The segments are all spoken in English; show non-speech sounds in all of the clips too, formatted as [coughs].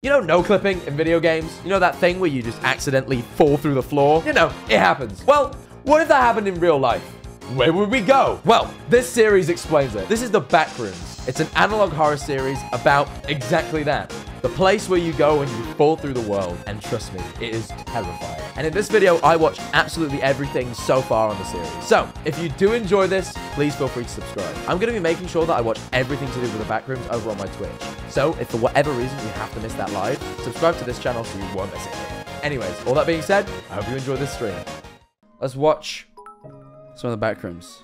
You know no clipping in video games? You know that thing where you just accidentally fall through the floor? You know, it happens. Well, what if that happened in real life? Where would we go? Well, this series explains it. This is the Backrooms. It's an analog horror series about exactly that. The place where you go when you fall through the world. And trust me, it is terrifying. And in this video, I watched absolutely everything so far on the series. So, if you do enjoy this, please feel free to subscribe. I'm going to be making sure that I watch everything to do with the Backrooms over on my Twitch. So, if for whatever reason you have to miss that live, subscribe to this channel so you won't miss it. Anyways, all that being said, I hope you enjoy this stream. Let's watch some of the Backrooms.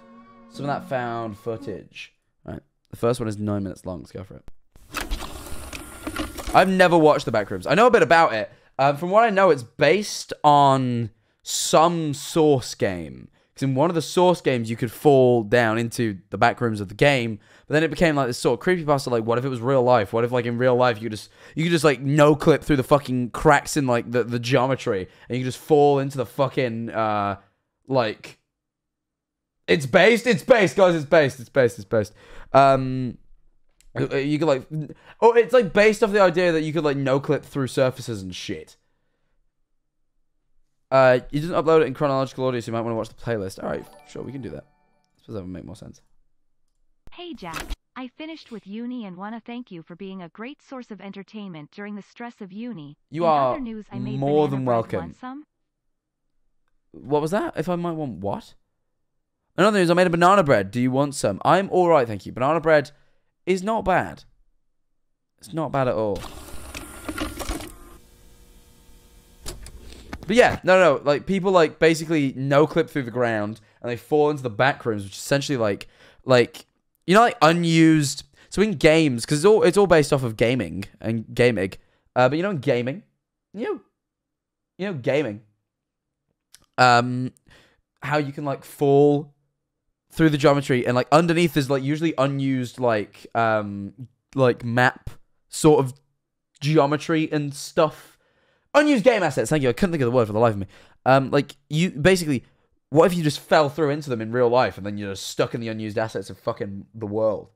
Some of that found footage. Right. The first one is nine minutes long. Let's go for it. I've never watched the Backrooms. I know a bit about it. Um, from what I know, it's based on some source game. Because in one of the source games, you could fall down into the backrooms of the game. But then it became like this sort of creepy pasta. Like, what if it was real life? What if, like, in real life, you just you could just like no clip through the fucking cracks in like the, the geometry, and you could just fall into the fucking uh like. It's based. It's based, guys. It's based. It's based. It's based. Um, you could like, oh, it's like based off the idea that you could like no clip through surfaces and shit. Uh, you didn't upload it in chronological order, so you might want to watch the playlist. All right, sure, we can do that. I suppose that would make more sense. Hey Jack, I finished with uni and want to thank you for being a great source of entertainment during the stress of uni. You In are news, I made more than welcome. What was that? If I might want what? Another news, I made a banana bread. Do you want some? I'm all right, thank you. Banana bread is not bad. It's not bad at all. But yeah, no, no, like people like basically no clip through the ground and they fall into the back rooms, which is essentially like, like you know, like unused. So in games, because it's all it's all based off of gaming and gaming. Uh, but you know, in gaming, you know, you know, gaming. Um, how you can like fall through the geometry and like underneath is like usually unused like um like map sort of geometry and stuff. Unused game assets thank you. I couldn't think of the word for the life of me. Um like you basically what if you just fell through into them in real life and then you're stuck in the unused assets of fucking the world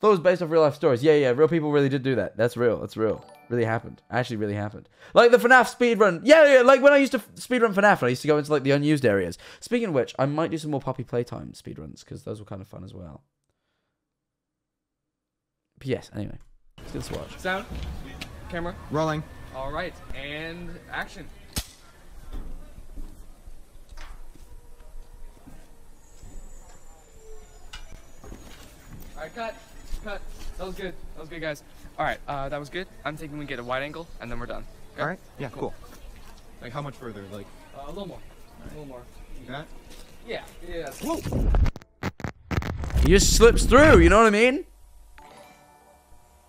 thought it was based off real life stories. Yeah yeah real people really did do that. That's real that's real. Really happened. Actually really happened. Like the FNAF speedrun. Yeah yeah like when I used to f- speedrun FNAF I used to go into like the unused areas. Speaking of which I might do some more Poppy Playtime speedruns because those were kind of fun as well. But yes anyway. Let's get this watch. Sound, camera. Rolling. All right, and action. All right, cut, cut. That was good. That was good, guys. All right, uh, that was good. I'm thinking we get a wide angle, and then we're done. Okay? All right. Yeah, cool. Like how much further? Like Uh, a little more. A little more. that? Yeah. Yeah. he just slips through you know what I mean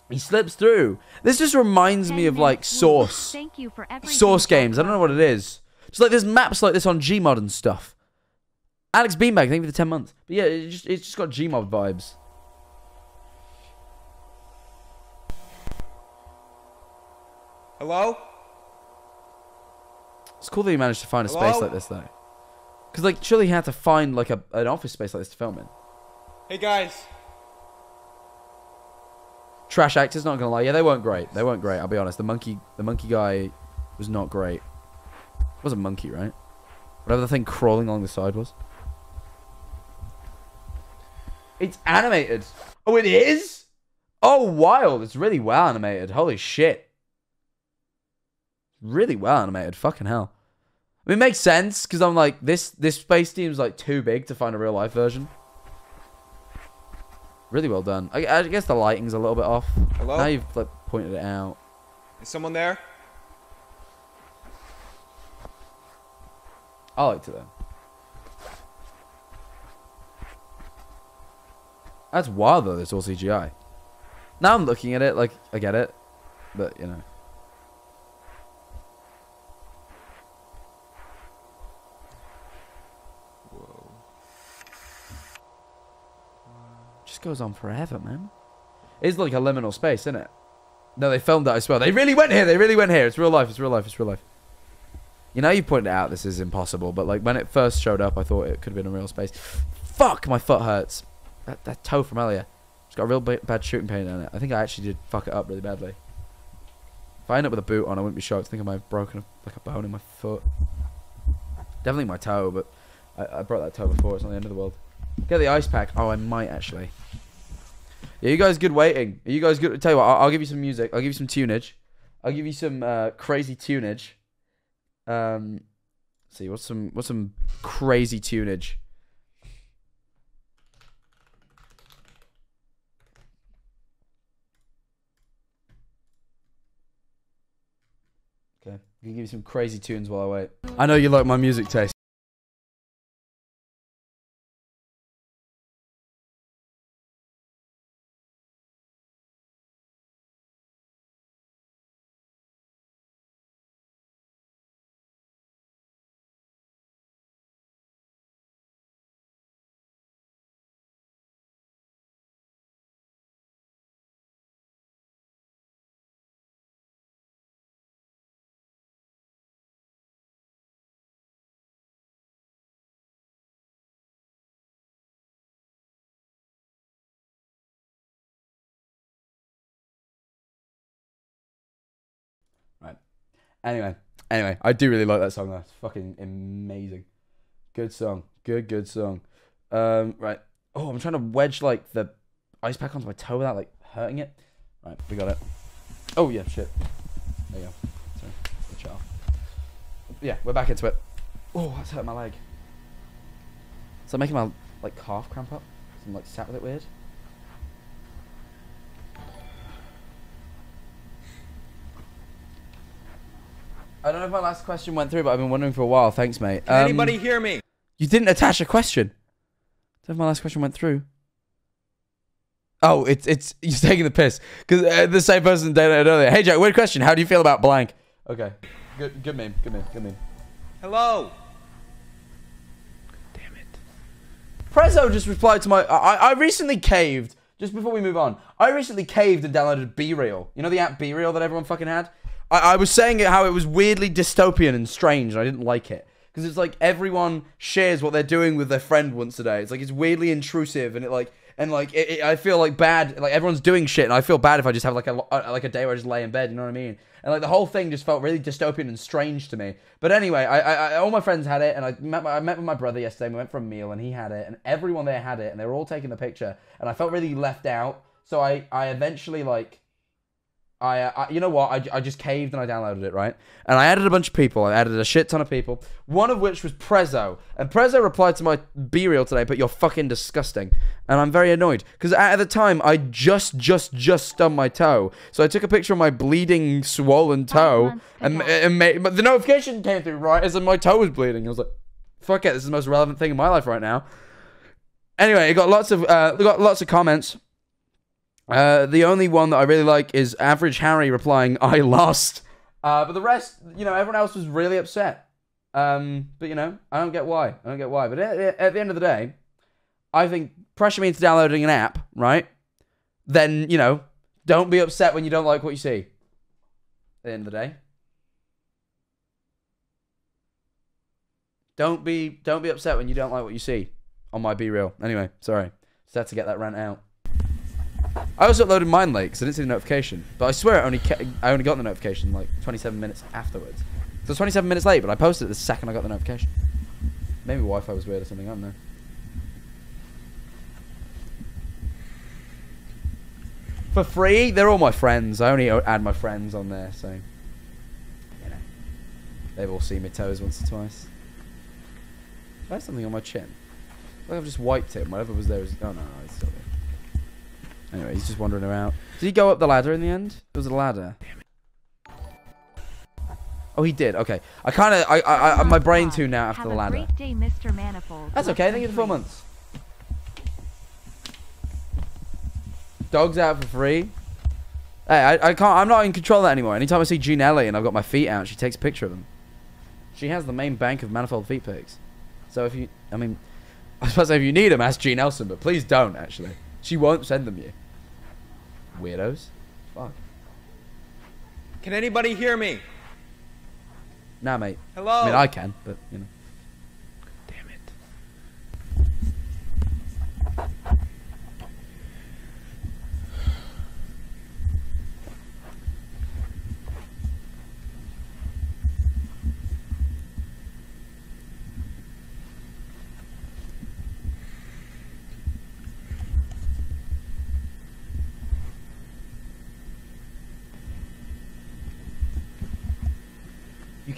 he slips through this just reminds me of like source Thank you for everything. source games. I don't know what it is. Just like there's maps like this on Gmod and stuff. Alex Beanbag, thank you for the ten months. But yeah, it just, it's just got Gmod vibes. Hello? It's cool that he managed to find a space like this though. Because like surely he had to find like a an office space like this to film in. Hey guys. Trash actors, not gonna lie. Yeah, they weren't great. They weren't great. I'll be honest. The monkey, the monkey guy, was not great. It was a monkey, right? Whatever the thing crawling along the side was. It's animated. Oh, it is. Oh, wild! It's really well animated. Holy shit! Really well animated. Fucking hell. I mean, it makes sense because I'm like this. This space team's like too big to find a real life version. Really well done. I, I guess the lighting's a little bit off. Hello? Now you've like pointed it out. Is someone there? I liked it though. That's wild though. It's all CGI. Now I'm looking at it like I get it, but you know. Goes on forever, man. It's like a liminal space, isn't it? No, they filmed that. I swear. They really went here. They really went here. It's real life. It's real life. It's real life. You know, you pointed out this is impossible, but like when it first showed up, I thought it could have been a real space. Fuck, my foot hurts. That, that toe from earlier. It's got a real ba- bad shooting pain in it. I think I actually did fuck it up really badly. If I end up with a boot on, I wouldn't be shocked. I think I might have broken like a bone in my foot. Definitely my toe, but I, I broke that toe before. It's not the end of the world. Get the ice pack. Oh, I might actually. Yeah, you guys good waiting. Are you guys good? Tell you what, I'll, I'll give you some music. I'll give you some tunage. I'll give you some uh, crazy tunage. Um, see what's some what's some crazy tunage. Okay, I'm gonna give you some crazy tunes while I wait. I know you like my music taste. Anyway, anyway, I do really like that song. It's fucking amazing. Good song. Good, good song. Um, right. Oh, I'm trying to wedge like the ice pack onto my toe without like hurting it. Right, we got it. Oh yeah, shit. There you go. Sorry. Yeah, we're back into it. Oh, that's hurt my leg. Is that making my like calf cramp up? I'm like sat with it weird. I don't know if my last question went through, but I've been wondering for a while. Thanks, mate. Can Um, anybody hear me? You didn't attach a question. Don't know if my last question went through. Oh, it's it's you're taking the piss because uh, the same person donated earlier. Hey Jack, weird question. How do you feel about blank? Okay, good good meme, good meme, good meme. Hello? Damn it. Prezzo just replied to my. I, I recently caved. Just before we move on, I recently caved and downloaded BeReal. You know the app BeReal that everyone fucking had. I, I was saying it how it was weirdly dystopian and strange. And I didn't like it because it's like everyone shares what they're doing with their friend once a day. It's like it's weirdly intrusive and it like and like it, it- I feel like bad. Like everyone's doing shit, and I feel bad if I just have like a, a like a day where I just lay in bed. You know what I mean? And like the whole thing just felt really dystopian and strange to me. But anyway, I, I, I all my friends had it, and I met my, I met with my brother yesterday. We went for a meal, and he had it, and everyone there had it, and they were all taking the picture, and I felt really left out. So I I eventually like I, uh, I, you know what? I, I just caved and I downloaded it, right? And I added a bunch of people. I added a shit ton of people. One of which was Prezzo. And Prezzo replied to my BeReal today, but you're fucking disgusting. And I'm very annoyed because at the time I just, just, just stubbed my toe. So I took a picture of my bleeding, swollen toe, and, and made, but the notification came through right as my toe was bleeding. I was like, fuck it, this is the most relevant thing in my life right now. Anyway, it got lots of, uh, it got lots of comments. Uh, the only one that I really like is Average Harry replying, "I lost." Uh, but the rest, you know, everyone else was really upset. Um, but you know, I don't get why. I don't get why. But at, at the end of the day, I think pressure me into downloading an app, right? Then you know, don't be upset when you don't like what you see. At the end of the day, don't be don't be upset when you don't like what you see on my BeReal. Anyway, sorry, just had to get that rant out. I also uploaded mine late because I didn't see the notification. But I swear I only I only got the notification like 27 minutes afterwards. So it 27 minutes late, but I posted it the second I got the notification. Maybe Wi-Fi was weird or something. I don't know. For free, they're all my friends. I only add my friends on there, so you know they've all seen my toes once or twice. I have something on my chin. Like I've just wiped it. Whatever was there was. Oh no, no. Anyway, he's just wandering around. Did he go up the ladder in the end? There was a ladder. Oh, he did. Okay. I kind of, I, I, I, my brain tuned out after Have the ladder. day, That's okay. Thank you for four months. Dogs out for free. Hey, I, I can't. I'm not in control of that anymore. Anytime I see Jean Ellie and I've got my feet out, she takes a picture of them. She has the main bank of manifold feet pics. So if you, I mean, [laughs] I was supposed to say if you need them, ask Jean Elson, but please don't. Actually, she won't send them you. Weirdos. Fuck. Can anybody hear me? Nah, mate. Hello? I mean, I can, but you know.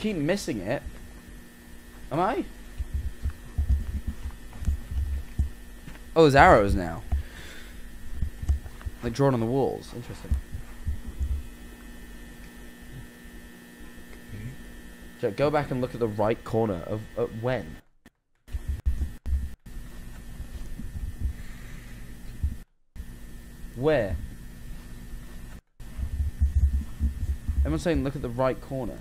Keep missing it. Am I? Oh, there's arrows now. Like drawn on the walls. Interesting. Jack, go back and look at the right corner of uh, when. Where? Everyone's saying look at the right corner.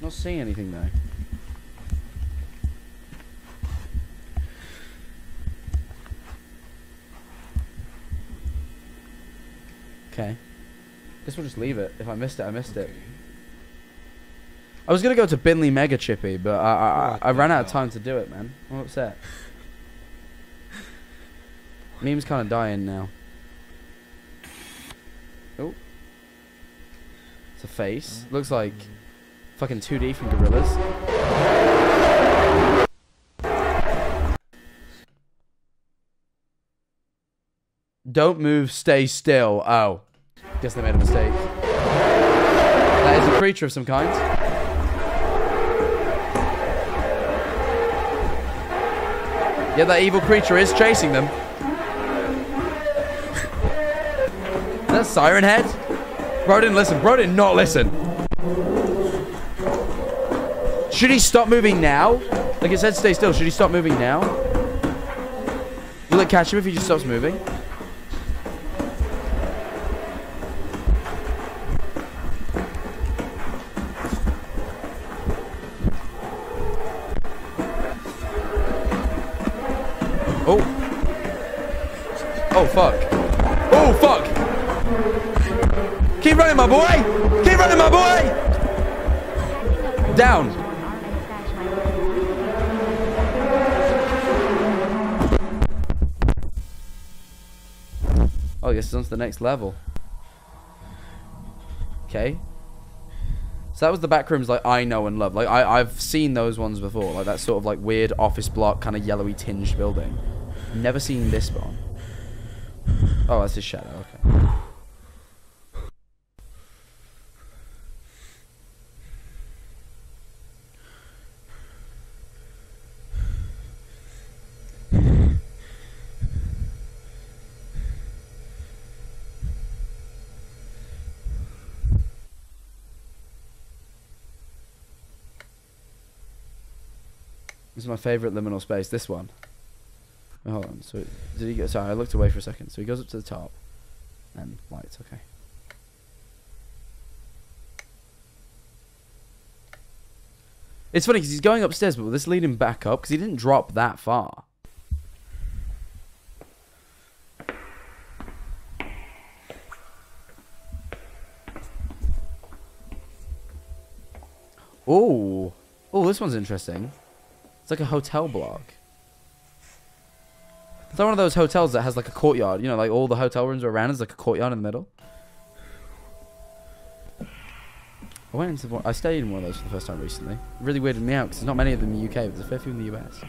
Not seeing anything though. Okay. Guess we'll just leave it. If I missed it, I missed it. I was gonna go to Binley Mega Chippy, but I I, I, I ran out of time to do it, man. I'm upset. Meme's kind of dying now. Oh. It's a face. Oh. Looks like fucking 2D from Gorillaz. Don't move, stay still. Oh. Guess they made a mistake. That is a creature of some kind. Yeah, that evil creature is chasing them. [laughs] That's Siren Head? Bro didn't listen. Bro did not listen. Should he stop moving now? Like it said, stay still. Should he stop moving now? Will it catch him if he just stops moving? Oh. Oh, fuck. Oh, fuck. Keep running, my boy. Keep running, my boy. Down. Oh, I guess on to the next level. Okay. So that was the back rooms like I know and love. Like I, I've seen those ones before. Like that sort of like weird office block, kind of yellowy tinged building. Never seen this one. Oh, that's his shadow. Okay. Is my favorite liminal space. This one. Oh, hold on. So did he go? Sorry, I looked away for a second. So he goes up to the top, and lights. Okay. It's funny because he's going upstairs, but will this lead him back up? Because he didn't drop that far. Oh, oh, this one's interesting. It's like a hotel block. It's like one of those hotels that has like a courtyard. You know, like all the hotel rooms are around. There's like a courtyard in the middle. I went into one. I stayed in one of those for the first time recently. It really weirded me out because there's not many of them in the UK, but there's a fair few in the US.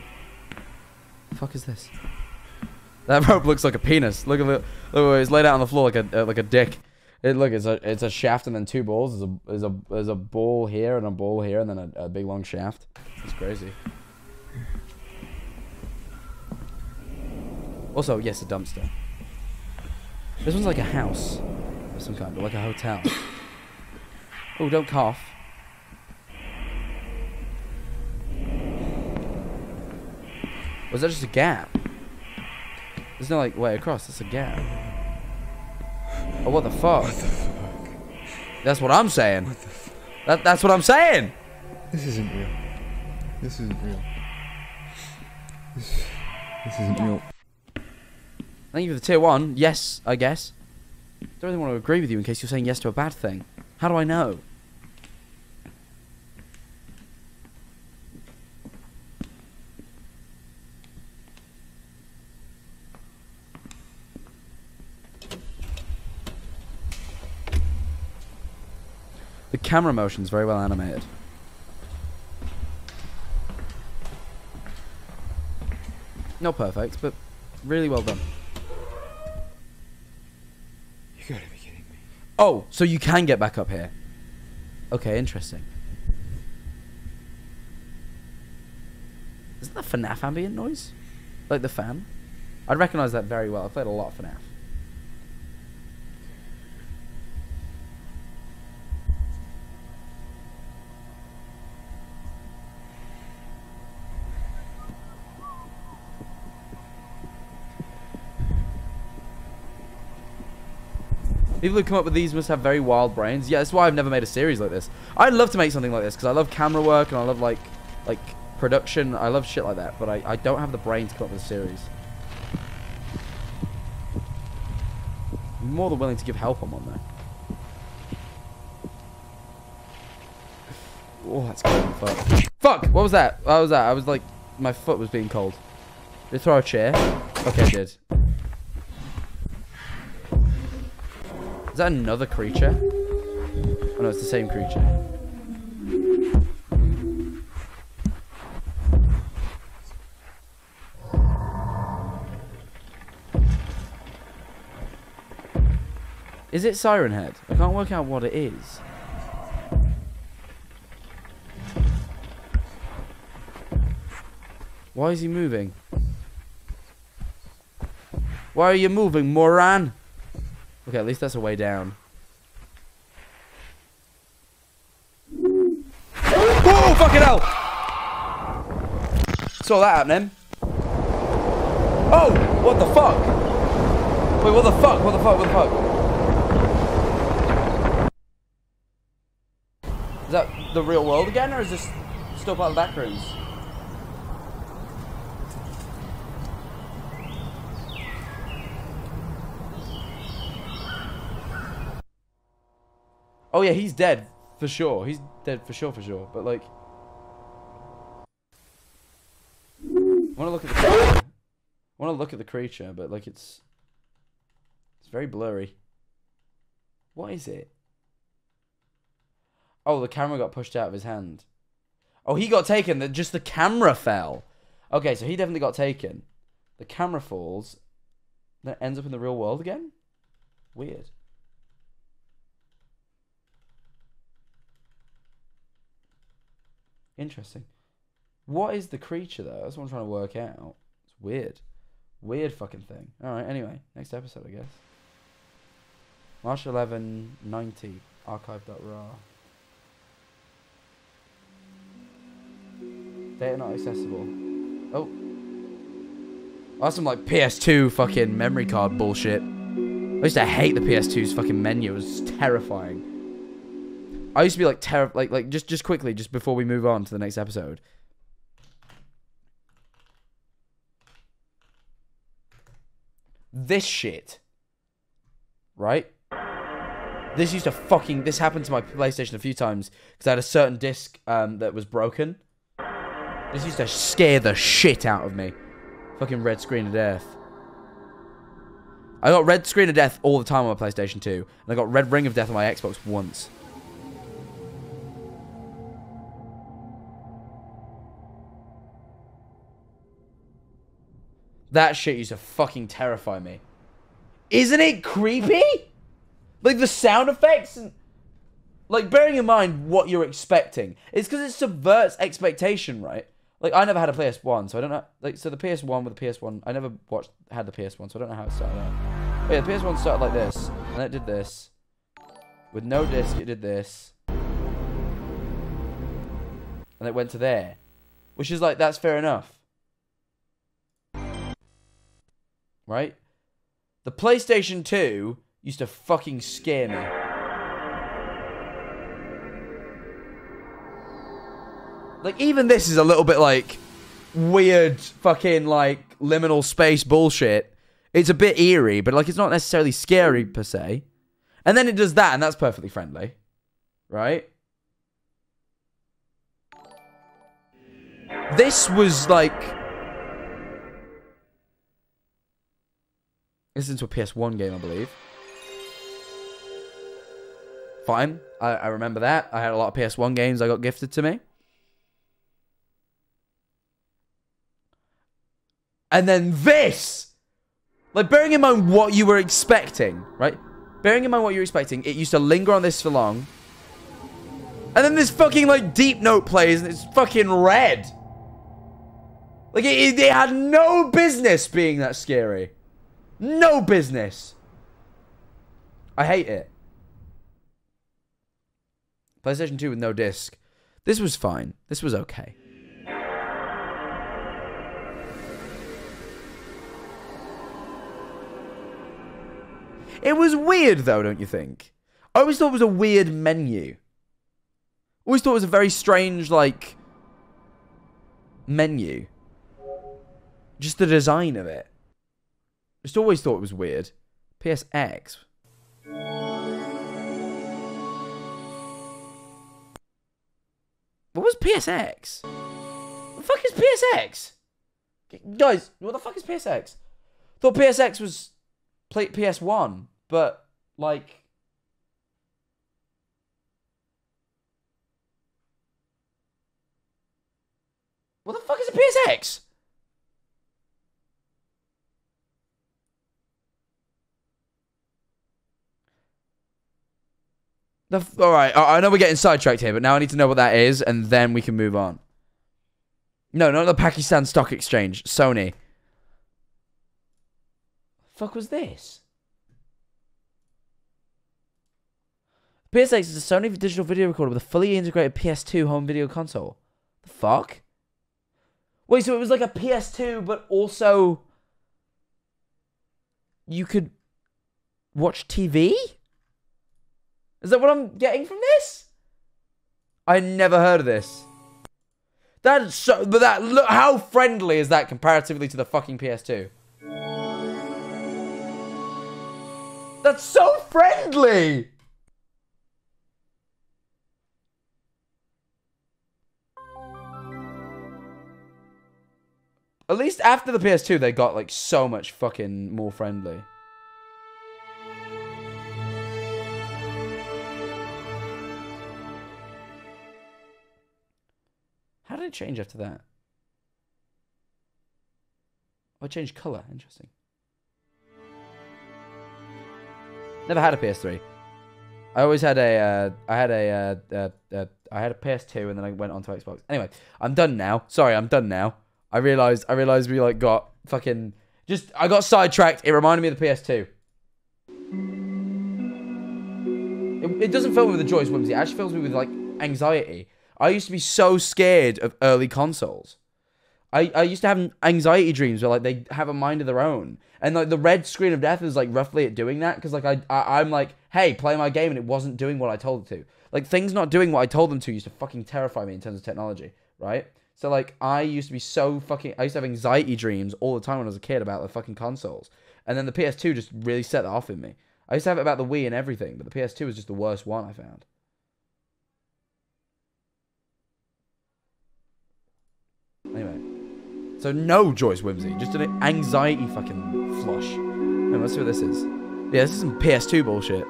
The fuck is this? That [laughs] rope looks like a penis. Look at it. Look, it's laid out on the floor like a uh, like a dick. It look, it's a it's a shaft and then two balls. There's a there's a there's a ball here and a ball here and then a, a big long shaft. It's crazy. Also, yes, a dumpster. This one's like a house of some kind, or like a hotel. oh, don't cough. Was that just a gap? There's no like way across. It's a gap. Oh, what the fuck? What the fuck? That's what I'm saying. What the f- That, that's what I'm saying. This isn't real. This isn't real. This, this isn't real. Thank you for the tier one. Yes, I guess. Don't really want to agree with you in case you're saying yes to a bad thing. How do I know? The camera motion's very well animated. Not perfect, but really well done. You gotta be kidding Oh, so you can get back up here. Okay, interesting. Isn't that FNAF ambient noise? Like the fan? I'd recognize that very well. I've played a lot of FNAF. People who come up with these must have very wild brains. Yeah, that's why I've never made a series like this. I'd love to make something like this because I love camera work and I love like like production. I love shit like that, but I, I don't have the brain to come up with a series. I'm more than willing to give help on one though. Oh, that's cold. Fuck. Fuck! What was that? What was that? I was like, my foot was being cold. Did it throw a chair? Okay, I did. Is that another creature? Oh no, it's the same creature. Is it Siren Head? I can't work out what it is. Why is he moving? Why are you moving, moron? Okay, at least that's a way down. Oh, fucking hell! Saw that happening. Oh, what the fuck? Wait, what the fuck? What the fuck? What the fuck? Is that the real world again, or is this still part of the back rooms? Oh yeah, he's dead for sure. He's dead for sure, for sure. But like, I want to look at the creature. Want to look at the creature, but like it's it's very blurry. What is it? Oh, the camera got pushed out of his hand. Oh, he got taken. The, just the camera fell. Okay, so he definitely got taken. The camera falls. That ends up in the real world again. Weird. Interesting. What is the creature though? That's what I'm trying to work out. It's weird. Weird fucking thing. Alright, anyway. Next episode, I guess. March 11, 90. Archive.raw. Data not accessible. Oh. That's some like PS2 fucking memory card bullshit. I used to hate the PS2's fucking menu. It was terrifying. I used to be like terror, like like just just quickly, just before we move on to the next episode. This shit, right? This used to fucking. This happened to my PlayStation a few times because I had a certain disc um, that was broken. This used to scare the shit out of me. Fucking red screen of death. I got red screen of death all the time on my PlayStation 2, and I got red ring of death on my Xbox once. That shit used to fucking terrify me. Isn't it creepy? Like the sound effects and like bearing in mind what you're expecting. It's because it subverts expectation, right? Like I never had a PS1, so I don't know. Like so the PS1 with the PS1, I never watched had the PS1, so I don't know how it started out. But yeah, the PS1 started like this, and it did this. With no disc, it did this, and it went to there, which is like that's fair enough. Right? The PlayStation 2 used to fucking scare me. Like, even this is a little bit like weird fucking like liminal space bullshit. It's a bit eerie, but like it's not necessarily scary per se. And then it does that, and that's perfectly friendly. Right? This was like This is into a PS1 game, I believe. Fine. I, I remember that. I had a lot of PS1 games I got gifted to me. And then this! Like, bearing in mind what you were expecting, right? bearing in mind what you're expecting, it used to linger on this for long. And then this fucking, like, deep note plays and it's fucking red. Like, it, it had no business being that scary. No business. I hate it. PlayStation 2 with no disc. This was fine. This was okay. It was weird, though, don't you think? I always thought it was a weird menu. Always thought it was a very strange, like, menu. Just the design of it. Just always thought it was weird. PSX. What was PSX? What the fuck is PSX? Guys, what the fuck is PSX? Thought PSX was play PS1, but like What the fuck is a PSX? The all right, I I know we're getting sidetracked here, but now I need to know what that is, and then we can move on. No, not the Pakistan Stock Exchange. Sony. Fuck was this? PSX is a Sony digital video recorder with a fully integrated PS2 home video console. The fuck? Wait, so it was like a PS2, but also you could watch TV? Is that what I'm getting from this? I never heard of this. That's so, but that look how friendly is that comparatively to the fucking PS2? That's so friendly. At least after the PS2, they got like so much fucking more friendly. Change after that? Oh, changed color. Interesting. Never had a PS3. I always had a, uh, I had a, uh, uh, uh, I had a PS2 and then I went on to Xbox. Anyway, I'm done now. Sorry, I'm done now. I realized, I realized we like got fucking, just, I got sidetracked. It reminded me of the PS2. It, it doesn't fill me with the joyous whimsy. It actually fills me with like anxiety. I used to be so scared of early consoles. I, I used to have anxiety dreams where like they have a mind of their own, and like the red screen of death is like roughly at doing that because like I, I I'm like hey play my game and it wasn't doing what I told it to. Like things not doing what I told them to used to fucking terrify me in terms of technology, right? So like I used to be so fucking I used to have anxiety dreams all the time when I was a kid about the fucking consoles, and then the PS2 just really set that off in me. I used to have it about the Wii and everything, but the PS2 was just the worst one I found. So no Joyce Whimsy, just an anxiety fucking flush. Let's see what this is. Yeah, this is some PS2 bullshit.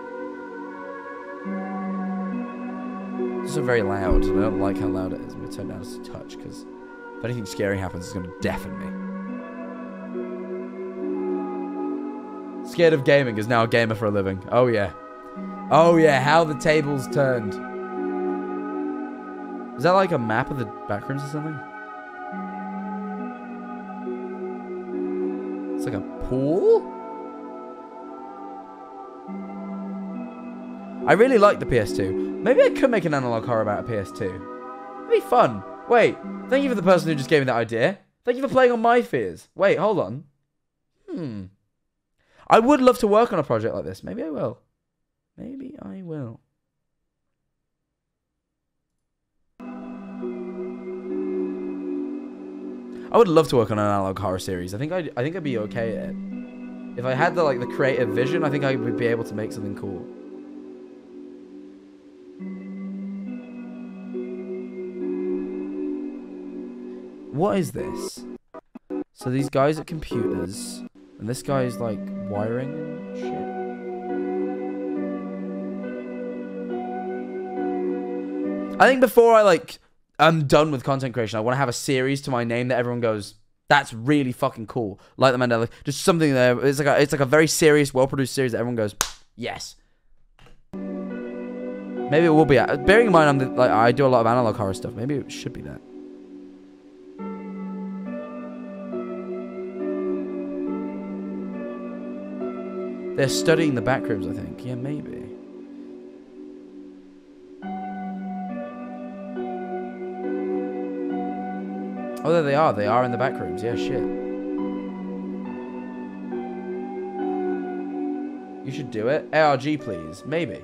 This is very loud, I don't like how loud it is. I'm gonna turn it down just a touch, because if anything scary happens, it's gonna deafen me. Scared of gaming is now a gamer for a living. Oh yeah. Oh yeah, how the tables turned. Is that like a map of the backrooms or something? A pool? I really like the PS2. Maybe I could make an analog horror about a PS2. It'd be fun. Wait, thank you for the person who just gave me that idea. Thank you for playing on my fears. Wait, hold on. Hmm. I would love to work on a project like this. Maybe I will. Maybe I will. I would love to work on an analog horror series. I think I'd, I think I'd be okay at it. If I had the like the creative vision, I think I would be able to make something cool. What is this? So these guys at computers, and this guy is like wiring shit. I think before I like I'm done with content creation. I want to have a series to my name that everyone goes, "That's really fucking cool." Like the Mandela, just something there. It's like a, it's like a very serious, well produced series that everyone goes, "Yes, Maybe it will be. uh, Bearing in mind, I'm the, like I do a lot of analog horror stuff. Maybe it should be that. They're studying the back backrooms, I think. Yeah, maybe. Oh, there they are. They are in the back rooms. Yeah, shit. You should do it. ARG, please. Maybe.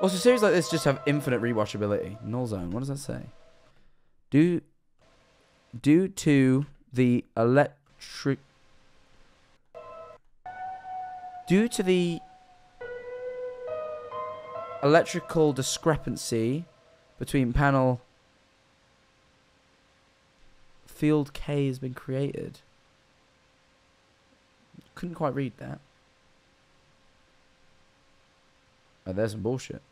Also, series like this just have infinite rewatchability. Null zone. What does that say? Due, due to the electric, due to the electrical discrepancy between panel field K has been created. Couldn't quite read that. Oh, there's some bullshit.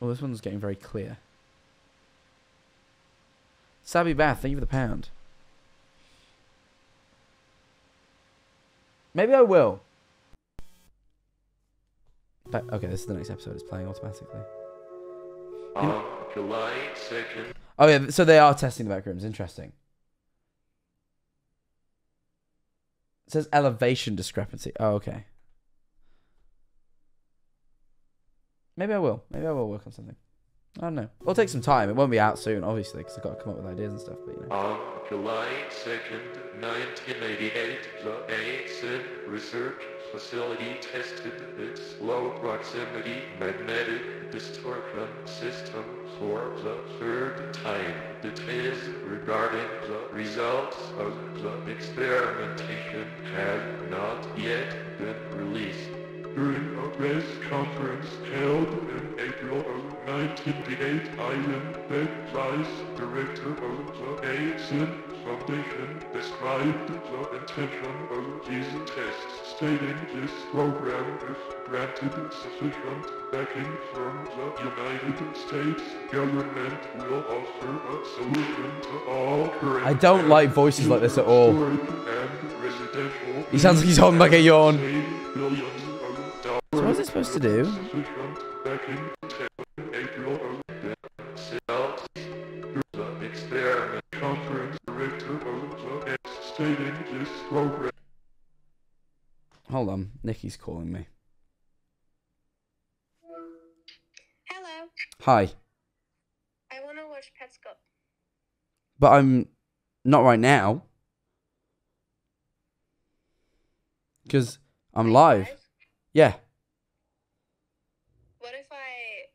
Well, this one's getting very clear. Sabby Bath, thank you for the pound. Maybe I will. But, okay, this is the next episode. It's playing automatically. July 2nd, Oh yeah, so they are testing the back rooms. Interesting. It says elevation discrepancy. Oh, okay. Maybe I will. Maybe I will work on something. I don't know. It'll take some time. It won't be out soon, obviously, because I've got to come up with ideas and stuff. But you know. on July 2nd, 1988, the Async Research Facility tested its low proximity magnetic distortion system for the third time. Details regarding the results of the experimentation have not yet been released. During a press conference held in April of 1988, Ivan Beck, Vice Director of the Async Foundation, described the intention of these tests, stating this program, if granted sufficient backing from the United States government, will offer a solution to all current I don't like voices like this at all. storage and residential He sounds like he's holding back a yawn. So what is it supposed to do? Sufficient backing to April of the sales. The experiment conference director of the stating this program Hold on, Nikki's calling me. Hello. Hi, I want to watch Petscop. but I'm not right now because I'm live. Yeah. What if I?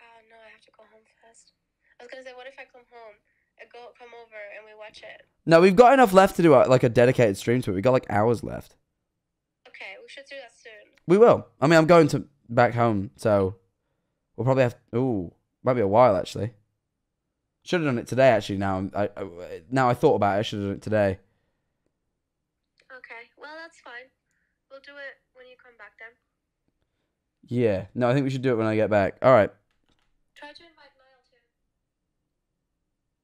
Oh no, I have to go home first. I was gonna say, what if I come home, I go come over and we watch it? No, we've got enough left to do uh, like a dedicated stream to it. We've got like hours left. Okay, we should do that soon. We will. I mean, I'm going to back home, so we'll probably have. Ooh, might be a while actually. Should have done it today. Actually, now I, I now I thought about it. I should have done it today. Okay, well that's fine. We'll do it when you come back then. Yeah. No, I think we should do it when I get back. All right. Try to invite Niall too.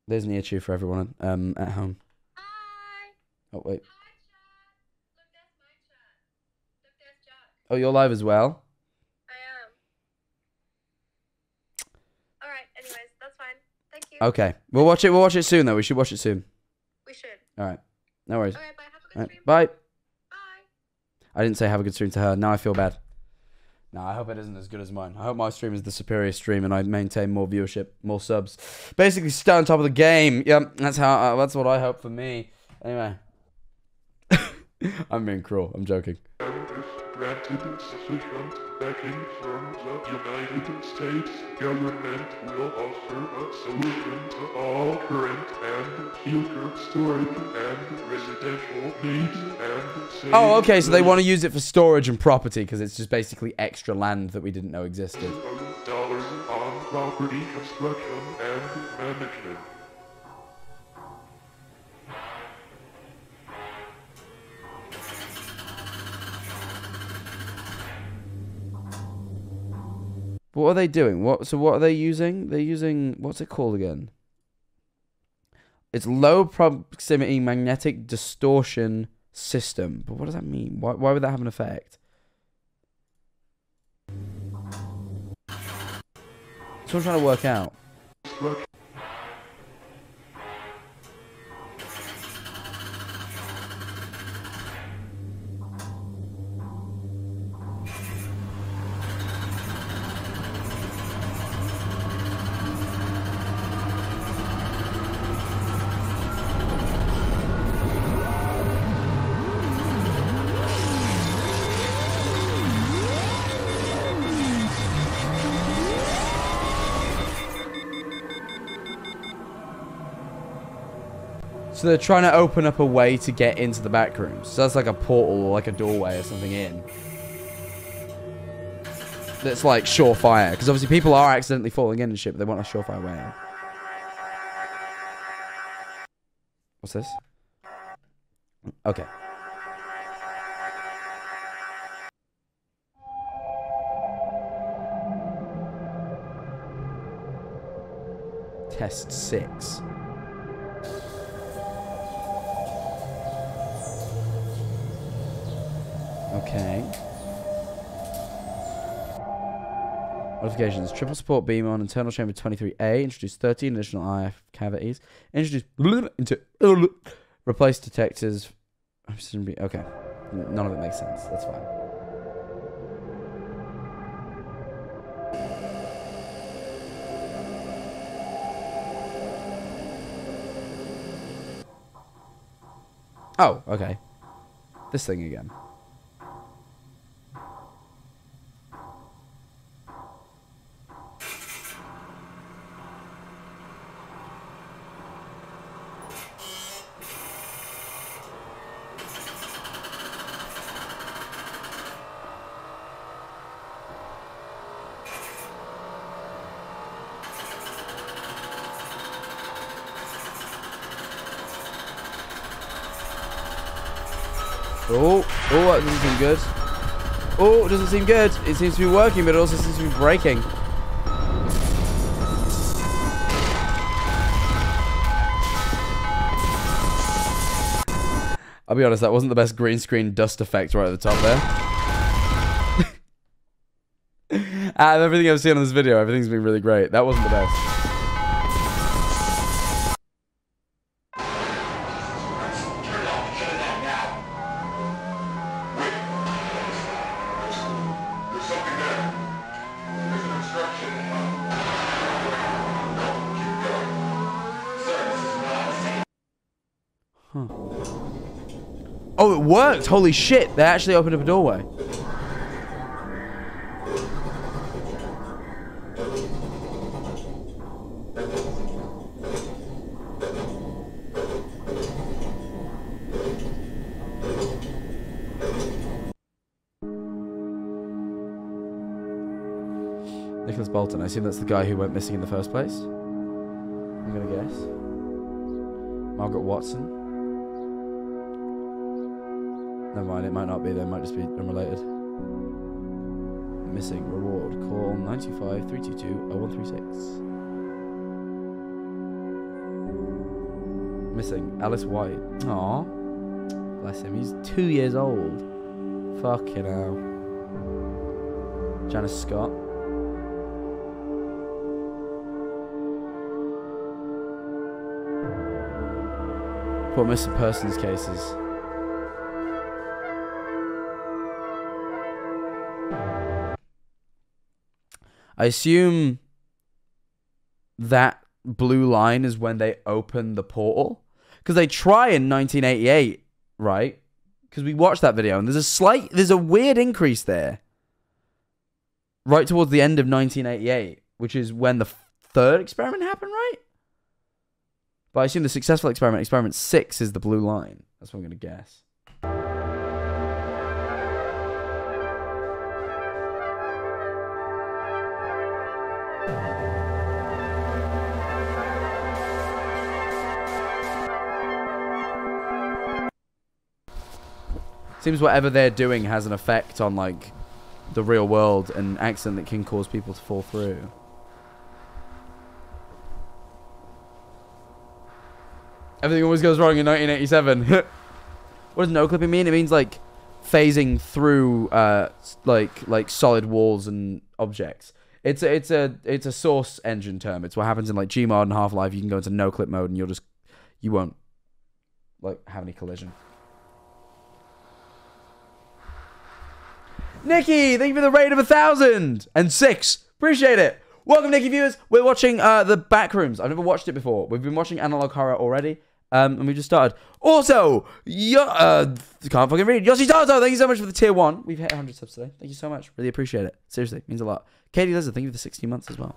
There's an ear chew for everyone um at home. Hi. Oh wait. Hi. Look, that's my chat. Look. Oh, you're live as well. I am. All right. Anyways, that's fine. Thank you. Okay. We'll watch it. We'll watch it soon though. We should watch it soon. We should. All right. No worries. All right. Bye. Have a good All right, stream. bye. Bye. I didn't say have a good stream to her. Now I feel bad. No, I hope it isn't as good as mine. I hope my stream is the superior stream and I maintain more viewership, more subs. Basically, stay on top of the game. Yep, that's how. Uh, that's what I hope for me. Anyway, [laughs] I'm being cruel. I'm joking. Granted sufficient backing from the United States government will offer a solution to all current and future storage and residential needs and Oh, okay. So they want to use it for storage and property because it's just basically extra land that we didn't know existed. dollars on property construction and management. What are they doing? What? So what are they using? They're using what's it called again? It's low proximity magnetic distortion system. But what does that mean? Why? Why would that have an effect? What I'm trying to work out. So they're trying to open up a way to get into the back rooms. So that's like a portal or like a doorway or something in. That's like surefire. Because obviously people are accidentally falling in and shit, but they want a surefire way out. What's this? Okay. Test 6. Okay. Modifications. Triple support beam on internal chamber 23A. Introduce 13 additional IF cavities. Introduce [laughs] into [laughs] replace detectors. Okay. None of it makes sense. That's fine. Oh, okay. This thing again. Oh, oh, that doesn't seem good. Oh, it doesn't seem good. It seems to be working, but it also seems to be breaking. I'll be honest, that wasn't the best green screen dust effect right at the top there. [laughs] Out of everything I've seen on this video, everything's been really great. That wasn't the best. Worked! Holy shit! They actually opened up a doorway. Nicholas Bolton. I assume that's the guy who went missing in the first place. I'm gonna guess. Margaret Watson. Never mind, it might not be, there might just be unrelated. Missing reward. Call 925 322 0136. Missing Alice White. Aw. Bless him, he's two years old. Fucking hell. Janice Scott. What missing persons cases? I assume that blue line is when they open the portal because they try in 1988, right? Because we watched that video and there's a slight, there's a weird increase there, right towards the end of 1988, which is when the third experiment happened, right? But I assume the successful experiment, experiment six, is the blue line. That's what I'm gonna guess. Seems whatever they're doing has an effect on like the real world an accident that can cause people to fall through. Everything always goes wrong in 1987. [laughs] what does no clipping mean? It means like phasing through uh like like solid walls and objects. It's a, it's a it's a source engine term. It's what happens in like Gmod and Half Life. You can go into no clip mode and you'll just you won't like have any collision. Nikki, thank you for the rate of a thousand and six. Appreciate it. Welcome, Nikki viewers. We're watching uh, the Backrooms. I've never watched it before. We've been watching Analog Horror already, um, and we just started. Also, yo, uh, can't fucking read. Yossi Tato, thank you so much for the tier one. We've hit 100 subs today. Thank you so much. Really appreciate it. Seriously, means a lot. Katie Lizard, thank you for the 16 months as well.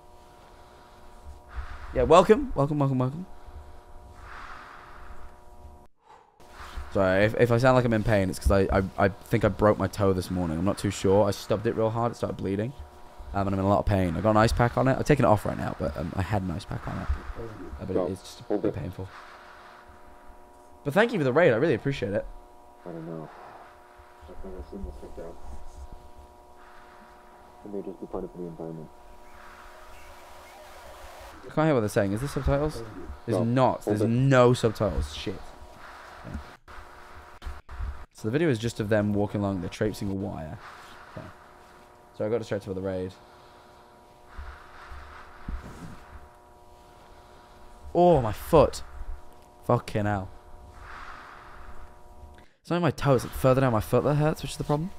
Yeah, welcome, welcome, welcome, welcome. Sorry, if, if I sound like I'm in pain, it's because I, I, I think I broke my toe this morning. I'm not too sure. I stubbed it real hard. It started bleeding. Um, and I'm in a lot of pain. I got an ice pack on it. I've taken it off right now, but um, I had an ice pack on it. Uh, but it, it's just a bit painful. But thank you for the raid. I really appreciate it. I don't know. I've never seen this like that. It may just be part of the environment. I can't hear what they're saying. Is there subtitles? There's No. not. There's no subtitles. Shit. So the video is just of them walking along. They're traipsing a wire. Okay. So I got distracted by the raid. Oh, my foot. Fucking hell. It's only my toe. It's like further down my foot that hurts, which is the problem.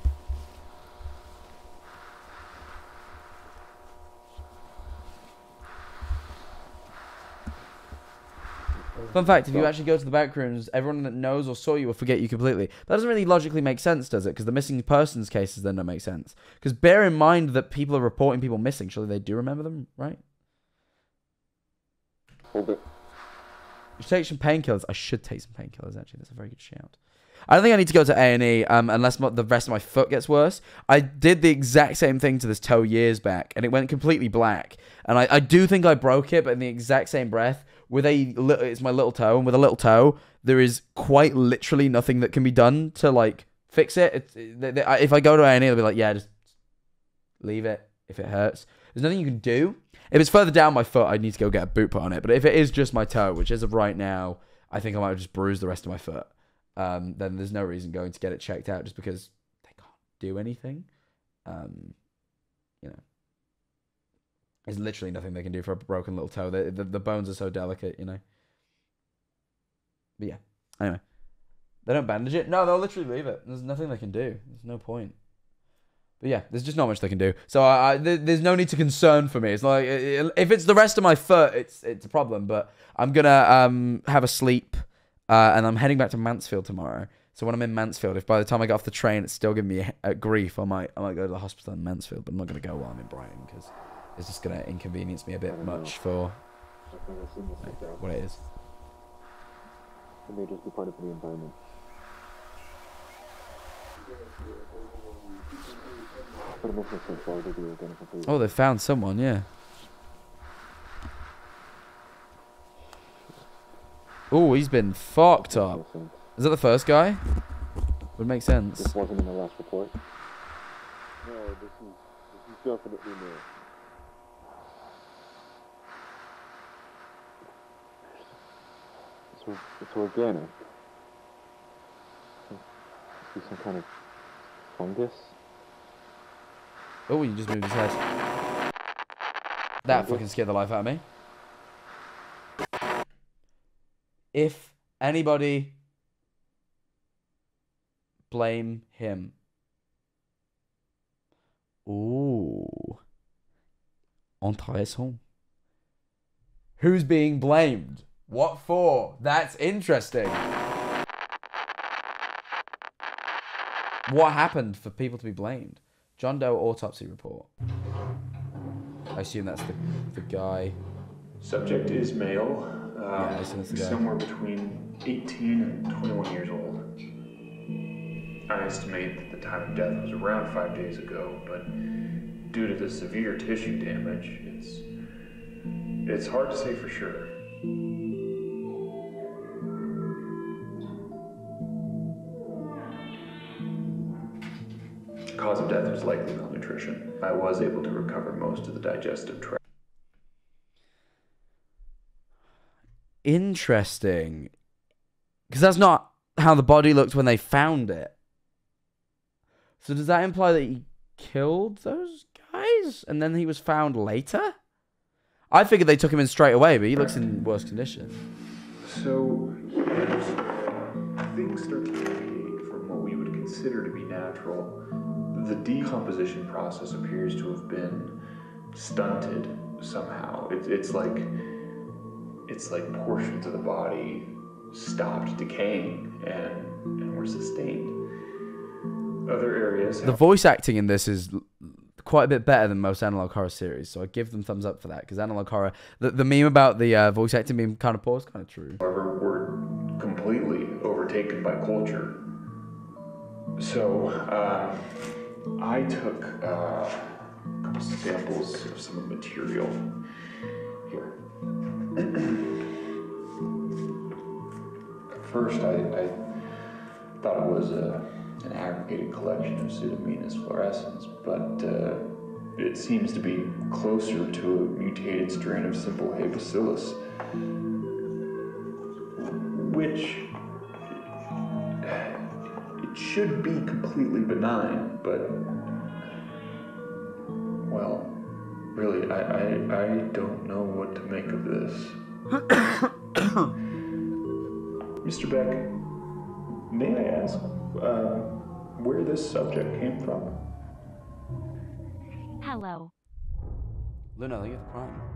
Fun fact: If you actually go to the back rooms, everyone that knows or saw you will forget you completely. That doesn't really logically make sense, does it? Because the missing persons cases then don't make sense. Because bear in mind that people are reporting people missing. Surely they do remember them, right? Hold it. You should take some painkillers. I should take some painkillers. Actually, that's a very good shout. I don't think I need to go to A and E um, unless my, the rest of my foot gets worse. I did the exact same thing to this toe years back, and it went completely black. And I, I do think I broke it, but in the exact same breath, with a li- it's my little toe, and with a little toe, there is quite literally nothing that can be done to like fix it. It's, if I go to any, they'll be like, "Yeah, just leave it if it hurts." There's nothing you can do. If it's further down my foot, I need to go get a boot put on it. But if it is just my toe, which as of right now, I think I might have just bruised the rest of my foot. Um, then there's no reason going to get it checked out just because they can't do anything. Um, there's literally nothing they can do for a broken little toe. The, the, the bones are so delicate, you know. But yeah, anyway, they don't bandage it. No, they'll literally leave it. There's nothing they can do. There's no point. But yeah, there's just not much they can do. So I, I there- there's no need to concern for me. It's like if it's the rest of my foot, it's it's a problem. But I'm gonna um have a sleep, uh, and I'm heading back to Mansfield tomorrow. So when I'm in Mansfield, if by the time I get off the train it's still giving me uh, grief, I might I might go to the hospital in Mansfield. But I'm not gonna go while I'm in Brighton because it's just gonna inconvenience me a bit much for I've never seen this like what it is. It may just be part of the environment. But it makes no sense why would you identify for Oh, they found someone. Yeah. Oh, he's been fucked up. Is that the first guy? Would make sense. This wasn't in the last report. No, this is this is definitely new. It's, it's organic. Be some kind of fungus. Oh, you just moved his head. That fucking scared the life out of me. If anybody blame him. Ooh. Intéressant. Who's being blamed? What for? That's interesting. What happened for people to be blamed? John Doe autopsy report. I assume that's the, the guy. Subject is male, Yeah, uh, I assume that's the guy. somewhere between 18 and 21 years old. I estimate that the time of death was around five days ago, but due to the severe tissue damage, it's it's hard to say for sure. Cause of death was likely malnutrition. I was able to recover most of the digestive tract. Interesting. Because that's not how the body looked when they found it. So does that imply that he killed those guys and then he was found later? I figured they took him in straight away, but he looks in worse condition. So, as things start to deviate from what we would consider to be natural, the decomposition process appears to have been stunted somehow. It, it's like it's like portions of the body stopped decaying and, and were sustained. Other areas The have voice acting in this is quite a bit better than most analog horror series, so I give them thumbs up for that. Because analog horror, the, the meme about the uh, voice acting being kind of poor is kind of true. however, were completely overtaken by culture. So, uh, I took uh, a couple samples of some of the material here. At first, I, I thought it was a, an aggregated collection of Pseudomonas fluorescens, but uh, it seems to be closer to a mutated strain of simple hay bacillus which it should be completely benign, but well, really, I I, I don't know what to make of this. [coughs] Mr. Beck, may I ask uh, where this subject came from? Hello. Luna, look at the crime.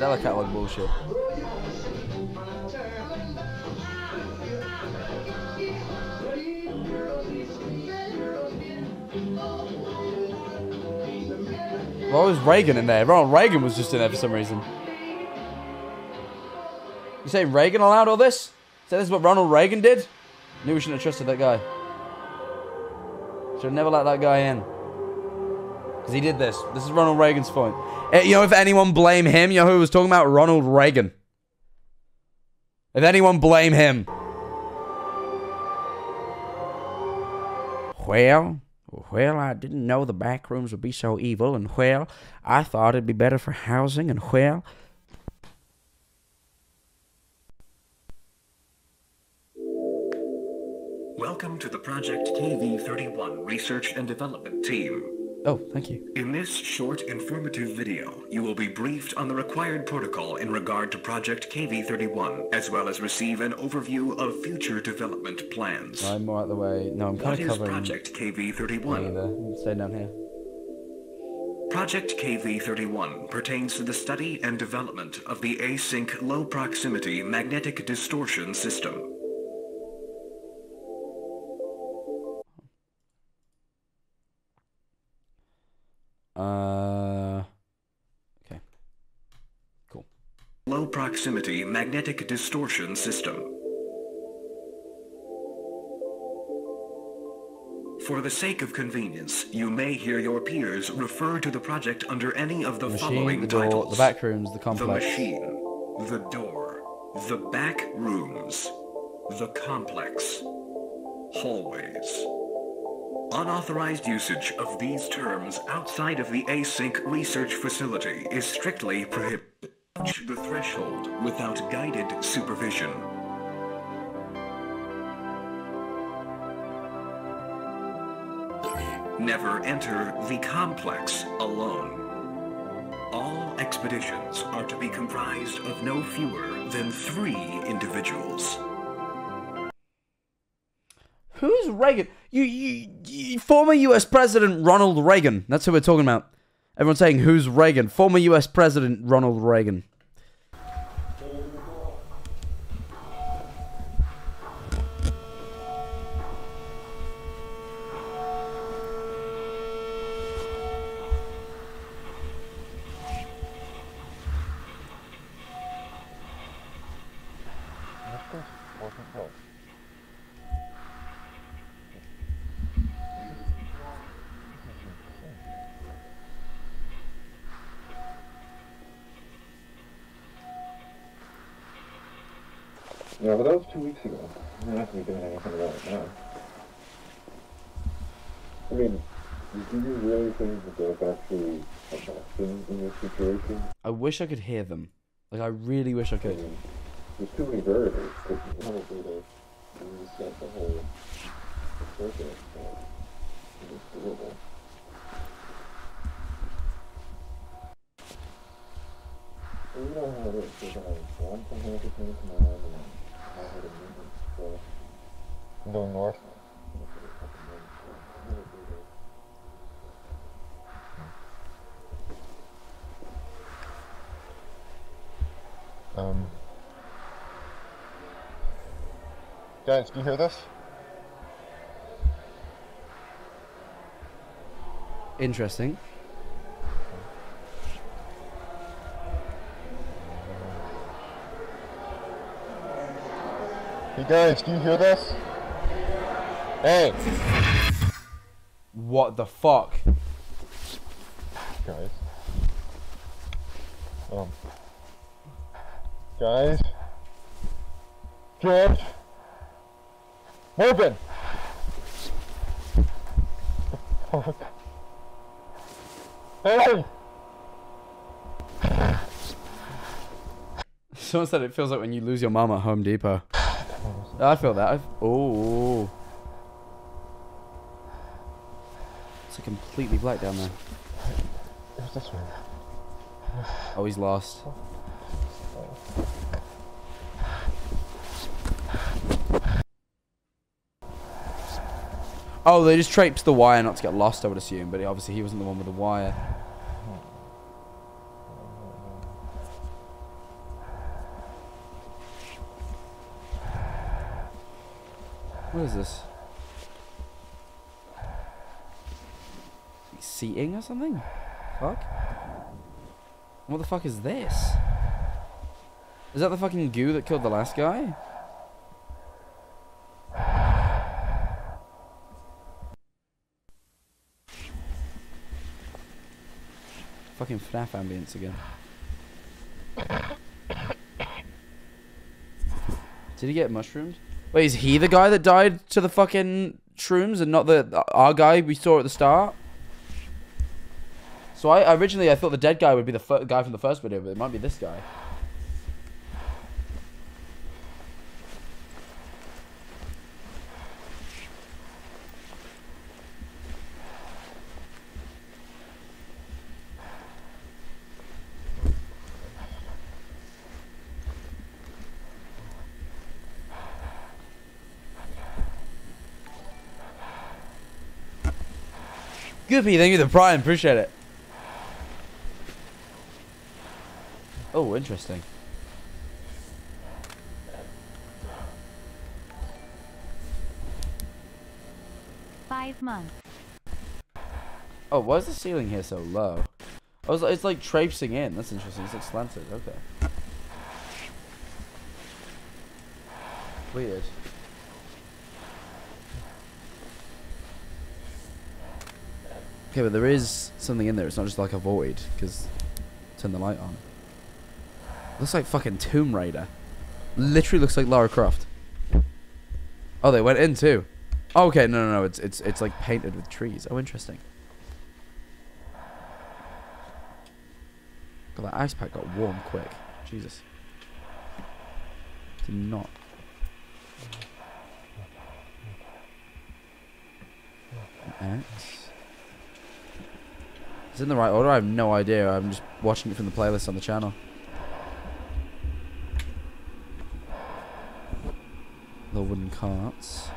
Mandela Catalogue bullshit. Why was Reagan in there? Ronald Reagan was just in there for some reason. You say Reagan allowed all this? Say this is what Ronald Reagan did? Knew we shouldn't have trusted that guy. Should have never let that guy in. Because he did this. This is Ronald Reagan's point. Eh, you know, if anyone blame him, you know who was talking about? Ronald Reagan. If anyone blame him. Well, well, I didn't know the back rooms would be so evil, and well, I thought it'd be better for housing, and well, Welcome to the Project KV31 Research and Development Team. Oh, thank you. In this short, informative video, you will be briefed on the required protocol in regard to Project KV31, as well as receive an overview of future development plans. I'm more out the way. No, I'm kind of covering. What is Project KV31? Either. Stay down here. Project KV31 pertains to the study and development of the Async low proximity magnetic distortion system. Uh. Okay. Cool. Low proximity magnetic distortion system. For the sake of convenience, you may hear your peers refer to the project under any of the, The following machine, the door, titles. the back rooms, the The machine, the door, the back rooms, the complex, hallways. Unauthorized usage of these terms outside of the Async research facility is strictly prohibited. Reach The threshold without guided supervision. Never enter the complex alone. All expeditions are to be comprised of no fewer than three individuals. Who's Reagan? You, you, you, former U.S. President Ronald Reagan. That's who we're talking about. Everyone's saying who's Reagan? Former U.S. President Ronald Reagan. Wish I could hear them. Like I really wish I could. There's too many variables. The whole circuit. It's doable. You know how it is. Here to tomorrow, and I a meeting. So north. Um, guys, do you hear this? Interesting. Hey guys, do you hear this? Hey, What the fuck? guys. Um, guys. George. Morgan. Hey. [laughs] Someone said it feels like when you lose your mum at Home Depot. I feel that. I've, oh. It's a completely black down there. Where's this one? Oh, he's lost. Oh, they just traipsed the wire not to get lost, I would assume. But obviously, he wasn't the one with the wire. What is this? Seating or something? Fuck? What the fuck is this? Is that the fucking goo that killed the last guy? Fucking FNAF ambience again. Did he get mushroomed? Wait, is he the guy that died to the fucking shrooms and not the our guy we saw at the start? So I originally I thought the dead guy would be the guy from the first video, but it might be this guy. Goopy, thank you for the prime, appreciate it. Oh, interesting. Five months. Oh, why is the ceiling here so low? I was, it's like traipsing in. That's interesting. It's like slanted. Okay. Weird. Okay, but there is something in there. It's not just like a void, because turn the light on. Looks like fucking Tomb Raider. Literally looks like Lara Croft. Oh, they went in too. Oh, okay, no, no, no. It's it's it's like painted with trees. Oh, interesting. God, that ice pack got warm quick. Jesus. Did not. X. It's in the right order. I have no idea. I'm just watching it from the playlist on the channel. The wooden carts.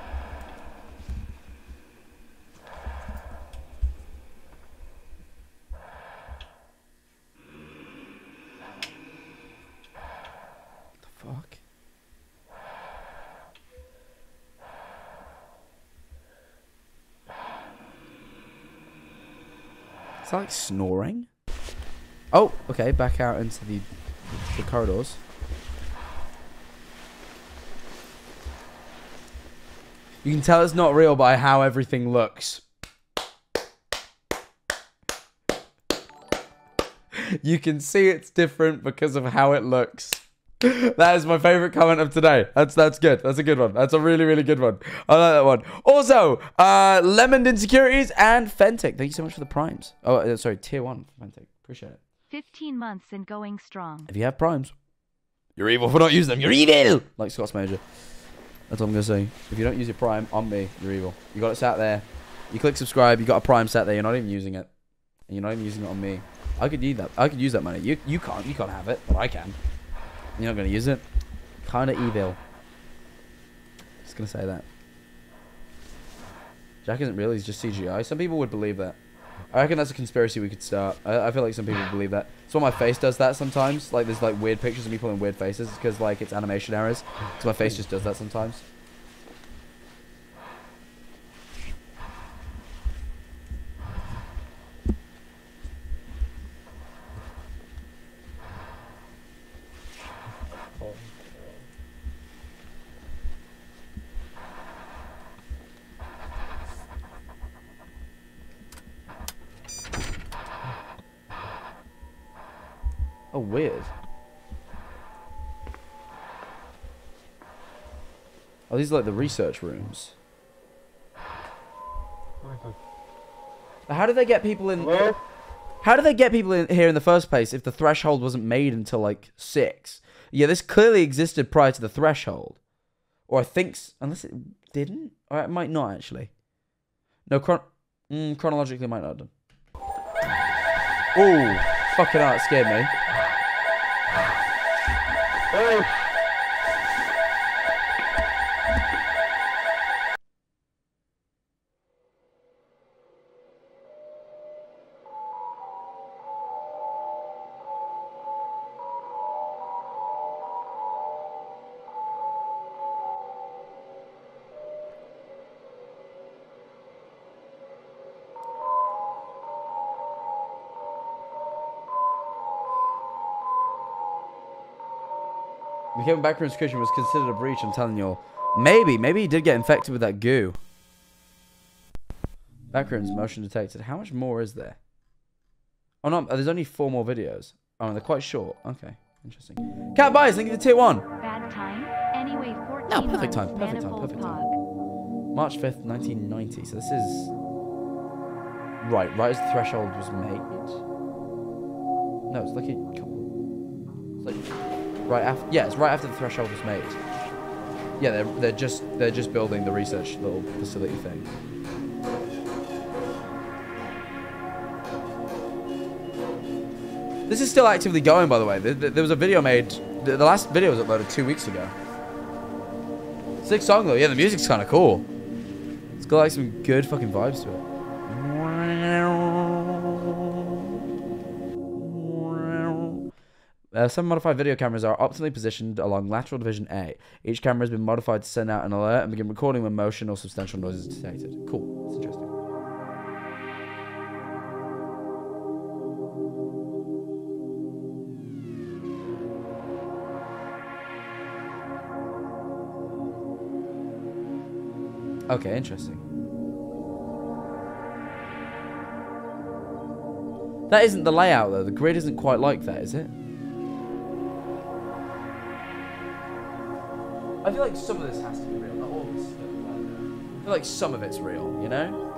The fuck? Is that like snoring? Oh, okay, back out into the the corridors. You can tell it's not real by how everything looks. You can see it's different because of how it looks. [laughs] that is my favorite comment of today. That's that's good. That's a good one. That's a really really good one. I like that one. Also, uh, Lemon Insecurities and Fentic. Thank you so much for the primes. Oh, uh, sorry, tier one Fentic. Appreciate it. 15 months and going strong. If you have primes, you're evil for not using them. You're evil. Like Scott Smajor. That's all I'm gonna say. If you don't use your prime on me, you're evil. You got it sat there. You click subscribe. You got a prime sat there. You're not even using it, and you're not even using it on me. I could use that. I could use that money. You you can't. You can't have it, but I can. You're not gonna use it. Kind of evil. Just gonna say that. Jack isn't real. He's just CGI. Some people would believe that. I reckon that's a conspiracy we could start. I, I feel like some people believe that. So my face does that sometimes. Like there's like weird pictures of me pulling weird faces because like it's animation errors. So my face just does that sometimes. Oh, weird. Oh, these are like the research rooms. How did they get people in? How did they get people in here in the first place if the threshold wasn't made until like six? Yeah, this clearly existed prior to the threshold, or I think unless it didn't, or it might not actually. No, chron- mm, chronologically might not have done. Oh, fucking hell, it scared me. Becoming Backrooms Christian was considered a breach, I'm telling you all. Maybe, maybe he did get infected with that goo. Backrooms, motion detected. How much more is there? Oh no, there's only four more videos. Oh, they're quite short. Okay, interesting. Cat buys, thank you for tier one. Bad time? Anyway, 14 No, perfect time, perfect time, perfect time. March 5th, 1990. So this is... Right, right as the threshold was made. No, it's like a couple... It's like right after... Yeah, it's right after the threshold was made. Yeah, they're, they're just they're just building the research little facility thing. This is still actively going, by the way. There, was a video made... The, the last video was uploaded two weeks ago. Sick song, though. Yeah, the music's kind of cool. It's got like some good fucking vibes to it. Uh, some modified video cameras are optimally positioned along lateral division A. Each camera has been modified to send out an alert and begin recording when motion or substantial noise is detected. Cool. That's interesting. Okay, interesting. That isn't the layout though. The grid isn't quite like that, is it? I feel like some of this has to be real, not all this. stuff, I feel like some of it's real, you know?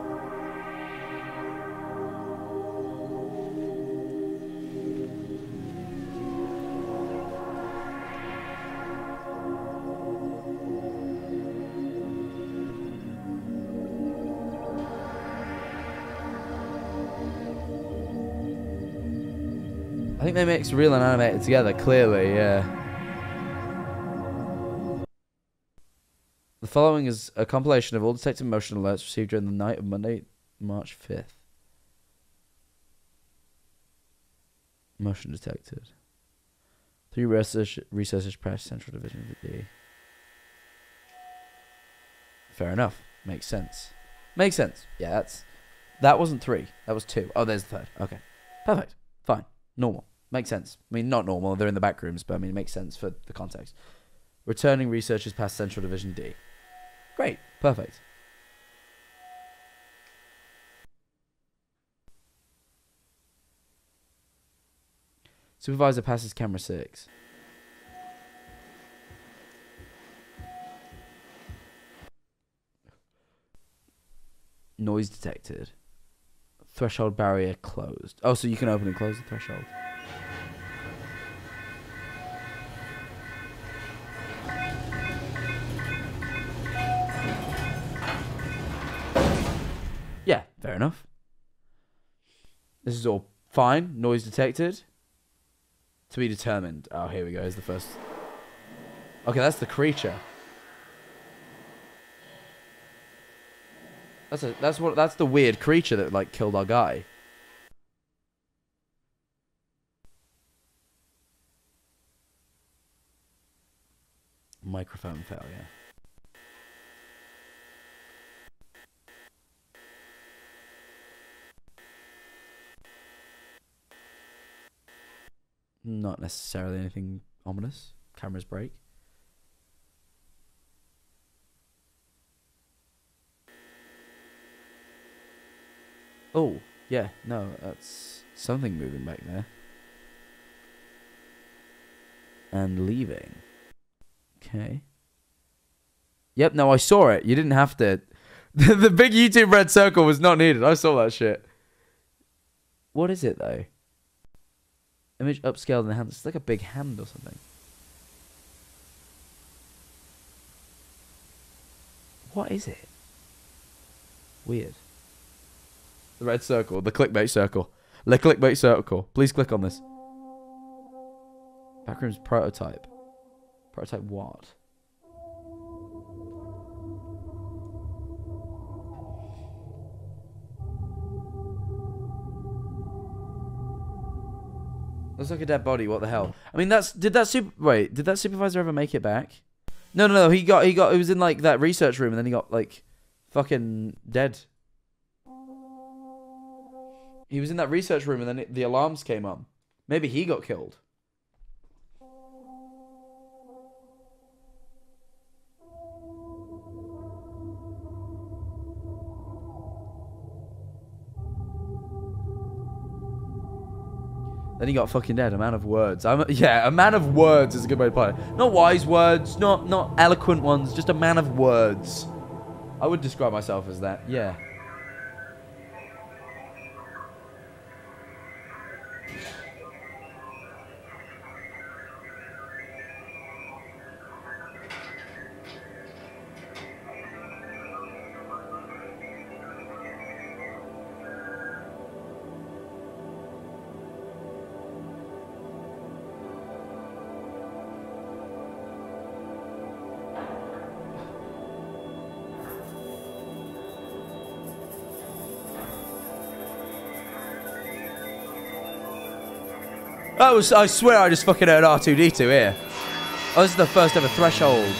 I think they mix real and animated together, clearly, yeah. Following is a compilation of all detected motion alerts received during the night of Monday, March 5th. Motion detected. Three research researchers press Central Division of the D. Fair enough. Makes sense. Makes sense. Yeah, that's that wasn't three. That was two. Oh, there's the third. Okay. Perfect. Fine. Normal. Makes sense. I mean, not normal. They're in the back rooms, but I mean, it makes sense for the context. Returning researchers past Central Division D. Great, perfect. Supervisor passes camera six. Noise detected. Threshold barrier closed. Oh, so you can open and close the threshold. Enough. This is all fine. Noise detected. To be determined. Oh, here we go. Here's the first. Okay, that's the creature. That's a that's what that's the weird creature that like killed our guy. Microphone failure. Not necessarily anything ominous. Cameras break. Oh, yeah, no, that's something moving back there. And leaving. Okay. Yep, no, I saw it. You didn't have to. [laughs] the, big YouTube red circle was not needed. I saw that shit. What is it, though? Image upscaled in the hand. It's like a big hand or something. What is it? Weird. The red circle, the clickbait circle. The clickbait circle. Please click on this. Backrooms prototype. Prototype what? Looks like a dead body. What the hell? I mean, that's did that super wait? Did that supervisor ever make it back? No, no, no. He got he got. He was in like that research room, and then he got like fucking dead. He was in that research room, and then it, the alarms came on. Maybe he got killed. Then he got fucking dead. A man of words. I'm [laughs] yeah, a man of words is a good way to put it. Not wise words, not not eloquent ones, just a man of words. I would describe myself as that. Yeah. Was, I swear I just fucking heard R2D2 here. Oh, this is the first ever Threshold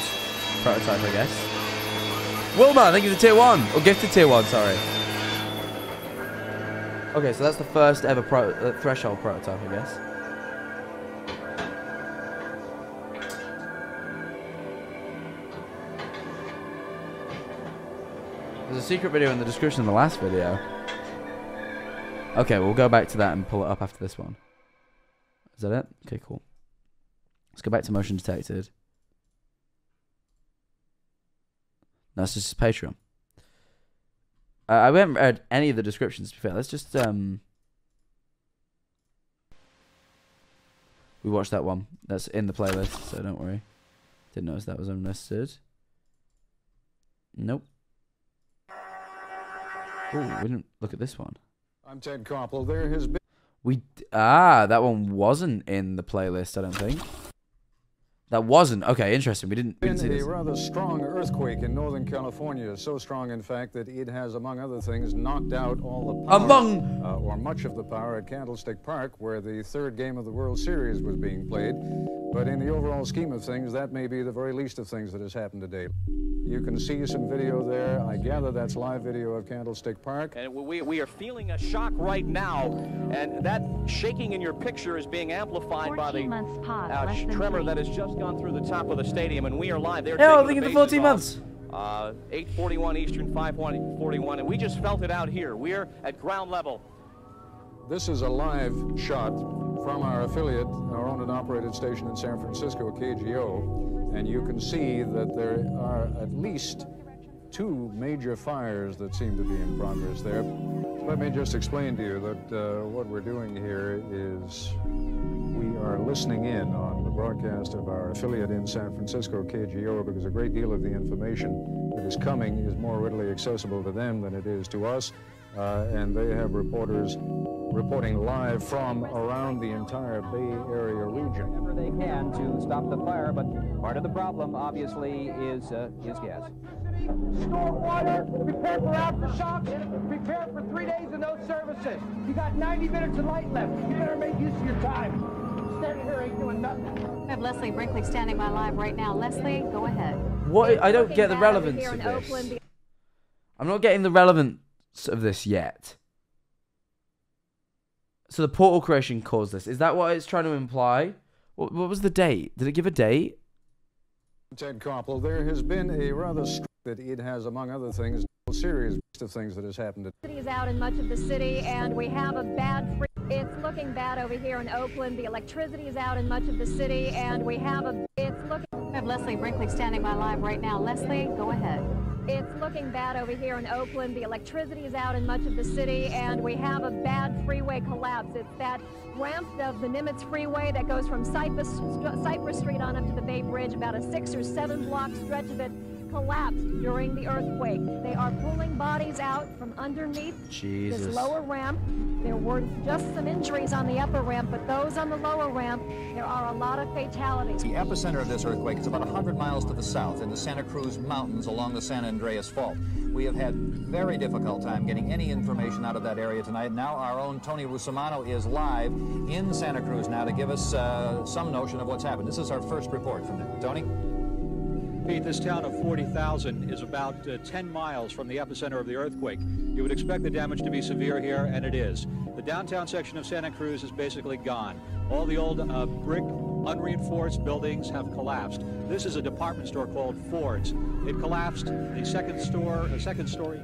prototype, I guess. Wilma, thank you for tier 1. Or gifted tier 1, sorry. Okay, so that's the first ever pro uh, Threshold prototype, I guess. There's a secret video in the description of the last video. Okay, we'll go back to that and pull it up after this one. Is that it? Okay, cool. Let's go back to motion detected. No, just Patreon. Uh, I haven't read any of the descriptions, to be fair. Let's just, um... We watched that one. That's in the playlist, so don't worry. Didn't notice that was unlisted. Nope. Oh, we didn't look at this one. I'm Ted Koppel. There has been. We ah, that one wasn't in the playlist. I don't think. That wasn't okay. Interesting. We didn't. We didn't see a this. rather strong earthquake in Northern California. So strong, in fact, that it has, among other things, knocked out all the power, Among- uh, or much of the power at Candlestick Park, where the third game of the World Series was being played. But in the overall scheme of things, that may be the very least of things that has happened today. You can see some video there. I gather that's live video of Candlestick Park. And we, we are feeling a shock right now, and that shaking in your picture is being amplified by the 14 months pause, uh, tremor three. that has just gone through the top of the stadium, and we are live. They're Yeah, I taking think the it's the bases 14 months. Uh, 8:41 Eastern, 5:41, and we just felt it out here. We're at ground level. This is a live shot from our affiliate, our owned and operated station in San Francisco, KGO, and you can see that there are at least two major fires that seem to be in progress there. Let me just explain to you that uh, what we're doing here is we are listening in on the broadcast of our affiliate in San Francisco, KGO, because a great deal of the information that is coming is more readily accessible to them than it is to us. Uh, and they have reporters reporting live from around the entire Bay Area region. Whatever they can to stop the fire, but part of the problem, obviously, is uh, is gas. Store water, prepare for aftershocks, prepare for three days of no services. You got 90 minutes of light left. You better make use of your time. Standing here ain't doing nothing. We have Leslie Brinkley standing by live right now. Leslie, go ahead. What? I don't get the Looking bad over relevance of this. Oakland. I'm not getting the relevance of this yet. So the portal creation caused this. Is that what it's trying to imply? What, what was the date? Did it give a date? Ted Koppel, there has been a rather str- that it has, among other things, a series of things that has happened. City is out in much of the city, and we have a bad. Free- it's looking bad over here in Oakland. The electricity is out in much of the city, and we have a. It's looking. We have Leslie Brinkley standing by live right now. Leslie, go ahead. It's looking bad over here in Oakland. The electricity is out in much of the city, and we have a bad freeway collapse. It's that ramp of the Nimitz Freeway that goes from Cypress, Cypress Street on up to the Bay Bridge. About a six or seven block stretch of it collapsed during the earthquake. They are pulling bodies out from underneath Jesus. this lower ramp. There were just some injuries on the upper ramp, but those on the lower ramp, there are a lot of fatalities. The epicenter of this earthquake is about 100 miles to the south in the Santa Cruz Mountains along the San Andreas Fault. We have had very difficult time getting any information out of that area tonight. Now our own Tony Russomano is live in Santa Cruz now to give us uh, some notion of what's happened. This is our first report from there. Tony? Pete, this town of 40,000 is about uh, 10 miles from the epicenter of the earthquake. You would expect the damage to be severe here, and it is. The downtown section of Santa Cruz is basically gone. All the old uh, brick, unreinforced buildings have collapsed. This is a department store called Ford's. It collapsed. The second store, the second story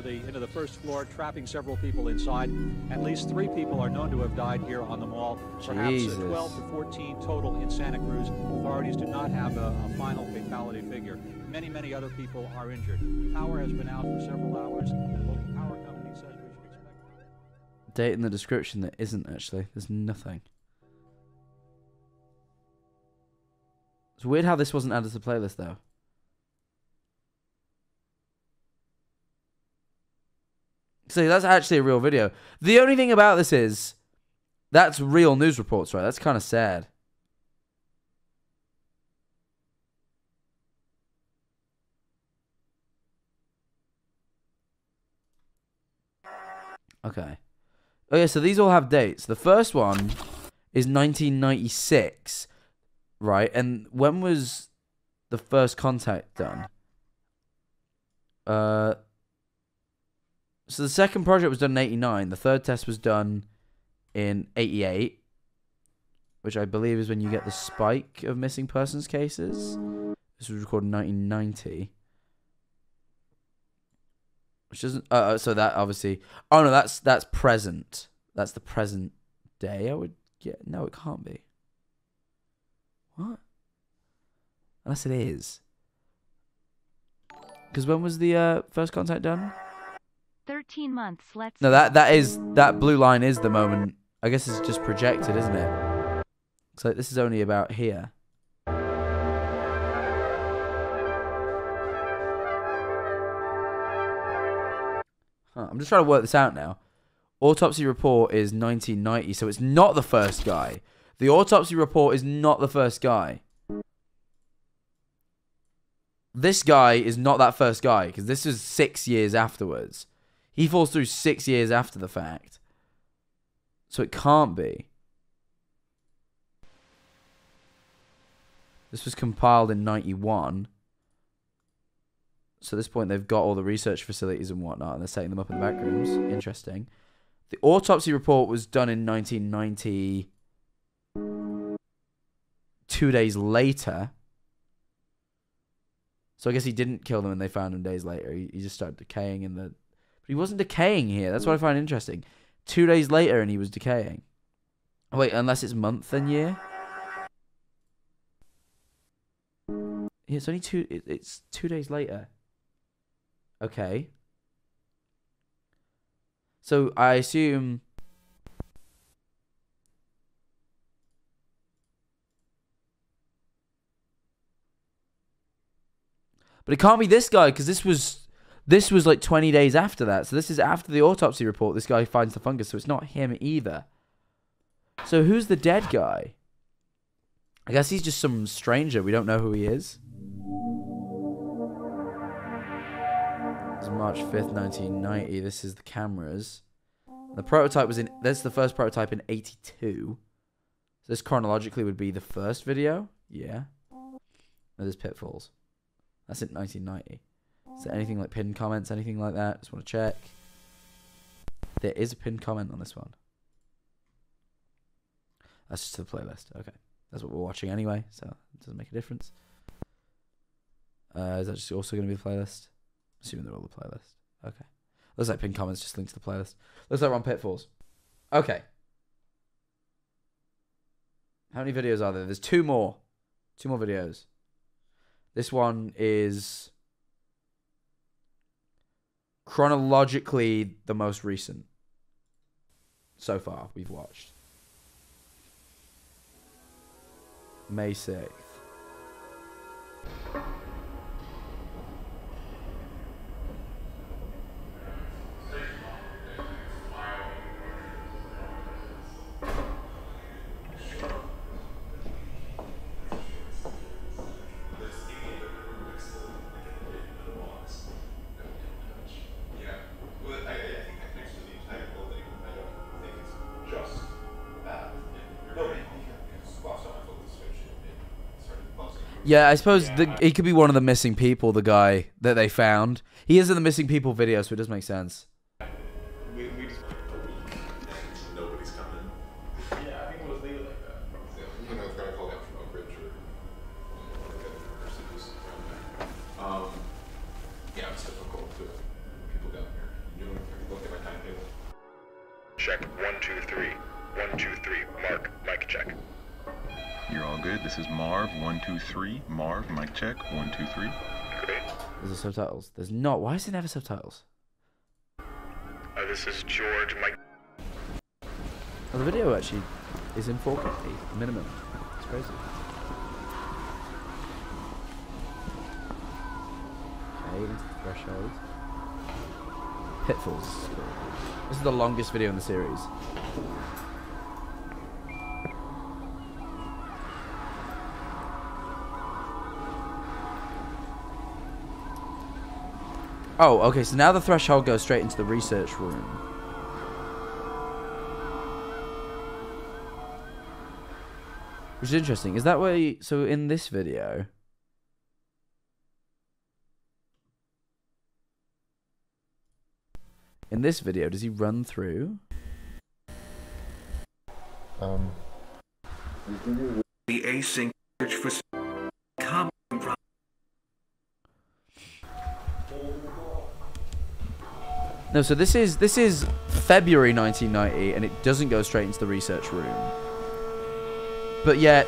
into the into the first floor, trapping several people inside. At least three people are known to have died here on the mall. Perhaps Jesus. uh, 12 to 14 total in Santa Cruz. Authorities do not have a, a final fatality figure. Many, many other people are injured. Power has been out for several hours. The local power company says we should expect. Date in the description that isn't actually. There's nothing. It's weird how this wasn't added to the playlist though. See, that's actually a real video. The only thing about this is that's real news reports, right? That's kind of sad. Okay. Oh yeah, so these all have dates. The first one is 1996, right? And when was the first contact done? Uh so the second project was done in 89. The third test was done in 88, which I believe is when you get the spike of missing persons cases. This was recorded in 1990. Which doesn't. Uh, uh, so that obviously. Oh no, that's that's present. That's the present day. I would get. No, it can't be. What? Unless it is. Because when was the uh, first contact done? 13 months, let's No, that that is that blue line is the moment. I guess it's just projected, isn't it? So this is only about here. Huh, I'm just trying to work this out now. Autopsy report is 1990, so it's not the first guy. The autopsy report is not the first guy. This guy is not that first guy because this is six years afterwards. He falls through six years after the fact. So it can't be. This was compiled in 91. So at this point, they've got all the research facilities and whatnot, and they're setting them up in the back rooms. Interesting. The autopsy report was done in 1990. Two days later. So I guess he didn't kill them and they found him days later. He, he just started decaying in the. He wasn't decaying here. That's what I mm. find interesting. Two days later and he was decaying. Wait, unless it's month and year? Yeah, it's only two. It, it's two days later. Okay. So I assume. But it can't be this guy because this was this was like 20 days after that. So this is after the autopsy report. This guy finds the fungus, so it's not him either. So who's the dead guy? I guess he's just some stranger. We don't know who he is. It's March 5th, 1990. This is the cameras. The prototype was in. That's the first prototype in 82. So this chronologically would be the first video. Yeah. No, there's pitfalls. That's in 1990. Is there anything like pinned comments, anything like that? Just want to check. There is a pinned comment on this one. That's just the playlist. Okay. That's what we're watching anyway, so it doesn't make a difference. Uh, is that just also going to be the playlist? Assuming they're all the playlist. Okay. Looks like pinned comments just linked to the playlist. Looks like we're on Pitfalls. Okay. How many videos are there? There's two more. Two more videos. This one is chronologically the most recent so far we've watched. May 6th. Yeah, I suppose the, he could be one of the missing people, the guy that they found. He is in the missing people video, so it does make sense. Subtitles. There's not. Why is there never subtitles? Uh, this is George. Mike. Oh, the video actually is in 4K minimum. It's crazy. Okay, into the threshold. Pitfalls. This is the longest video in the series. Oh, okay, so now the threshold goes straight into the research room. Which is interesting. Is that where you, so in this video In this video, does he run through? Um The Async search for No, so this is this is February 1990 and it doesn't go straight into the research room. But yet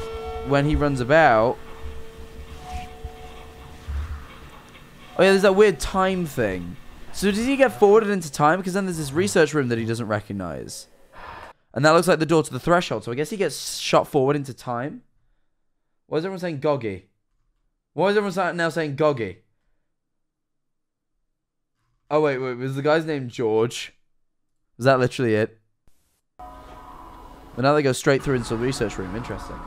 when he runs about Oh yeah, there's that weird time thing. So does he get forwarded into time? Because then there's this research room that he doesn't recognize. And that looks like the door to the threshold. So I guess he gets shot forward into time. Why is everyone saying Goggy? Why is everyone now saying Goggy? Oh wait, wait, was the guy's name George? Was that literally it? But now they go straight through into the research room. Interesting.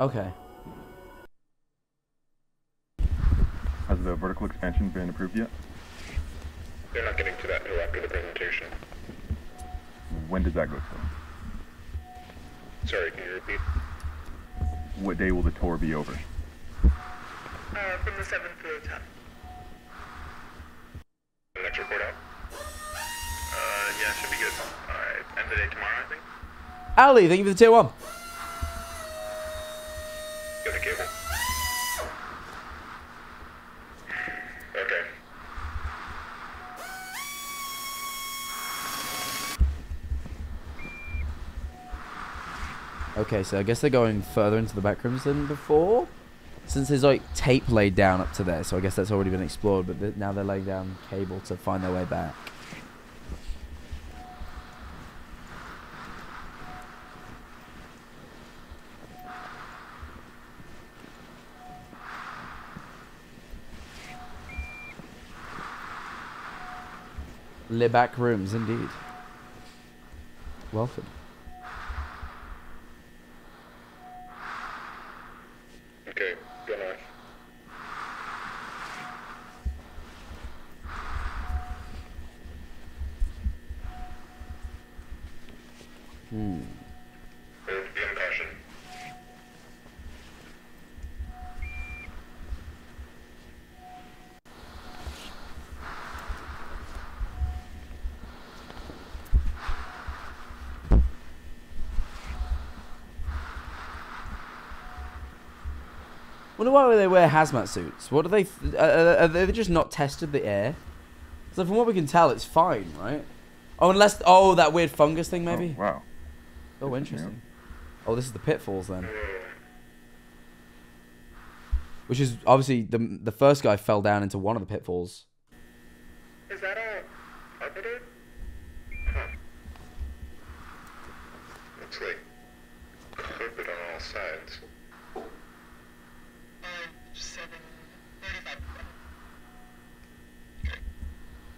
Okay. Has the vertical expansion been approved yet? They're not getting to that until after the presentation. When does that go through? Sorry, can you repeat? What day will the tour be over? Uh, from the 7th to the 10th. Next report out? Uh, yeah, should be good. Alright, end of the day tomorrow, I think. Ali, thank you for the tier 1. Okay, so I guess they're going further into the back rooms than before. Since there's like tape laid down up to there, so I guess that's already been explored, but th- now they're laying down cable to find their way back. Le back rooms, indeed. Welcome. Okay, go north. Hmm. Be on caution. Wonder why they wear hazmat suits. What do they? Th- uh, are they just not tested the air? So from what we can tell, it's fine, right? Oh, unless oh that weird fungus thing maybe. wow. Oh, interesting. Oh, this is the pitfalls then. Which is obviously the the first guy fell down into one of the pitfalls. Is that all carpeted? Huh. Looks like carpet on all sides.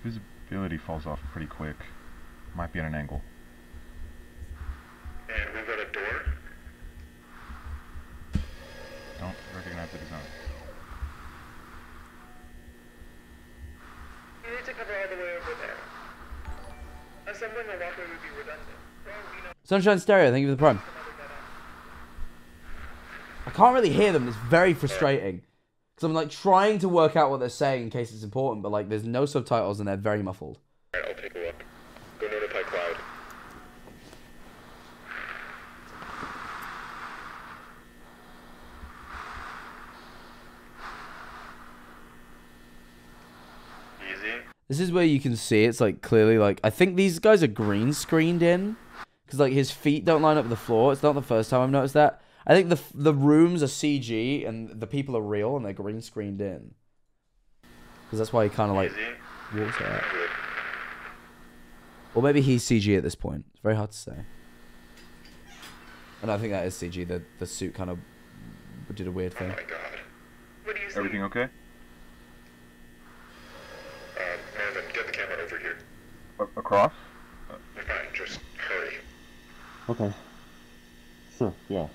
Visibility falls off pretty quick. Might be at an angle. And we've got a door. Don't recognize the design. You need to cover all the way over there. Assembling a walkway would be redundant. Well, we know Sunshine Stereo, thank you for the prime. I can't really hear them. It's very frustrating because I'm like trying to work out what they're saying in case it's important, but like there's no subtitles and they're very muffled. Alright, I'll take a look. Go notify Cloud. Easy. This is where you can see it's like clearly like I think these guys are green screened in because like his feet don't line up with the floor. It's not the first time I've noticed that. I think the the rooms are CG and the people are real and they're green screened in. Because that's why he kind of like walks out. Or maybe he's CG at this point. It's very hard to say. And I think that is CG. The the suit kind of did a weird thing. Everything okay? Uh, Marvin, get the camera over here. A- across? Fine, just hurry. Okay. Sure, yeah.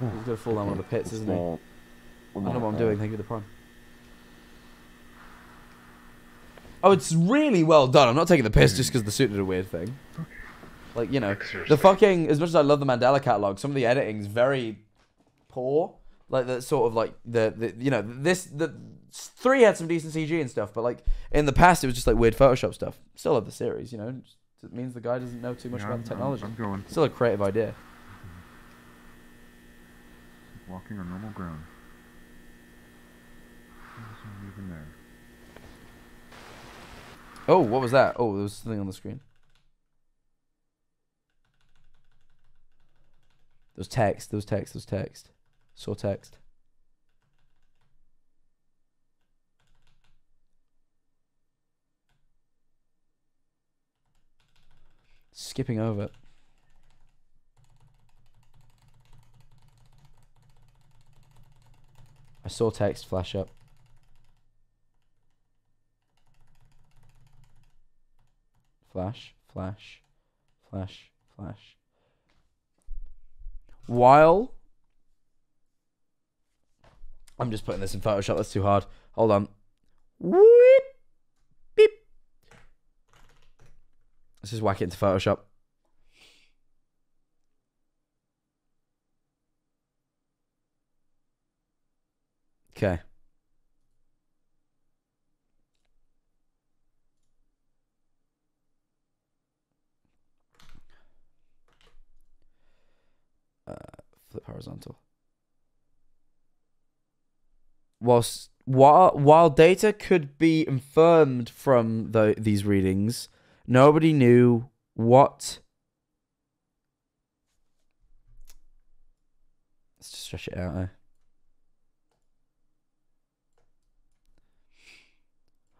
He's gonna fall down one of the pits, isn't he? Uh, I don't know what I'm doing. Thank you for the prime. Oh, it's really well done. I'm not taking the piss just because the suit did a weird thing. Like you know, the fucking as much as I love the Mandela Catalogue, some of the editing's very poor. Like the sort of like the, the you know this the three had some decent CG and stuff, but like in the past it was just like weird Photoshop stuff. Still love the series, you know. Just- It means the guy doesn't know too much Yeah, about the technology. I'm going. Still a creative idea. Walking on normal ground. Even there. Oh, what was that? Oh, there was something on the screen. There was text. There was text. There was text. Saw text. Skipping over it. I saw text flash up. Flash, flash, flash, flash. While I'm just putting this in Photoshop, that's too hard. Hold on. Whip, Let's just whack it into Photoshop. Okay. Uh, flip horizontal. Whilst while while data could be infirmed from the, these readings, nobody knew what. Let's just stretch it out. Eh?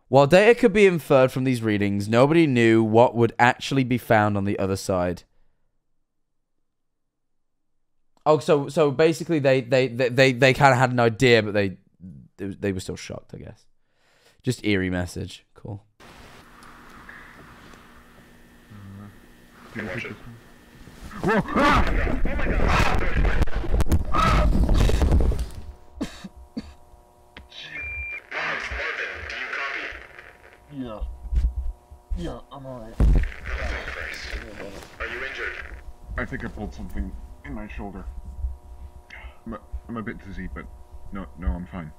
While data could be inferred from these readings, nobody knew what would actually be found on the other side. Oh, so so basically they they they they, they kind of had an idea, but they they were still shocked, I guess. Just eerie message. Cool. Watch it. Yeah. Yeah, I'm alright. Are you injured? I think I pulled something in my shoulder. I'm a, I'm a bit dizzy, but no, no, I'm fine.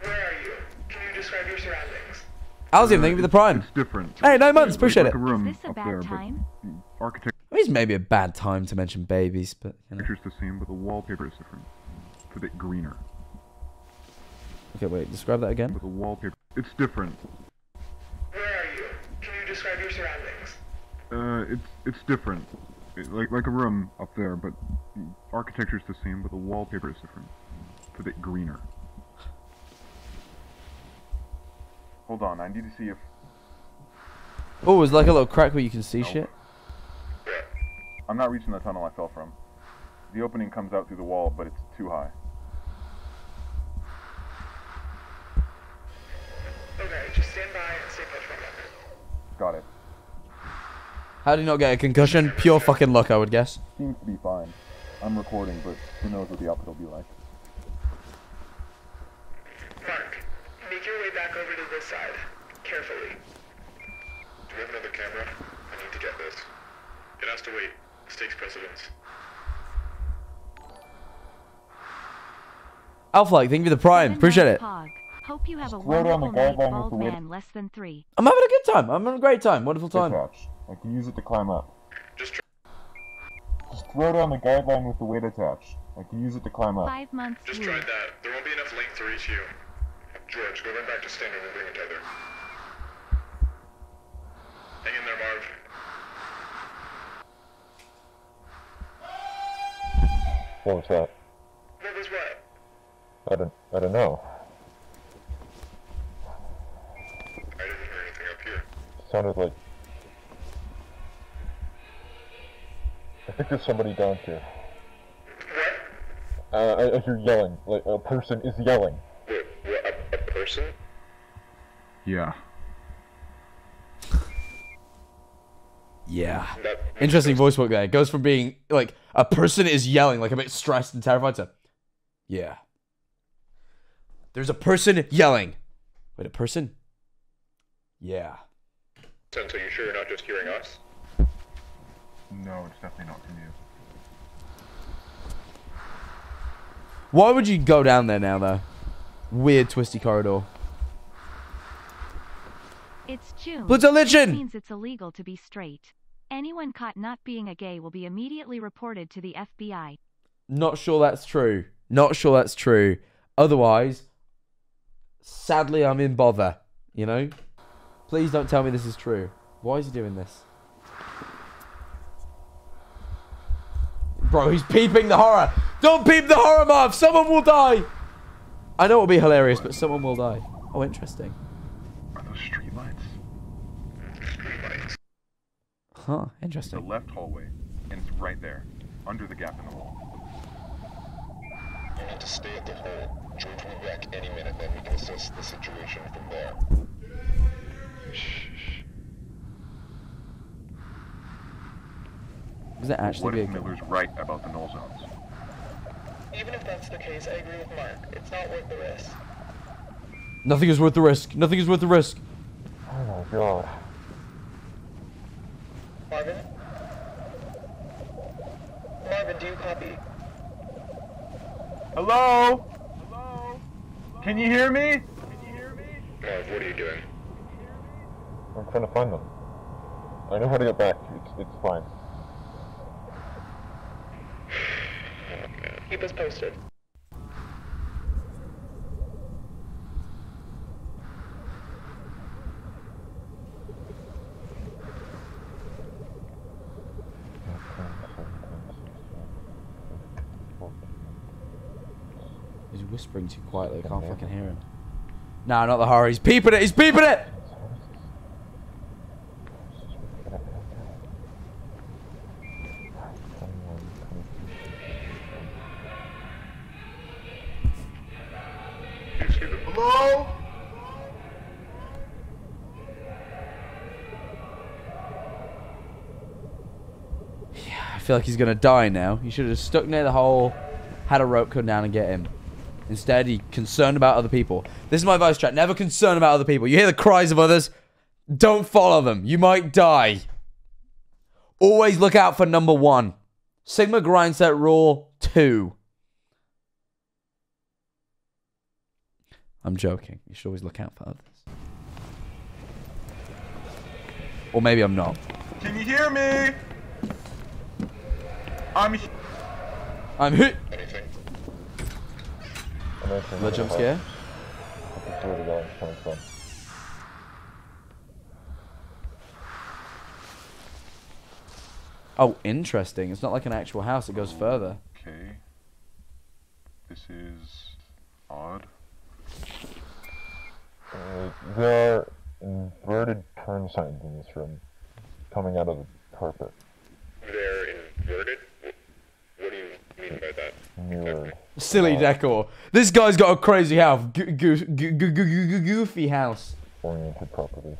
Where are you? Can you describe your surroundings? Alzium, thank you for the prime. It's different. Hey, nine months, Like- appreciate like it. a room Is this a bad there, time? But the architecture I mean, it's maybe a bad time to mention babies, but you know. is the same, but the wallpaper is different. It's a bit greener. Okay, wait. Describe that again. But the wallpaper, it's different. Where are you? Can you describe your surroundings? Uh, it's it's different. It- like like a room up there, but the architecture is the same, but the wallpaper is different. It's a bit greener. Hold on, I need to see if Oh, it's like a little crack where you can see shit. I'm not reaching the tunnel I fell from. The opening comes out through the wall, but it's too high. Okay, just stand by and stay put for a moment. Got it. How do you not get a concussion? Pure fucking luck, I would guess. Seems to be fine. I'm recording, but who knows what the output will be like. Mark, make your way back over to this side. Carefully. Do we have another camera? I need to get this. It has to wait. This takes precedence. Alpha, thank you for the prime. Appreciate it. Hope you have a Scroll down wonderful night, bald man less than three. I'm having a good time. I'm having a great time. Wonderful time. I can use it to climb up. Just try. Just throw down the guideline with the weight attached. I can use it to climb up. Five months Just blue. tried that. There won't be enough length to reach you. George, go run back to standard and bring it tether. Hang in there, Marv. What was that? What was what? I don't, I don't know. I didn't hear anything up here. sounded like. I think there's somebody down here. What? Uh, I, I hear yelling. Like a person is yelling. Wait, what, a, a person? Yeah. Yeah. Interesting voice work there. It goes from being like a person is yelling, like a bit stressed and terrified, to yeah. There's a person yelling. Wait, a person? Yeah. Sense, are you sure you're not just hearing us? No, it's definitely not from you. Why would you go down there now, though? Weird, twisty corridor. It's June. Blood religion! This means it's illegal to be straight. Anyone caught not being a gay will be immediately reported to the FBI. Not sure that's true. Not sure that's true. Otherwise, sadly, I'm in bother. You know? Please don't tell me this is true. Why is he doing this? Bro, he's peeping the horror. Don't peep the horror, Marv. Someone will die. I know it'll be hilarious, but someone will die. Oh, interesting. Are those street lights? Huh, The interesting. left hallway, and it's right there, under the gap in the wall. You need to stay at the hole. George will be back any minute, then we can assess the situation from there. Does it actually what be a if Miller's right about the null zones? Even if that's the case, I agree with Mark. It's not worth the risk. Nothing is worth the risk. Nothing is worth the risk. Oh my god. Marvin? Marvin, do you copy? Hello? Hello? Can you hear me? Can you hear me? Marv, what are you doing? I'm trying to find them. I know how to get back. It's, it's fine. [sighs] Oh, keep us posted. He's whispering too quietly. I can't fucking hear him. No, not the horror. He's peeping it. He's peeping it. Hello? I feel like he's gonna die now. He should have stuck near the hole, had a rope come down and get him. Instead, he concerned about other people. This is my advice, chat. Never concern about other people. You hear the cries of others, don't follow them. You might die. Always look out for number one. Sigma grind set rule two. I'm joking. You should always look out for others. Or maybe I'm not. Can you hear me? I'm. I'm hit. Anything. The jump scare? I can see where the yelling's coming from. Oh, interesting. It's not like an actual house. It goes further. Okay. This is odd. Uh, there are inverted turn signs in this room, coming out of the carpet. They're inverted? What do you mean by that? Silly uh, decor. This guy's got a crazy house. Go- go- go- go- go- go- goofy house. Oriented properly.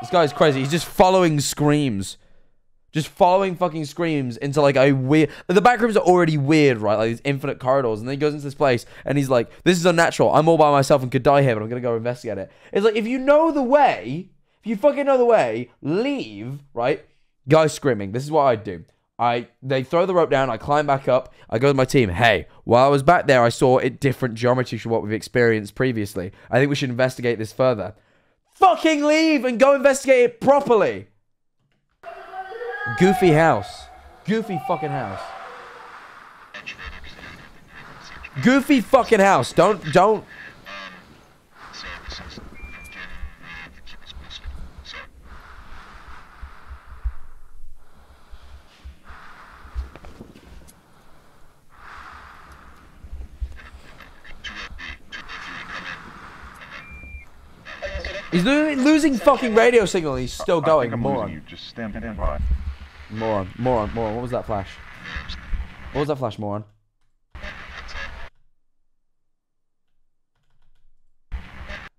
This guy's crazy. He's just following screams. Just following fucking screams into like a weird. The back rooms are already weird, right? Like these infinite corridors. And then he goes into this place and he's like, this is unnatural. I'm all by myself and could die here, but I'm going to go investigate it. It's like, if you know the way, if you fucking know the way, leave, right? Guys screaming. This is what I do. I they throw the rope down. I climb back up. I go to my team. Hey, while I was back there, I saw it different geometry to what we've experienced previously. I think we should investigate this further. Fucking leave and go investigate it properly. Goofy house. Goofy fucking house. Goofy fucking house. Don't don't. He's losing fucking radio signal. He's still I going. think I'm moron. you. Just stand, by. Moron, moron, moron. What was that flash? What was that flash, moron?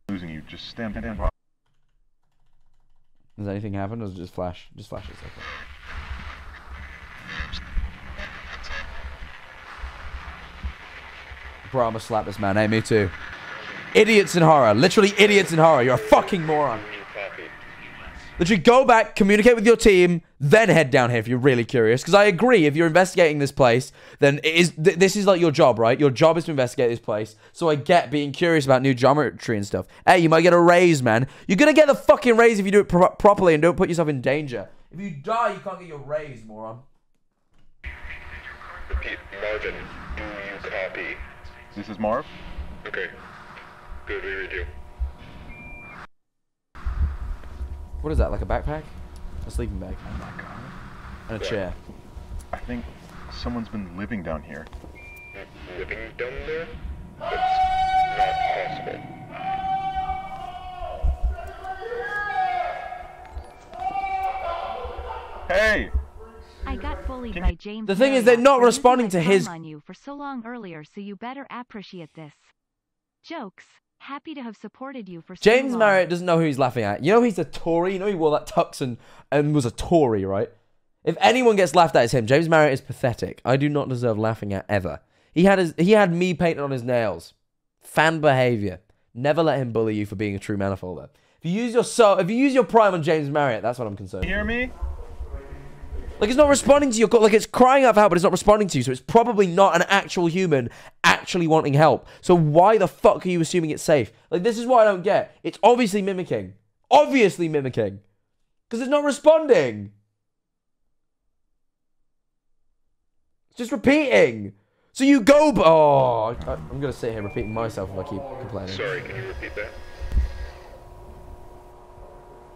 Losing you. Just stand, by. Does anything happen or is it just flash? Just flashes. Okay. Bro, I'm gonna slap this man. Hey, me too. Idiots in horror. Literally idiots in horror. You're a fucking moron. Literally go back, communicate with your team, then head down here if you're really curious. Because I agree, if you're investigating this place, then it is th- this is like your job, right? Your job is to investigate this place. So I get being curious about new geometry and stuff. Hey, you might get a raise, man. You're gonna get the fucking raise if you do it pro- properly and don't put yourself in danger. If you die, you can't get your raise, moron. Repeat, Marvin, do you copy? This is Marv. Okay. Good, we read you. What is that? Like a backpack? A sleeping bag? Oh and a chair. I think someone's been living down here. Living down there? That's not possible. Hey! I got bullied by James. The thing is, they're not responding to his- on you for so long earlier, so you better appreciate this. Jokes. Happy to have supported you for so James long. Marriott doesn't know who he's laughing at. You know he's a Tory. You know he wore that tux and, and was a Tory, right? If anyone gets laughed at, it's him. James Marriott is pathetic. I do not deserve laughing at ever. He had his, he had me painted on his nails. Fan behavior. Never let him bully you for being a true manifolder. If you use your so, if you use your prime on James Marriott, that's what I'm concerned. You hear me? Like it's not responding to your call. Like it's crying out for help, but it's not responding to you. So it's probably not an actual human actually wanting help. So why the fuck are you assuming it's safe? Like this is what I don't get. It's obviously mimicking. Obviously mimicking. Because it's not responding. It's just repeating. So you go. Oh, I, I'm gonna sit here repeating myself if I keep complaining. Sorry, can you repeat that?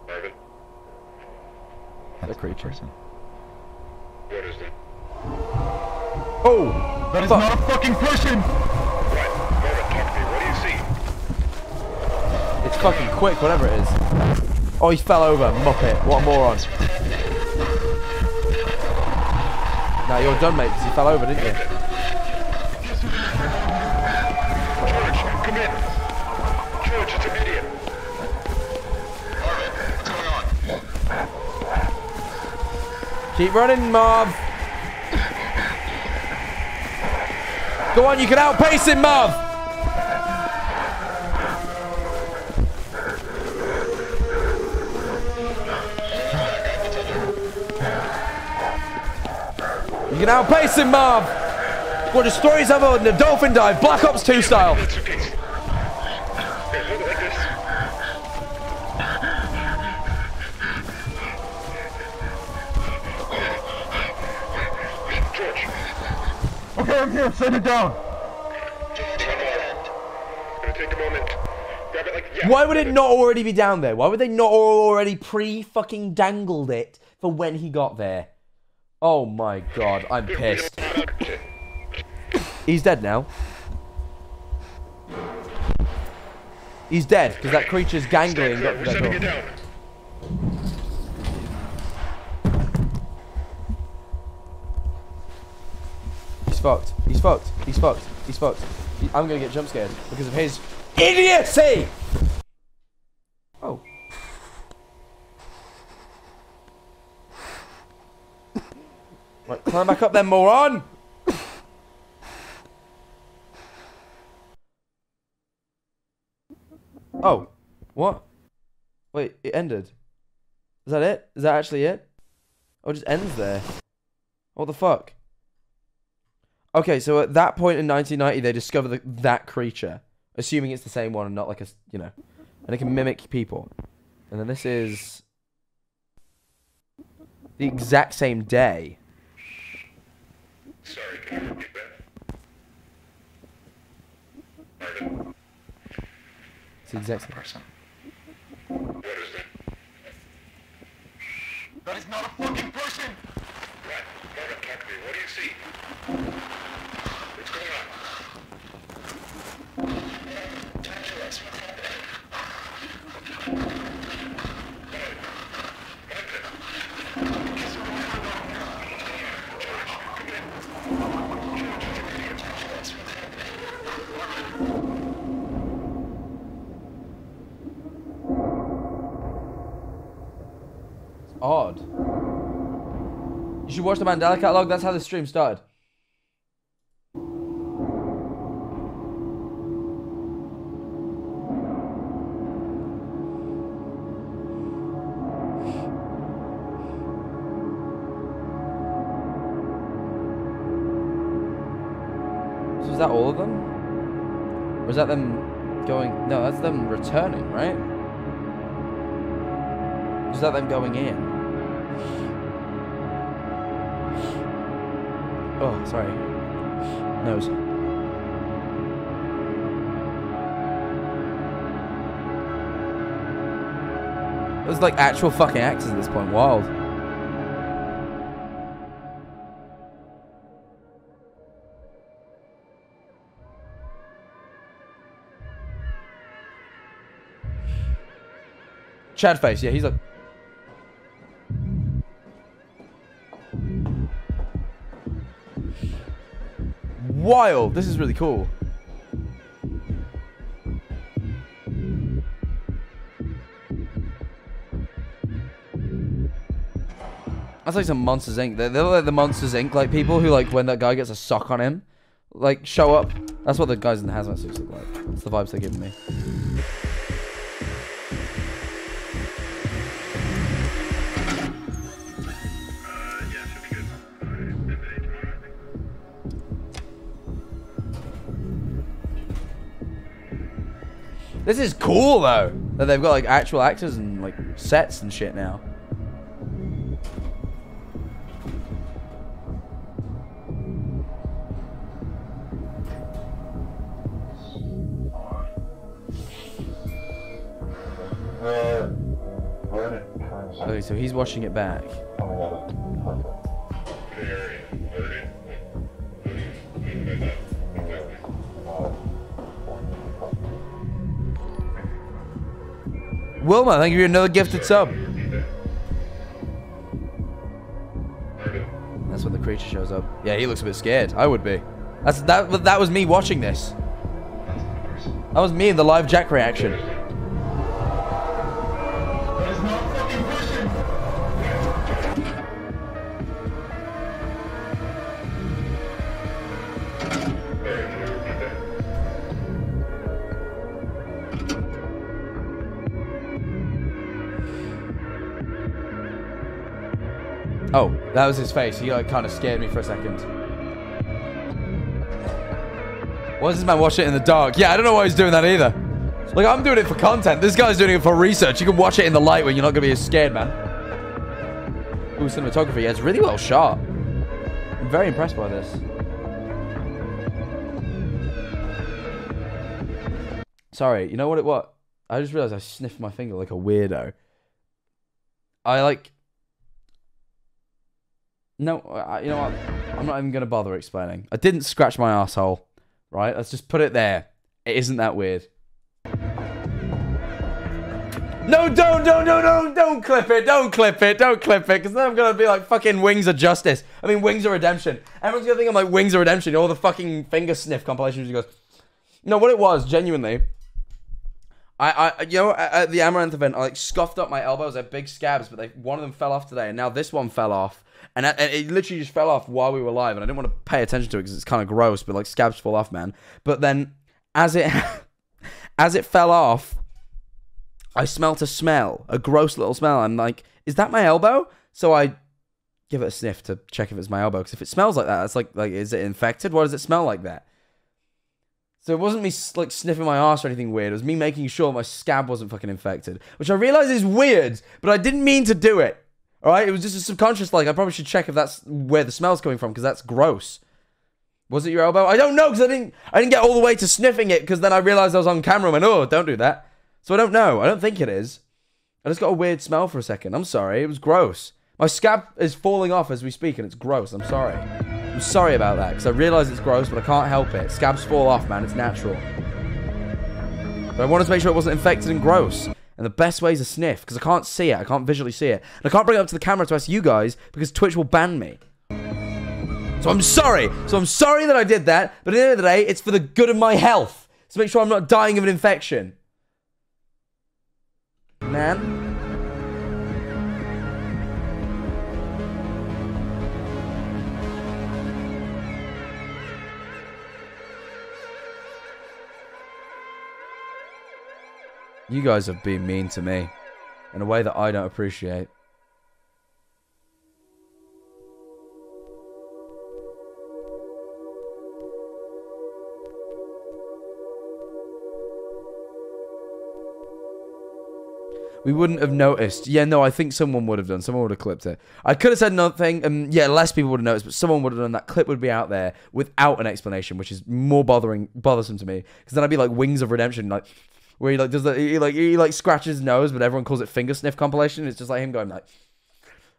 Marvin, The creature. what is it? Oh, That is fuck. not a fucking person! What? Marvin, talk to me. What do you see? It's fucking quick, whatever it is. Oh, he fell over. Muppet. What a moron. Now you're done, mate, because you fell over, didn't you? Keep running, Marv. Go on, you can outpace him, Marv. You can outpace him, Marv. We'll destroy his other in the dolphin dive, Black Ops 2 style. I'm here. Set it down. Why would it not already be down there? Why would they not already pre fucking dangled it for when he got there? Oh my god, I'm pissed. He's dead now. He's dead because that creature's gangling got door. down. He's fucked. He's fucked. He's fucked. He's fucked. He- I'm gonna get jump scared because of his idiocy. Oh. Right, climb back up then, moron. Oh, what? Wait, it ended. Is that it? Is that actually it? Oh, it just ends there. What the fuck? Okay, so at that point in 1990, they discover the, that creature, assuming it's the same one and not like a, you know, and it can mimic people. And then this is the exact same day. Sorry, can you repeat that? Marvin, It's the exact same person. what is it? That is not a fucking person! What? Marvin, talk to. What do you see? What's going on? Talk to us. What's happening? It's odd. Watch the Mandela Catalogue. That's how the stream started. So is that all of them? Is that them going? No, that's them returning, right? Is that them going in? Oh, sorry. Nose. There's like actual fucking actors at this point. Wild. Chad face, yeah, he's like. Wild. This is really cool. That's like some Monsters Inc. They're, they're like the Monsters Inc. like people who like when that guy gets a sock on him, like show up. That's what the guys in the hazmat suits look like. That's the vibes they're giving me. This is cool though. That they've got like actual actors and like sets and shit now. Okay, so he's washing it back. Wilma, thank you for another gifted sub. That's when the creature shows up. Yeah, he looks a bit scared. I would be. That's that. That was me watching this. That was me in the live Jack reaction. That was his face. He like kind of scared me for a second. Why does this man watch it in the dark? Yeah, I don't know why he's doing that either. Like, I'm doing it for content. This guy's doing it for research. You can watch it in the light when you're not going to be as scared, man. Ooh, cinematography. Yeah, it's really well shot. I'm very impressed by this. Sorry, you know what it was? I just realized I sniffed my finger like a weirdo. I like no, I, you know what? I'm not even going to bother explaining. I didn't scratch my asshole, right? Let's just put it there. It isn't that weird. No, don't, don't, don't, don't, don't clip it. Don't clip it. Don't clip it. Because then I'm going to be like fucking Wings of Justice. I mean, Wings of Redemption. Everyone's going to think I'm like Wings of Redemption. All the fucking finger sniff compilations. He goes, no, what it was, genuinely. I, I, you know, at, the Amaranth event, I like scuffed up my elbows. They're big scabs, but they, one of them fell off today, and now this one fell off. And, and it literally just fell off while we were live, and I didn't want to pay attention to it because it's kind of gross. But like scabs fall off, man. But then, as it [laughs] as it fell off, I smelt a smell, a gross little smell. I'm like, is that my elbow? So I give it a sniff to check if it's my elbow. Because if it smells like that, it's like like is it infected? Why does it smell like that? So it wasn't me like sniffing my ass or anything weird. It was me making sure my scab wasn't fucking infected, which I realize is weird, but I didn't mean to do it. All right, it was just a subconscious like I probably should check if that's where the smell's coming from because that's gross. Was it your elbow? I don't know because I didn't I didn't get all the way to sniffing it because then I realized I was on camera and went, oh, don't do that. So I don't know. I don't think it is. I just got a weird smell for a second. I'm sorry. It was gross. My scab is falling off as we speak and it's gross. I'm sorry. I'm sorry about that because I realize it's gross, but I can't help it. Scabs fall off, man. It's natural. But I wanted to make sure it wasn't infected and gross. And the best way is a sniff because I can't see it. I can't visually see it. And I can't bring it up to the camera to ask you guys because Twitch will ban me. So I'm sorry. So I'm sorry that I did that. But at the end of the day, it's for the good of my health. To make sure I'm not dying of an infection. Man. You guys have been mean to me in a way that I don't appreciate. We wouldn't have noticed. Yeah, no, I think someone would have done. Someone would have clipped it. I could have said nothing, and yeah, less people would have noticed, but someone would have done that. Clip would be out there without an explanation, which is more bothering, bothersome to me. Because then I'd be like Wings of Redemption, like where he like does that, he like he like scratches his nose, but everyone calls it finger sniff compilation. It's just like him going like,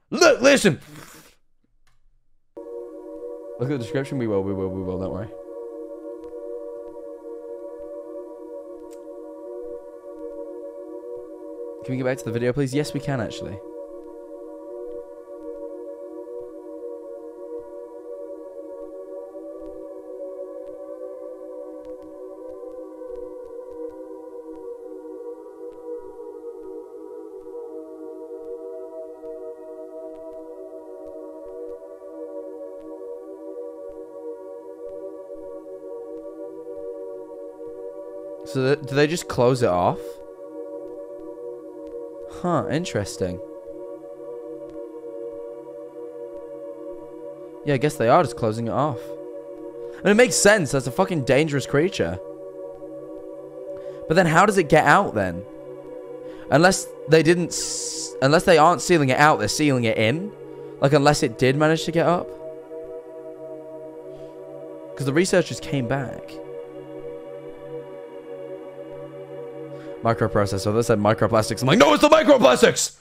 look, listen. Look at the description. We will, we will, we will. Don't worry. Can we get back to the video, please? Yes, we can actually. So th- do they just close it off? Huh, interesting. Yeah, I guess they are just closing it off. And it makes sense. That's a fucking dangerous creature. But then how does it get out then? Unless they didn't... unless they aren't sealing it out, they're sealing it in? Like, unless it did manage to get up? Because the researchers came back. Microprocessor. They said microplastics. I'm like, no, it's the microplastics.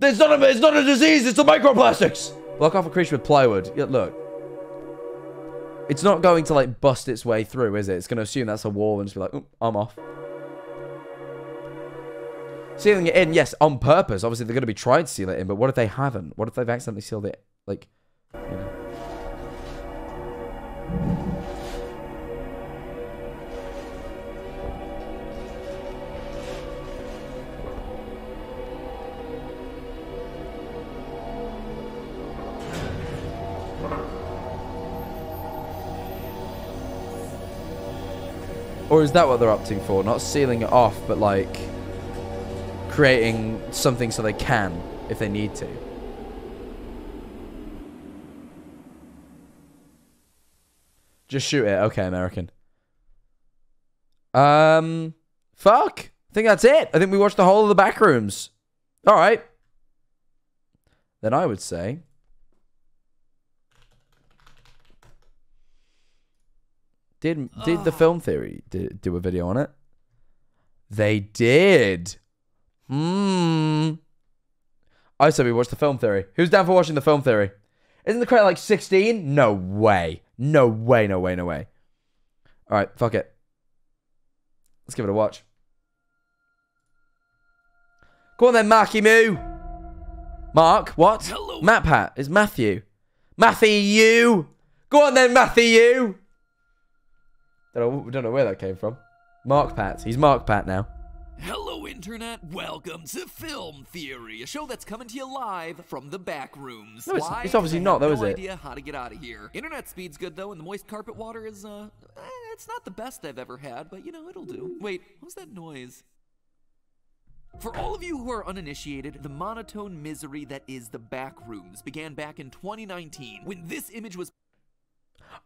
It's not a, it's not a disease. It's the microplastics. Block off a creature with plywood. Yeah, look. It's not going to like bust its way through, is it? It's going to assume that's a wall and just be like, "Oop, I'm off. Sealing it in, yes, on purpose. Obviously, they're going to be trying to seal it in, but what if they haven't? What if they've accidentally sealed it? Like, you. Or is that what they're opting for? Not sealing it off, but like creating something so they can if they need to. Just shoot it. Okay, American. Um, fuck. I think that's it. I think we watched the whole of the back rooms. All right. Then I would say. Did did the film theory did, do a video on it? They did. Hmm. I said we watched the film theory. Who's down for watching the film theory? Isn't the credit like 16? No way. No way, no way, no way. All right, fuck it. Let's give it a watch. Go on then, Marky Moo. Mark, what? Hello. Matt Pat. It's Matthew. Matthew. Go on then, Matthew. Don't know, don't know where that came from. Mark Pat. He's Mark Pat now. Hello, Internet. Welcome to Film Theory, a show that's coming to you live from the back rooms. No, it's- Why? it's obviously not, though, no is it? idea how to get out of here. Internet speed's good though, and the moist carpet water is uh, eh, it's not the best I've ever had, but you know it'll do. Wait, what was that noise? For all of you who are uninitiated, the monotone misery that is the back rooms began back in 2019 when this image was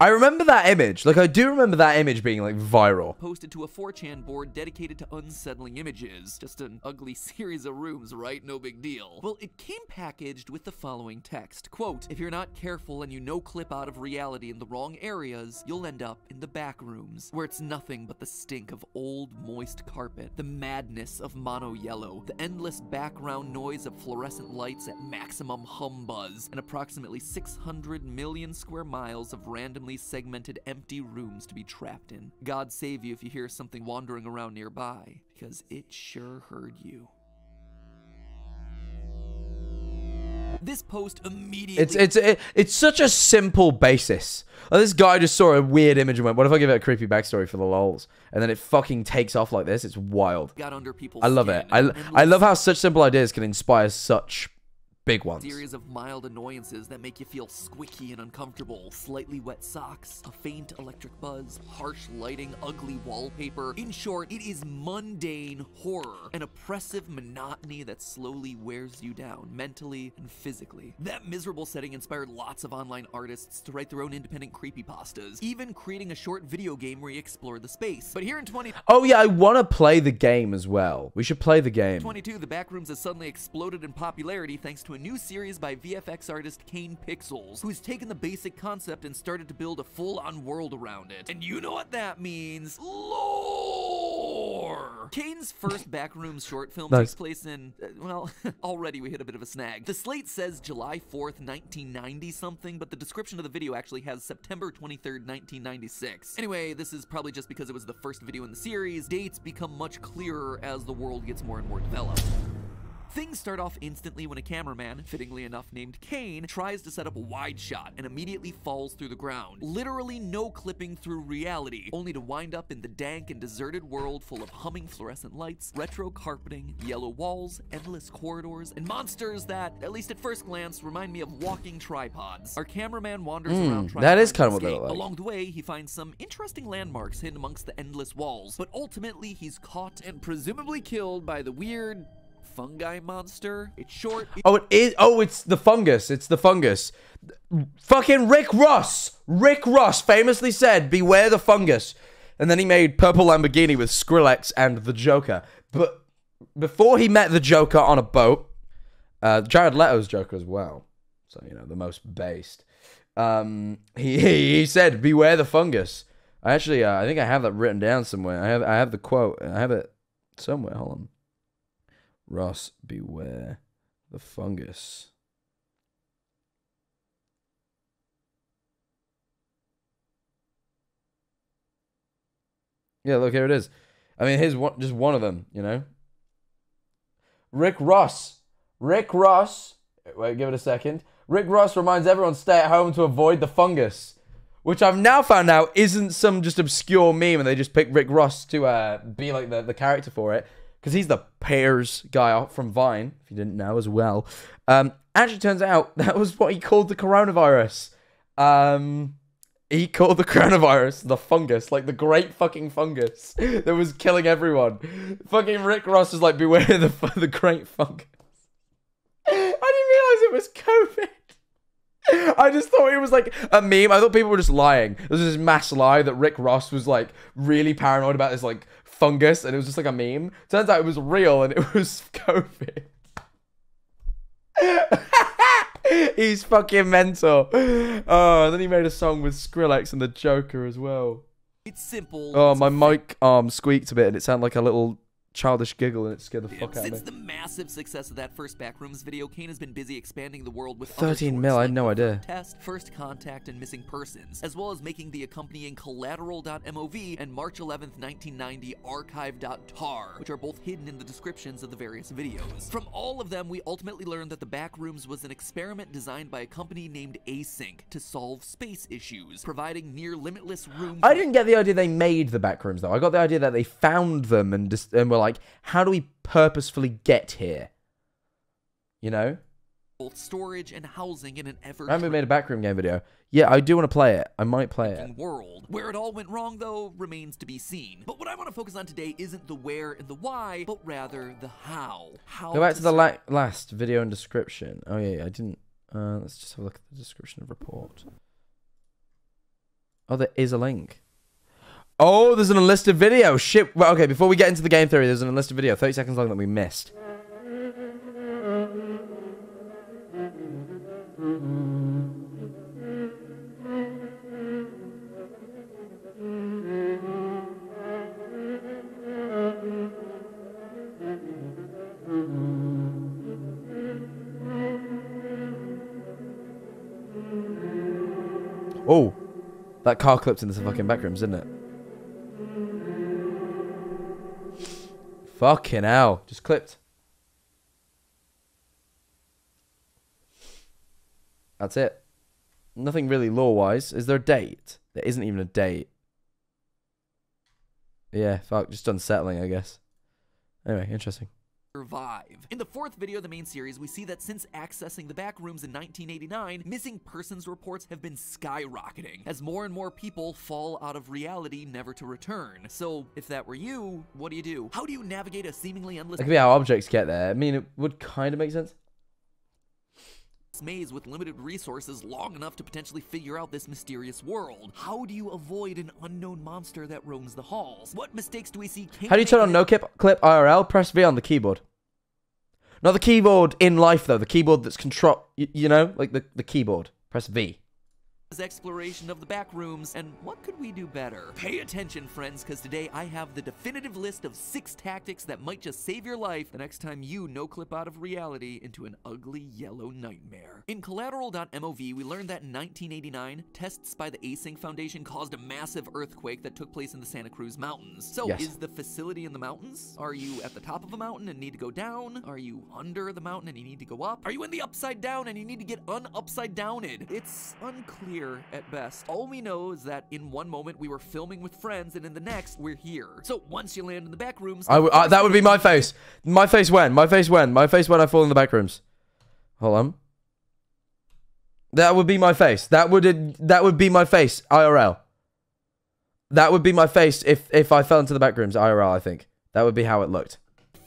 I remember that image. Like, I do remember that image being, like, viral. posted to a 4chan board dedicated to unsettling images. Just an ugly [laughs] series of rooms, right? No big deal. Well, it came packaged with the following text. Quote, if you're not careful and you no clip out of reality in the wrong areas, you'll end up in the back rooms, where it's nothing but the stink of old moist carpet, the madness of mono yellow, the endless background noise of fluorescent lights at maximum hum buzz, and approximately 600 million square miles of randomly segmented empty rooms to be trapped in. God save you if you hear something wandering around nearby, because it sure heard you. This post immediately It's it's it, it's such a simple basis. Like, this guy just saw a weird image and went, "What if I give it a creepy backstory for the lols?" And then it fucking takes off like this. It's wild. got under people's I love it. I I love how such simple ideas can inspire such big ones. Series of mild annoyances that make you feel squicky and uncomfortable. Slightly wet socks, a faint electric buzz, harsh lighting, ugly wallpaper. In short, it is mundane horror, an oppressive monotony that slowly wears you down, mentally and physically. That miserable setting inspired lots of online artists to write their own independent creepypastas, even creating a short video game where you explore the space. But here in 20- Oh yeah, I want to play the game as well. We should play the game. 22, the Backrooms has suddenly exploded in popularity thanks to a new series by VFX artist Kane Pixels, who's taken the basic concept and started to build a full-on world around it. And you know what that means? Lore! Kane's first [laughs] Backroom short film Nice. takes place in, uh, well, [laughs] already we hit a bit of a snag. The slate says July 4th, 1990 something, but the description of the video actually has September 23rd, 1996. Anyway, this is probably just because it was the first video in the series. Dates become much clearer as the world gets more and more developed. Things start off instantly when a cameraman, fittingly enough named Kane, tries to set up a wide shot and immediately falls through the ground. Literally no clipping through reality, only to wind up in the dank and deserted world full of humming fluorescent lights, retro carpeting, yellow walls, endless corridors, and monsters that, at least at first glance, remind me of walking tripods. Our cameraman wanders Mm, around trying that to is what escape. look like. Along the way, he finds some interesting landmarks hidden amongst the endless walls, but ultimately he's caught and presumably killed by the weird fungi monster. It's short. Oh, it is. Oh, it's the fungus. It's the fungus. Fucking Rick Ross. Rick Ross famously said, "Beware the fungus," and then he made Purple Lamborghini with Skrillex and the Joker. But before he met the Joker on a boat, uh, Jared Leto's Joker as well. So you know the most based. Um, he [laughs] he said, "Beware the fungus." I actually, uh, I think I have that written down somewhere. I have I have the quote. I have it somewhere. Hold on. Ross, beware the fungus. Yeah, look here it is. I mean, here's one, just one of them. You know. Rick Ross. Rick Ross. Wait, give it a second. Rick Ross reminds everyone stay at home to avoid the fungus, which I've now found out isn't some just obscure meme and they just picked Rick Ross to uh, be like the, the character for it because he's the pears guy from Vine, if you didn't know as well. Um, actually, turns out [laughs] that was what he called the coronavirus. Um, he called the coronavirus the fungus, like the great fucking fungus [laughs] that was killing everyone. Fucking Rick Ross was like, beware the the great fungus. [laughs] I didn't realize it was COVID. I just thought it was like a meme. I thought people were just lying. There was this mass lie that Rick Ross was like really paranoid about this like fungus, and it was just like a meme. Turns out it was real, and it [laughs] was COVID. [laughs] He's fucking mental. Oh, and then he made a song with Skrillex and the Joker as well. It's simple. Oh, my mic arm squeaked a bit, and it sounded like a little childish giggle, and it scared the fuck out of me. Since the massive success of that first Backrooms video, Kane has been busy expanding the world with 13 mil, I had no idea. Test, First Contact, and Missing Persons, as well as making the accompanying Collateral.mov and March 11th, 1990 Archive.tar, which are both hidden in the descriptions of the various videos. From all of them, we ultimately learned that the Backrooms was an experiment designed by a company named Async to solve space issues, providing near limitless room. I didn't get the idea they made the backrooms though. I got the idea that they found them and just and were like, how do we purposefully get here? You know? both storage and housing in an ever I haven't made a backroom game video. Yeah, I do want to play it. I might play it. world. Where it all went wrong, though, remains to be seen. But what I want to focus on today isn't the where and the why, but rather the how. How Go back to the la- last video and description. Oh yeah, yeah I didn't. Uh, let's just have a look at the description of report. Oh, there is a link. Oh, there's an enlisted video. Shit. Well, okay, before we get into the game theory, there's an enlisted video, 30 seconds long that we missed. Oh, that car clipped into the fucking backrooms, didn't it? Fucking hell. Just clipped. That's it. Nothing really lore wise. Is there a date? There isn't even a date. Yeah, fuck. Just unsettling, I guess. Anyway, interesting. Survive. In the fourth video of the main series, we see that since accessing the back rooms in 1989, missing persons reports have been skyrocketing as more and more people fall out of reality never to return. So, if that were you, what do you do? How do you navigate a seemingly endless That could be how objects get there. I mean, it would kind of make sense. Maze with limited resources long enough to potentially figure out this mysterious world? How do you avoid an unknown monster that roams the halls? What mistakes do we see How do you turn on no clip, clip IRL? Press V on the keyboard. Not the keyboard in life, though. The keyboard that's control. You, you know? Like the, the keyboard. Press V. exploration of the back rooms, and what could we do better? Pay attention, friends, because today I have the definitive list of six tactics that might just save your life the next time you no clip out of reality into an ugly yellow nightmare. In Collateral.mov, we learned that in 1989, tests by the Async Foundation caused a massive earthquake that took place in the Santa Cruz Mountains. So, Yes. is the facility in the mountains? Are you at the top of a mountain and need to go down? Are you under the mountain and you need to go up? Are you in the upside down and you need to get un-upside downed? It's unclear at best. All we know is that in one moment we were filming with friends and in the next we're here. So once you land in the back rooms, I w- I, that would be my face. My face when? My face when? My face when I fall in the back rooms. Hold on. That would be my face. That would that would be my face IRL. That would be my face if if I fell into the back rooms IRL. I think that would be how it looked.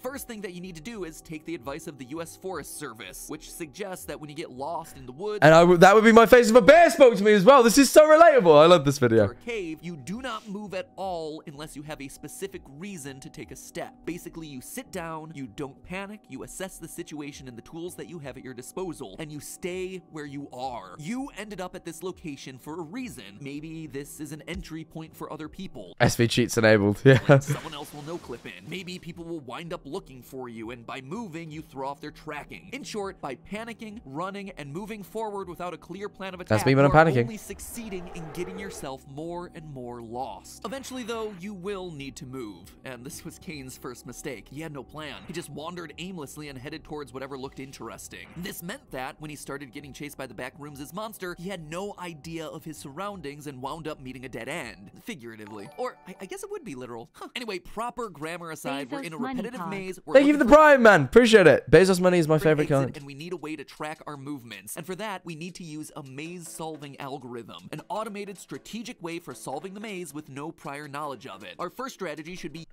First thing that you need to do is take the advice of the US Forest Service, which suggests that when you get lost in the woods And I would that would be my face if a bear spoke to me as well. This is so relatable. I love this video. cave, you do not move at all unless you have a specific reason to take a step. Basically, you sit down, you don't panic, you assess the situation and the tools that you have at your disposal, and you stay where you are. You ended up at this location for a reason. Maybe this is an entry point for other people. SV cheats enabled. [laughs] Yeah. Someone else will no clip in. Maybe people will wind up looking for you, and by moving, you throw off their tracking. In short, by panicking, running, and moving forward without a clear plan of attack, That's me when you I'm are panicking. only succeeding in getting yourself more and more lost. Eventually, though, you will need to move, and this was Kane's first mistake. He had no plan. He just wandered aimlessly and headed towards whatever looked interesting. This meant that when he started getting chased by the back rooms as monster, he had no idea of his surroundings and wound up meeting a dead end, figuratively. Or I, I guess it would be literal. Huh. Anyway, proper grammar aside, we're in a repetitive pod. We're Thank you for the prime, man. Appreciate it. Bezos money is my favorite kind. and we need a way to track our movements. And for that, we need to use a maze solving algorithm, an automated strategic way for solving the maze with no prior knowledge of it. Our first strategy should be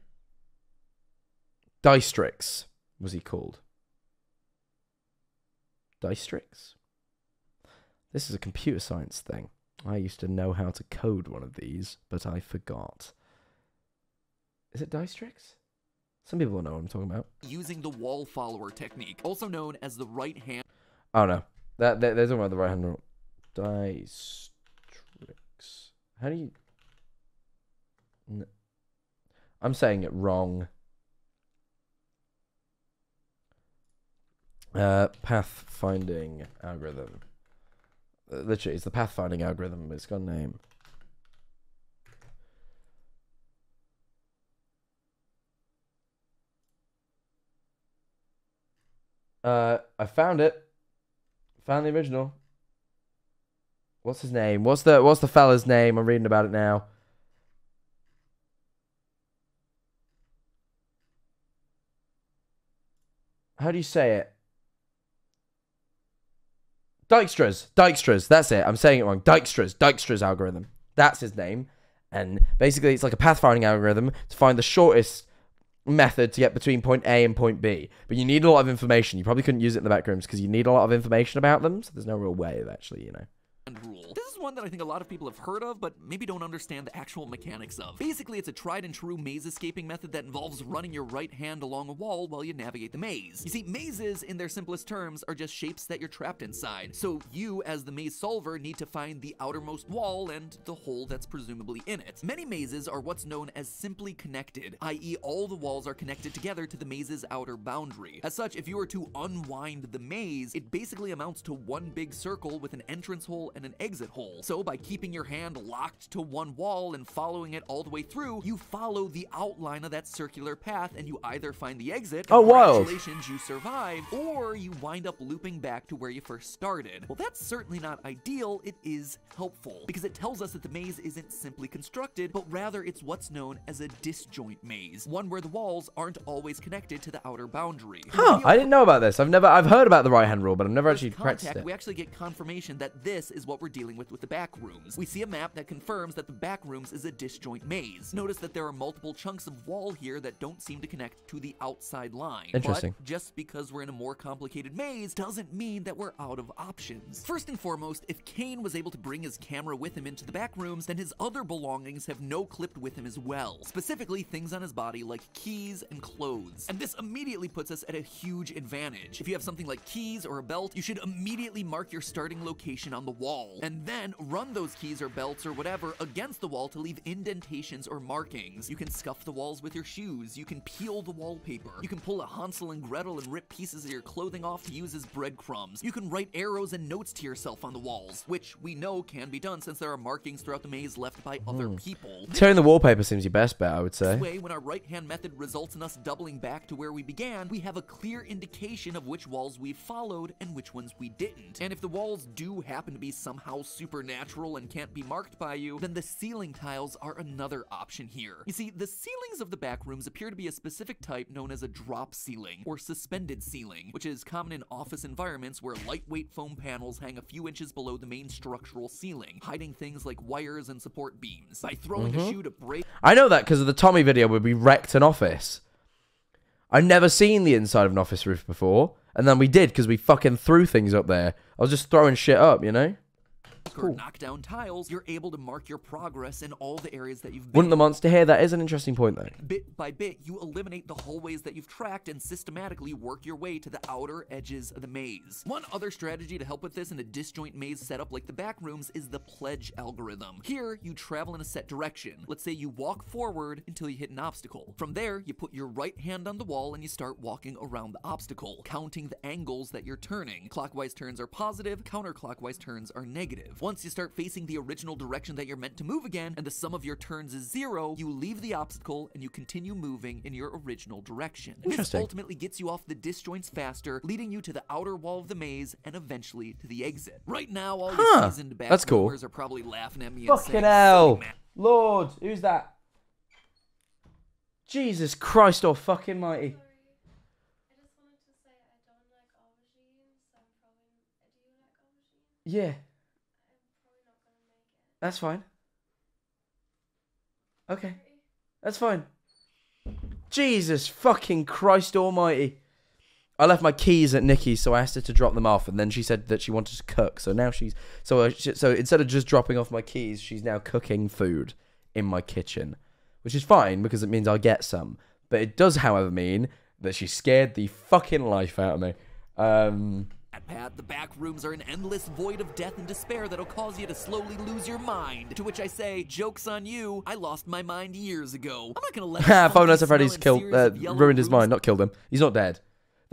Distrix was he called? Distrix? This is a computer science thing. I used to know how to code one of these, but I forgot. Is it Distrix? Some people know what I'm talking about. using the wall follower technique, also known as the right hand. Oh no, that, that talking about the right hand rule. Distrix. How do you? I'm saying it wrong. Uh, pathfinding algorithm. Literally, it's the pathfinding algorithm. It's got a name. Uh, I found it. Found the original. What's his name? What's the What's the fella's name? I'm reading about it now. How do you say it? Dijkstra's. Dijkstra's. That's it. I'm saying it wrong. Dijkstra's. Dijkstra's algorithm. That's his name. And basically, it's like a pathfinding algorithm to find the shortest method to get between point A and point B. But you need a lot of information. You probably couldn't use it in the back rooms because you need a lot of information about them. So there's no real way of actually, you know. rule. One that I think a lot of people have heard of, but maybe don't understand the actual mechanics of. Basically, it's a tried and true maze escaping method that involves running your right hand along a wall while you navigate the maze. You see, mazes, in their simplest terms, are just shapes that you're trapped inside. So you, as the maze solver, need to find the outermost wall and the hole that's presumably in it. Many mazes are what's known as simply connected, i.e., all the walls are connected together to the maze's outer boundary. As such, if you were to unwind the maze, it basically amounts to one big circle with an entrance hole and an exit hole. So by keeping your hand locked to one wall and following it all the way through, you follow the outline of that circular path and you either find the exit, Oh, congratulations, you survived, or you wind up looping back to where you first started. Well, that's certainly not ideal, it is helpful, because it tells us that the maze isn't simply constructed, but rather it's what's known as a disjoint maze, one where the walls aren't always connected to the outer boundary. Huh, I didn't know about this. I've never I've heard about the right hand rule, but I've never actually practiced it. we actually get confirmation that this is what we're dealing with with the back rooms. We see a map that confirms that the back rooms is a disjoint maze. Notice that there are multiple chunks of wall here that don't seem to connect to the outside line. Interesting. But just because we're in a more complicated maze doesn't mean that we're out of options. First and foremost, if Kane was able to bring his camera with him into the back rooms, then his other belongings have no clipped with him as well. Specifically, things on his body like keys and clothes. And this immediately puts us at a huge advantage. If you have something like keys or a belt, you should immediately mark your starting location on the wall, and then run those keys or belts or whatever against the wall to leave indentations or markings. You can scuff the walls with your shoes, you can peel the wallpaper, you can pull a Hansel and Gretel and rip pieces of your clothing off to use as breadcrumbs. You can write arrows and notes to yourself on the walls, which we know can be done since there are markings throughout the maze left by other Hmm. people. Tearing the wallpaper seems your best bet, I would say. This way, when our right hand method results in us doubling back to where we began, we have a clear indication of which walls we've followed and which ones we didn't. And if the walls do happen to be somehow supernatural and can't be marked by you, then the ceiling tiles are another option here. You see, the ceilings of the back rooms appear to be a specific type known as a drop ceiling, or suspended ceiling, which is common in office environments where lightweight foam panels hang a few inches below the main structural ceiling, hiding things like wires and support beams. By throwing a Mhm. shoe to break I know that because of the Tommy video where we wrecked an office. I've never seen the inside of an office roof before, and then we did because we fucking threw things up there. I was just throwing shit up, you know. Or Cool. knock down tiles, you're able to mark your progress in all the areas that you've been. Wouldn't the monster hear? That is an interesting point, though. Bit by bit, you eliminate the hallways that you've tracked and systematically work your way to the outer edges of the maze. One other strategy to help with this in a disjoint maze setup like the back rooms is the pledge algorithm. Here, you travel in a set direction. Let's say you walk forward until you hit an obstacle. From there, you put your right hand on the wall and you start walking around the obstacle, counting the angles that you're turning. Clockwise turns are positive, counterclockwise turns are negative. Once you start facing the original direction that you're meant to move again, and the sum of your turns is zero, you leave the obstacle and you continue moving in your original direction. This Interesting. ultimately gets you off the disjoints faster, leading you to the outer wall of the maze and eventually to the exit. Right now, all Huh, the seasoned back that's cool. are probably laughing at me and saying, hell. Man." Lord, who's that? Jesus Christ or fucking mighty. Yeah. That's fine. Okay. That's fine. Jesus fucking Christ almighty. I left my keys at Nikki's, so I asked her to drop them off, and then she said that she wanted to cook. So now she's so uh, so instead of just dropping off my keys, she's now cooking food in my kitchen, which is fine because it means I'll get some. But it does, however, mean that she scared the fucking life out of me. Um, At Pat, the back rooms are an endless void of death and despair that'll cause you to slowly lose your mind. To which I say, joke's on you. I lost my mind years ago. I'm not gonna let. [laughs] Five Nights at Freddy's killed, uh, ruined his mind, not killed him. He's not dead.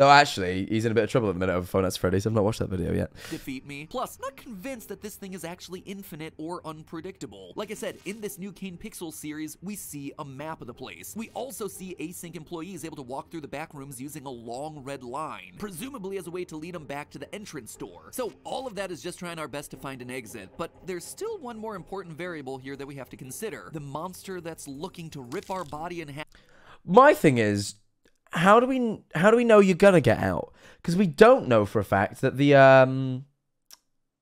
Though actually, he's in a bit of trouble at the minute over Five Nights at Freddy's. I've not watched that video yet. defeat me. Plus, not convinced that this thing is actually infinite or unpredictable. Like I said, in this new Kane Pixel series, we see a map of the place. We also see async employees able to walk through the back rooms using a long red line, presumably as a way to lead them back to the entrance door. So all of that is just trying our best to find an exit, but there's still one more important variable here that we have to consider. The monster that's looking to rip our body in half. My thing is, how do we how do we know you're gonna get out? Because we don't know for a fact that the um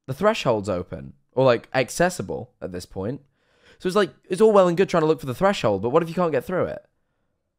the threshold's open or like accessible at this point. So it's like it's all well and good trying to look for the threshold, but what if you can't get through it?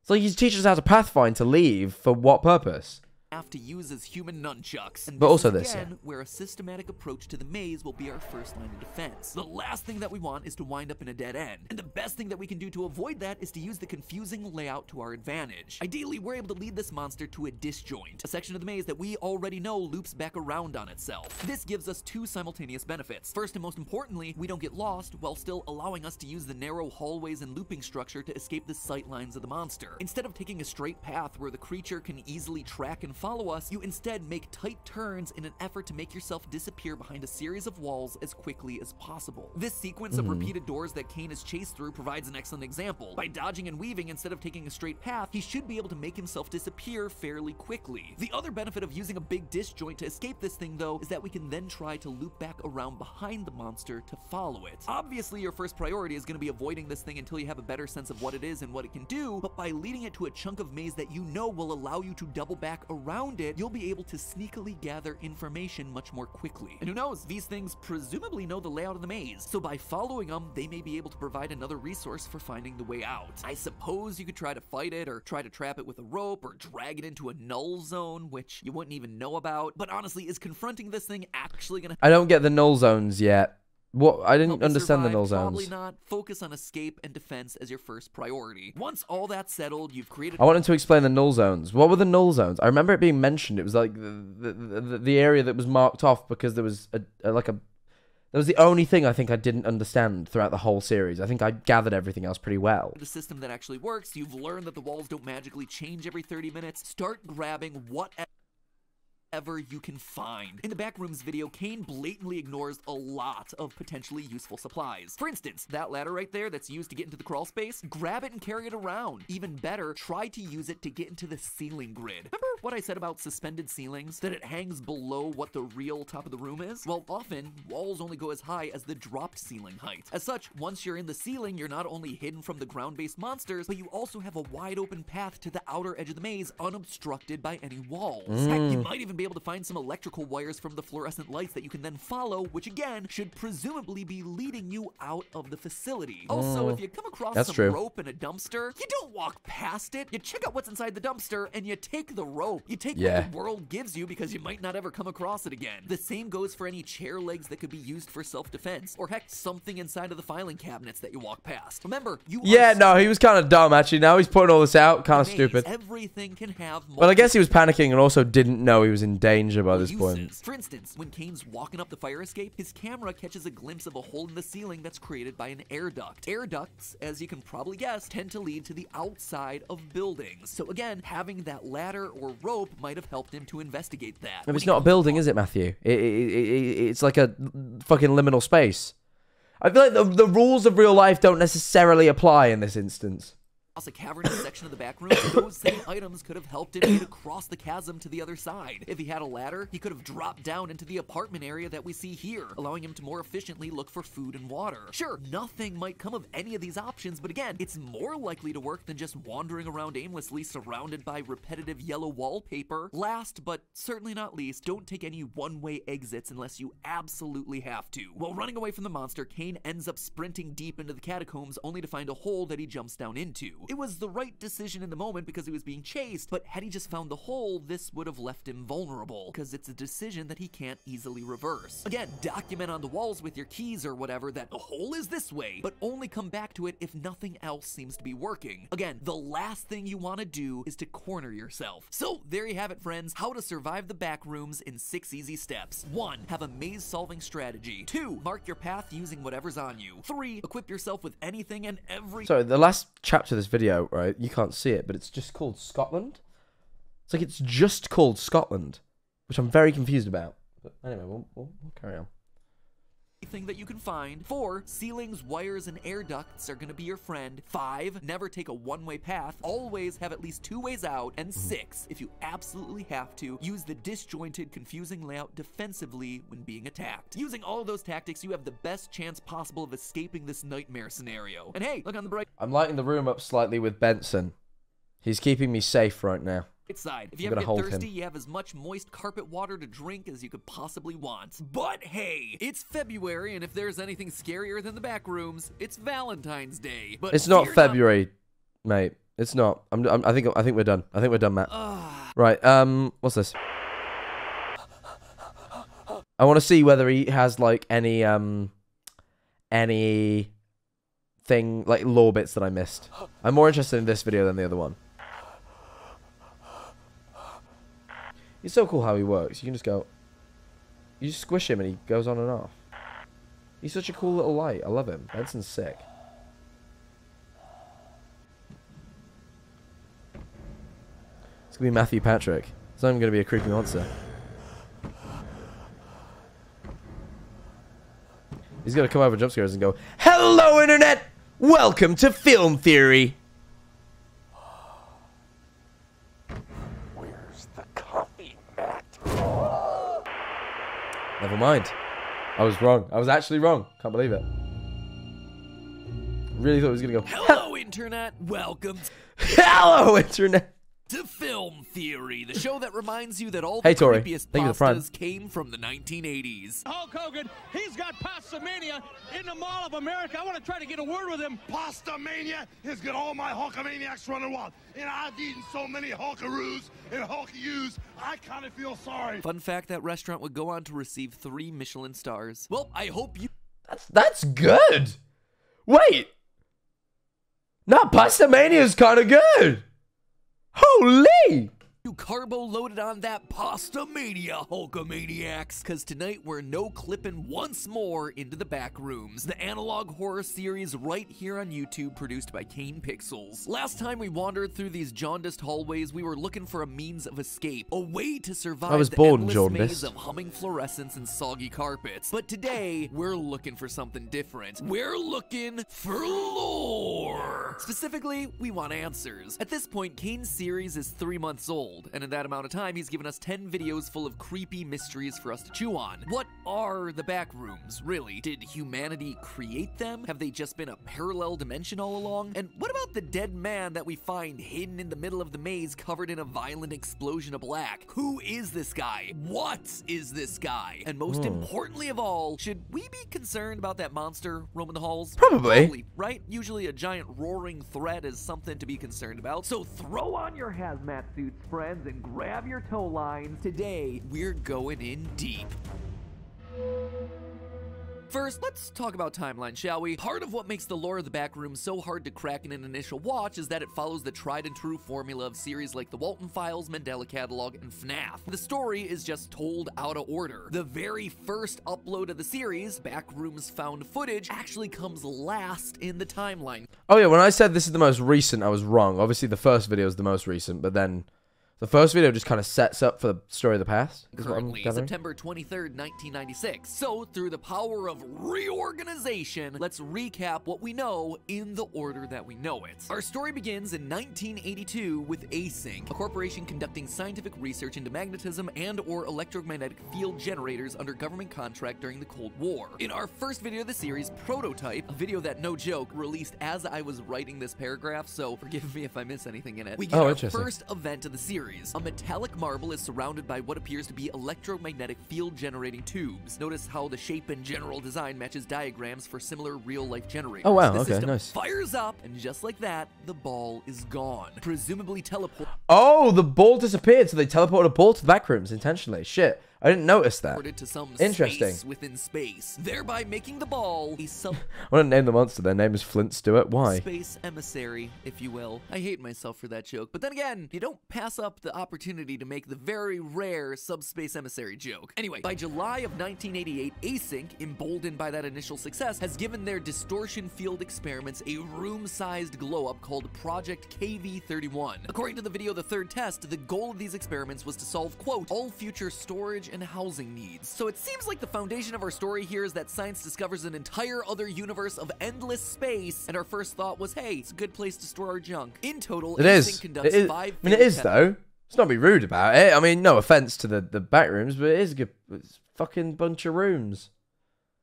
It's like you teach us how to pathfind to leave for what purpose? Have to use as human nunchucks. And But this also is this, again yeah. where a systematic approach to the maze will be our first line of defense. The last thing that we want is to wind up in a dead end. And the best thing that we can do to avoid that is to use the confusing layout to our advantage. Ideally, we're able to lead this monster to a disjoint, a section of the maze that we already know loops back around on itself. This gives us two simultaneous benefits. First and most importantly, we don't get lost while still allowing us to use the narrow hallways and looping structure to escape the sight lines of the monster. Instead of taking a straight path where the creature can easily track and follow us, you instead make tight turns in an effort to make yourself disappear behind a series of walls as quickly as possible. This sequence of Mhm. repeated doors that Kane is chased through provides an excellent example. By dodging and weaving instead of taking a straight path, he should be able to make himself disappear fairly quickly. The other benefit of using a big disjoint to escape this thing, though, is that we can then try to loop back around behind the monster to follow it. Obviously, your first priority is going to be avoiding this thing until you have a better sense of what it is and what it can do, but by leading it to a chunk of maze that you know will allow you to double back around it, you'll be able to sneakily gather information much more quickly. And who knows, these things presumably know the layout of the maze, so by following them, they may be able to provide another resource for finding the way out. I suppose you could try to fight it, or try to trap it with a rope, or drag it into a null zone, which you wouldn't even know about. But honestly, is confronting this thing actually gonna I don't get the null zones yet. What I didn't understand the survive? null Probably zones. not. Focus on escape and defense as your first priority. Once all that's settled, you've created I wanted to explain the null zones. What were the null zones? I remember it being mentioned. It was like the the, the, the area that was marked off because there was a, a like a that was the only thing I think I didn't understand throughout the whole series. I think I gathered everything else pretty well. the system that actually works. You've learned that the walls don't magically change every 30 minutes. Start grabbing whatever you can find. In the Backrooms video, Kane blatantly ignores a lot of potentially useful supplies. For instance, that ladder right there that's used to get into the crawl space, grab it and carry it around. Even better, try to use it to get into the ceiling grid. Remember what I said about suspended ceilings? That it hangs below what the real top of the room is? Well, often, walls only go as high as the dropped ceiling height. As such, once you're in the ceiling, you're not only hidden from the ground-based monsters, but you also have a wide open path to the outer edge of the maze unobstructed by any walls. Heck, you Mm. might even be able to find some electrical wires from the fluorescent lights that you can then follow, which again should presumably be leading you out of the facility. Also, Mm, if you come across some true. rope in a dumpster, you don't walk past it. You check out what's inside the dumpster and you take the rope. You take Yeah. what the world gives you because you might not ever come across it again. The same goes for any chair legs that could be used for self-defense, or heck, something inside of the filing cabinets that you walk past. Remember, you Yeah, no, he was kind of dumb actually. Now he's putting all this out, kind of stupid. Everything can have But I guess he was panicking and also didn't know he was in danger by this point. For instance, when Kane's walking up the fire escape, his camera catches a glimpse of a hole in the ceiling that's created by an air duct. Air ducts, as you can probably guess, tend to lead to the outside of buildings. So again, having that ladder or rope might have helped him to investigate that. It's not a building, is it, Matthew? It, it, it, it's like a fucking liminal space. I feel like the, the rules of real life don't necessarily apply in this instance. Across a cavernous section of the back room, those same items could have helped him get across the chasm to the other side. If he had a ladder, he could have dropped down into the apartment area that we see here, allowing him to more efficiently look for food and water. Sure, nothing might come of any of these options, but again, it's more likely to work than just wandering around aimlessly surrounded by repetitive yellow wallpaper. Last, but certainly not least, don't take any one-way exits unless you absolutely have to. While running away from the monster, Kane ends up sprinting deep into the catacombs only to find a hole that he jumps down into. It was the right decision in the moment because he was being chased, but had he just found the hole, this would have left him vulnerable, because it's a decision that he can't easily reverse. Again, document on the walls with your keys or whatever that the hole is this way, but only come back to it if nothing else seems to be working. Again, the last thing you want to do is to corner yourself. So there you have it, friends. How to survive the back rooms in six easy steps. One, have a maze solving strategy. Two, mark your path using whatever's on you. Three, equip yourself with anything and every So the last chapter of this video, right? You can't see it, but it's just called Scotland. It's like it's just called Scotland, which I'm very confused about. But anyway, we'll, we'll, we'll carry on. Anything that you can find. Four, ceilings, wires, and air ducts are gonna be your friend. Five, never take a one-way path. Always have at least two ways out. And mm-hmm. six, if you absolutely have to, use the disjointed, confusing layout defensively when being attacked. Using all those tactics, you have the best chance possible of escaping this nightmare scenario. And hey, look on the bright I'm lighting the room up slightly with Benson. He's keeping me safe right now. Side. If you I'm ever get hold him. thirsty, you have as much moist carpet water to drink as you could possibly want. But hey, it's February, and if there's anything scarier than the back rooms, it's Valentine's Day. But it's not February, mate. It's not. I'm, I'm. I think. I think we're done. I think we're done, Matt. right. Um. What's this? I want to see whether he has like any um, any thing like lore bits that I missed. I'm more interested in this video than the other one. It's so cool how he works. You can just go. You just squish him and he goes on and off. He's such a cool little light. I love him. Benson's sick. It's gonna be Matthew Patrick. It's not even gonna be a creepy monster. He's gonna come over jump scares and go, Hello internet! Welcome to Film Theory! Never mind. I was wrong. I was actually wrong. Can't believe it. Really thought it was gonna go Hello, Internet. Welcome [laughs] Hello internet! To Film Theory, the show that reminds you that all Hey, the Tori. creepiest Thank you for the prime. pastas came from the 1980s. Hulk Hogan, he's got Pasta Mania in the Mall of America. I want to try to get a word with him. Pasta Mania has got all my Hulkamaniacs running wild. And I've eaten so many Hulkaroos and Hulkayous, I kind of feel sorry. Fun fact that restaurant would go on to receive three Michelin stars. Well, I hope you. That's that's good. Wait. No, Pasta Mania's kind of good. Holy! You carbo loaded on that Pasta Mania, Hulkamaniacs, because tonight we're no clipping once more into the back rooms, the analog horror series right here on YouTube, produced by Kane Pixels. Last time we wandered through these jaundiced hallways, we were looking for a means of escape, a way to survive I was the born endless jaundiced. maze of humming fluorescence and soggy carpets. But today, we're looking for something different. We're looking for lore. Specifically, we want answers. At this point, Kane's series is three months old. Old, and in that amount of time, he's given us 10 videos full of creepy mysteries for us to chew on. What are the back rooms, really? Did humanity create them? Have they just been a parallel dimension all along? And what about the dead man that we find hidden in the middle of the maze covered in a violent explosion of black? Who is this guy? What is this guy? And most Hmm. importantly of all, should we be concerned about that monster roaming the halls? Probably. right? Usually a giant roaring threat is something to be concerned about. So throw on your hazmat suits, friends, and grab your tow lines. Today, we're going in deep. First, let's talk about timeline, shall we? Part of what makes the lore of the back room so hard to crack in an initial watch is that it follows the tried and true formula of series like The Walten Files, Mandela Catalogue, and FNAF. The story is just told out of order. The very first upload of the series, Backrooms Found Footage, actually comes last in the timeline. Oh yeah, when I said this is the most recent, I was wrong. Obviously, the first video is the most recent, but then the first video just kind of sets up for the story of the past. Currently. September 23rd, 1996. So, through the power of reorganization, let's recap what we know in the order that we know it. Our story begins in 1982 with Async, a corporation conducting scientific research into magnetism and or electromagnetic field generators under government contract during the Cold War. In our first video of the series, Prototype, a video that, no joke, released as I was writing this paragraph, so forgive me if I miss anything in it. We get Oh, our first event of the series. A metallic marble is surrounded by what appears to be electromagnetic field generating tubes. Notice how the shape and general design matches diagrams for similar real life generators. Oh, wow, The okay, system nice. Fires up, and just like that, the ball is gone. Presumably teleport. Oh, the ball disappeared, so they teleported a ball to the back rooms intentionally. Shit, I didn't notice that. to some Interesting. space within space, thereby making the ball a sub I want to name the monster. Their name is Flint Stewart. Why? space emissary, if you will. I hate myself for that joke, but then again, you don't pass up the opportunity to make the very rare subspace emissary joke. Anyway, by July of 1988, Async, emboldened by that initial success, has given their distortion field experiments a room-sized glow-up called Project KV-31. According to the video The Third Test, the goal of these experiments was to solve, quote, all future storage and housing needs. So it seems like the foundation of our story here is that science discovers an entire other universe of endless space, and our first thought was, hey, it's a good place to store our junk. In total, It is. conducts It is. five I mean, it is though. Let's not be rude about it. I mean, no offense to the the back rooms, but it is a good it's a fucking bunch of rooms.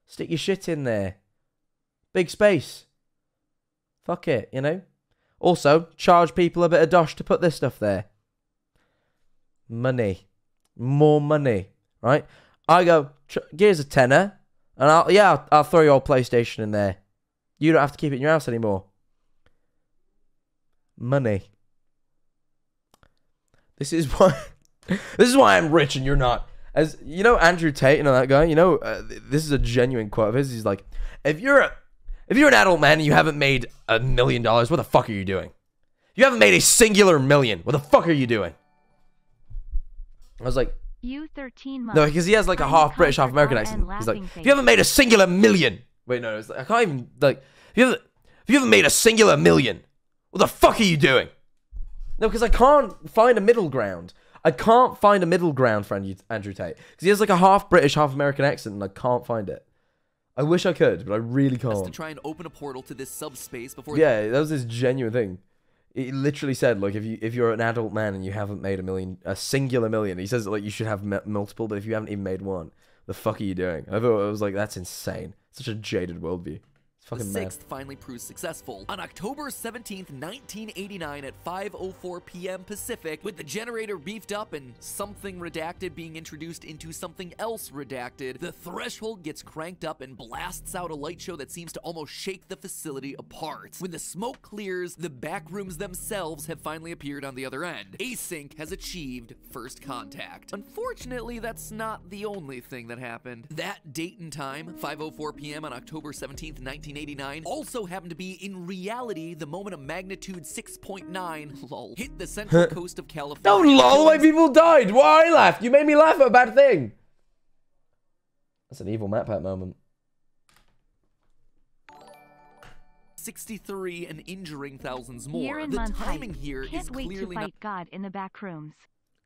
Stick your shit in there. Big space. Fuck it, you know. Also, charge people a bit of dosh to put this stuff there. Money, more money, right? I go. "Ch- Here's a tenner, and I'll yeah, I'll, I'll throw your old PlayStation in there. You don't have to keep it in your house anymore. Money. This is [laughs] why. this is why I'm rich and you're not. As you know, Andrew Tate, know that guy. You know, uh, this is a genuine quote of his. He's like, if you're a, if you're an adult man and you haven't made a million dollars, what the fuck are you doing? You haven't made a singular million. What the fuck are you doing? I was like, You 13 months. No, because he has like a I'm half British, half American accent. He's like, if you haven't made a singular million. Wait, no, it's like, I can't even like. If you haven't, if you haven't made a singular million, what the fuck are you doing? No, because I can't find a middle ground. I can't find a middle ground for Andrew, Andrew Tate because he has like a half British, half American accent, and I can't find it. I wish I could, but I really can't. To try and open a portal to this subspace before Yeah, that was this genuine thing. He literally said, like, if you if you're an adult man and you haven't made a million, a singular million, he says like you should have multiple, but if you haven't even made one, the fuck are you doing? I thought it was like that's insane. Such a jaded worldview. The fucking mad. sixth finally proves successful. On October 17th, 1989 at 5.04 p.m. Pacific, with the generator beefed up and something redacted being introduced into something else redacted, the threshold gets cranked up and blasts out a light show that seems to almost shake the facility apart. When the smoke clears, the back rooms themselves have finally appeared on the other end. Async has achieved first contact. Unfortunately, that's not the only thing that happened. That date and time, 5.04 p.m. on October 17th, 1989, also happened to be in reality the moment a magnitude 6.9 lol hit the central coast of California. Don't lol, my people died. Why I laughed? You made me laugh at a bad thing. That's an evil MatPat moment. 63 and injuring thousands more. Year and the month timing hype. here is Can't wait to clearly not fight God in the back rooms.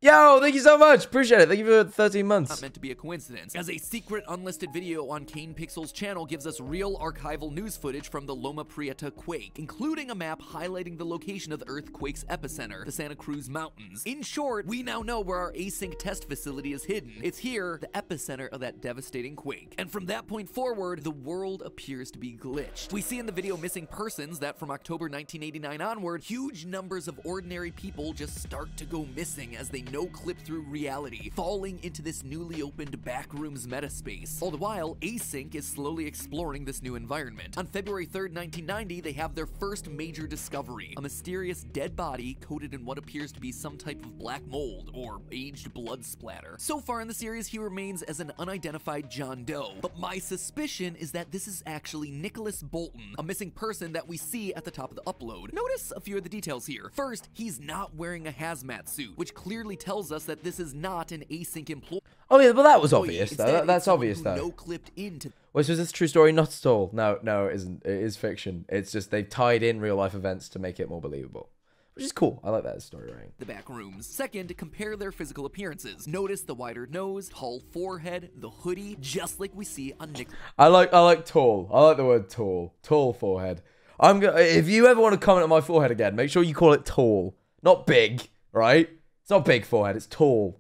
Yo, thank you so much. Appreciate it. Thank you for 13 months. Not meant to be a coincidence, as a secret unlisted video on Kane Pixel's channel gives us real archival news footage from the Loma Prieta quake, including a map highlighting the location of the earthquake's epicenter, the Santa Cruz Mountains. In short, we now know where our async test facility is hidden. It's here, the epicenter of that devastating quake. And from that point forward, the world appears to be glitched. We see in the video missing persons that from October 1989 onward, huge numbers of ordinary people just start to go missing as they no clip through reality, falling into this newly opened backrooms metaspace. All the while, Async is slowly exploring this new environment. On February 3rd, 1990, they have their first major discovery a mysterious dead body coated in what appears to be some type of black mold or aged blood splatter. So far in the series, he remains as an unidentified John Doe, but my suspicion is that this is actually Nicholas Bolton, a missing person that we see at the top of the upload. Notice a few of the details here. First, he's not wearing a hazmat suit, which clearly tells us that this is not an async employee. Oh yeah, but that was obvious though. That- that's obvious though. No-clipped into Wait, so is this a true story? Not at all. No, no, it isn't. It is fiction. It's just they've tied in real life events to make it more believable, which is cool. I like that story writing. the back rooms. Second, compare their physical appearances. Notice the wider nose, tall forehead, the hoodie, just like we see on Nick. I like I like tall. I like the word tall. Tall forehead. I'm gonna. If you ever want to comment on my forehead again, make sure you call it tall, not big. Right? It's not big forehead. It's tall.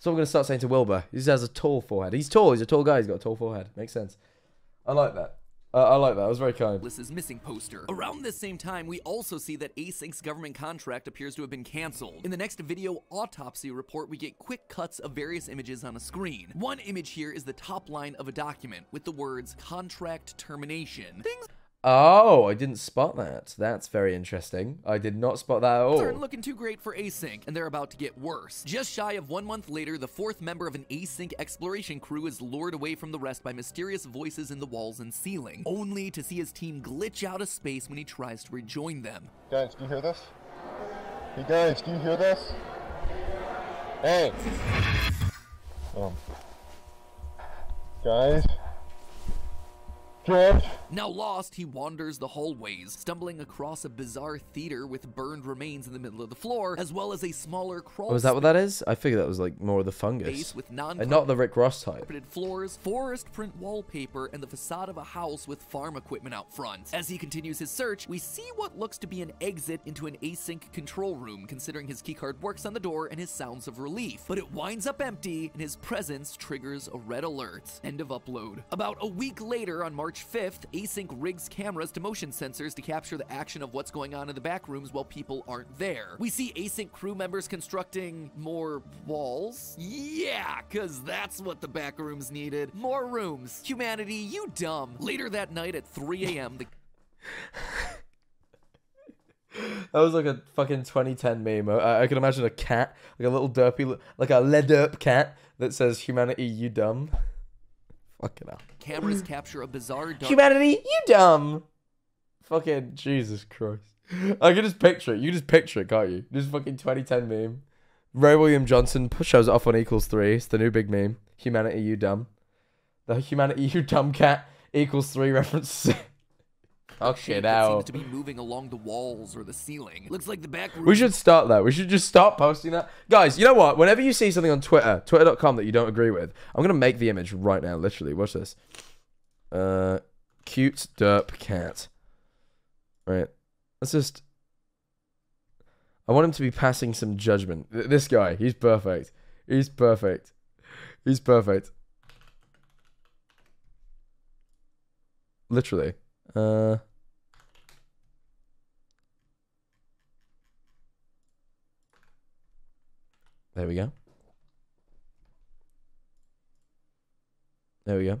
So I'm gonna start saying to Wilbur. He has a tall forehead. He's tall. He's a tall guy. He's got a tall forehead. Makes sense. I like that. Uh, I like that. That was very kind. This is missing poster. Around this same time, we also see that Async's government contract appears to have been canceled. In the next video autopsy report, we get quick cuts of various images on a screen. One image here is the top line of a document with the words contract termination. Things Oh, I didn't spot that. That's very interesting. I did not spot that at all. aren't looking too great for Async, and they're about to get worse. Just shy of one month later, the fourth member of an Async exploration crew is lured away from the rest by mysterious voices in the walls and ceiling, only to see his team glitch out of space when he tries to rejoin them. Guys, do you hear this? Hey guys, do you hear this? Hey! Um. Guys? Now lost, he wanders the hallways, stumbling across a bizarre theater with burned remains in the middle of the floor, as well as a smaller crawl Oh, is that what that is? I figured that was like more of the fungus. with non and not the Rick Ross type. carpeted floors, forest print wallpaper, and the facade of a house with farm equipment out front. As he continues his search, we see what looks to be an exit into an async control room, considering his keycard works on the door and his sounds of relief. But it winds up empty, and his presence triggers a red alert. End of upload. About a week later, on March 5th, Async rigs cameras to motion sensors to capture the action of what's going on in the back rooms while people aren't there. We see Async crew members constructing more walls. Yeah, cause that's what the back rooms needed. More rooms. Humanity, you dumb. Later that night at 3 a.m., the [laughs] That was like a fucking 2010 meme. I, I can imagine a cat, like a little derpy, like a lead derp cat that says "Humanity, you dumb." [laughs] Fucking hell. Cameras capture a bizarre dark Humanity, you dumb. Fucking Jesus Christ. I can just picture it. You just picture it, can't you? This fucking 2010 meme. Ray William Johnson shows off on equals three. It's the new big meme. Humanity, you dumb. The humanity, [laughs] you dumb cat equals three references. [laughs] oh shit out. to be moving along the walls or the ceiling. Looks like the back room We should start that. We should just start posting that. Guys, you know what? Whenever you see something on Twitter, twitter.com that you don't agree with, I'm going to make the image right now, literally. Watch this. Uh, cute derp cat. Right. Let's just. I want him to be passing some judgment. This guy, he's perfect. He's perfect. He's perfect. Literally. Uh. There we go. There we go.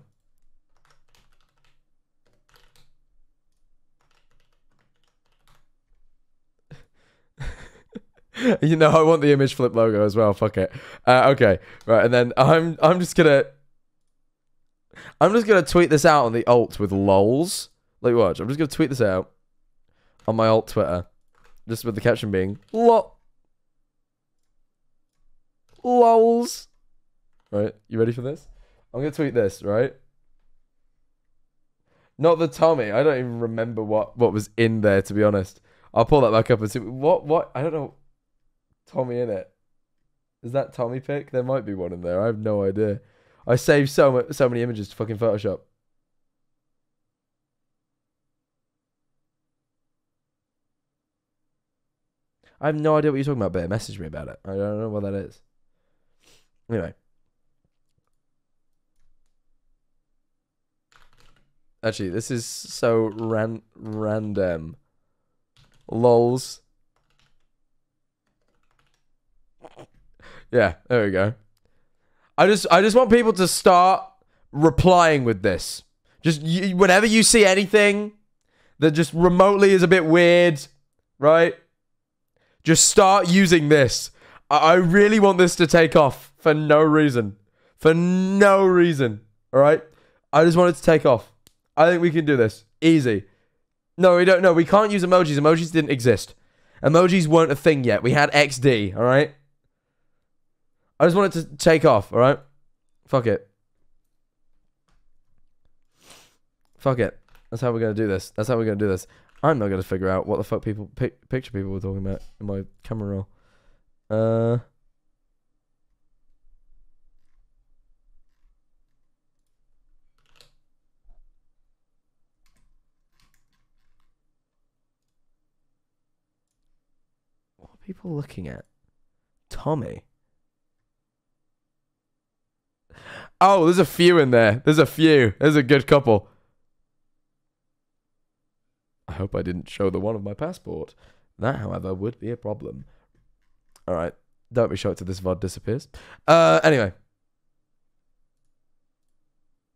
[laughs] you know, I want the image flip logo as well. Fuck it. Uh, okay, right, and then I'm I'm just gonna I'm just gonna tweet this out on the alt with lols. Like, watch. I'm just gonna tweet this out on my alt Twitter, just with the caption being lol lols. Right, you ready for this? I'm gonna tweet this. Right. Not the Tommy. I don't even remember what what was in there to be honest. I'll pull that back up and see what what I don't know. TommyInnit. Is that Tommy pick? There might be one in there. I have no idea. I saved so mu- so many images to fucking Photoshop. I have no idea what you're talking about, Bear. Message me about it. I don't know what that is. Anyway. Actually, this is so ran random. Lols. Yeah, there we go. I just I just want people to start replying with this. Just you, whenever you see anything that just remotely is a bit weird, right? Just start using this. I, I really want this to take off for no reason. For no reason. All right? I just wanted to take off. I think we can do this. Easy. No, we don't. No, we can't use emojis. Emojis didn't exist. Emojis weren't a thing yet. We had XD, all right? I just wanted to take off, all right? Fuck it. Fuck it. That's how we're going to do this. That's how we're going to do this. I'm not going to figure out what the fuck people pic- picture people were talking about in my camera roll. Uh people looking at? Tommy. Oh, there's a few in there. There's a few. There's a good couple. I hope I didn't show the one of my passport. That, however, would be a problem. All right. Don't be shocked if this VOD disappears. Uh, anyway.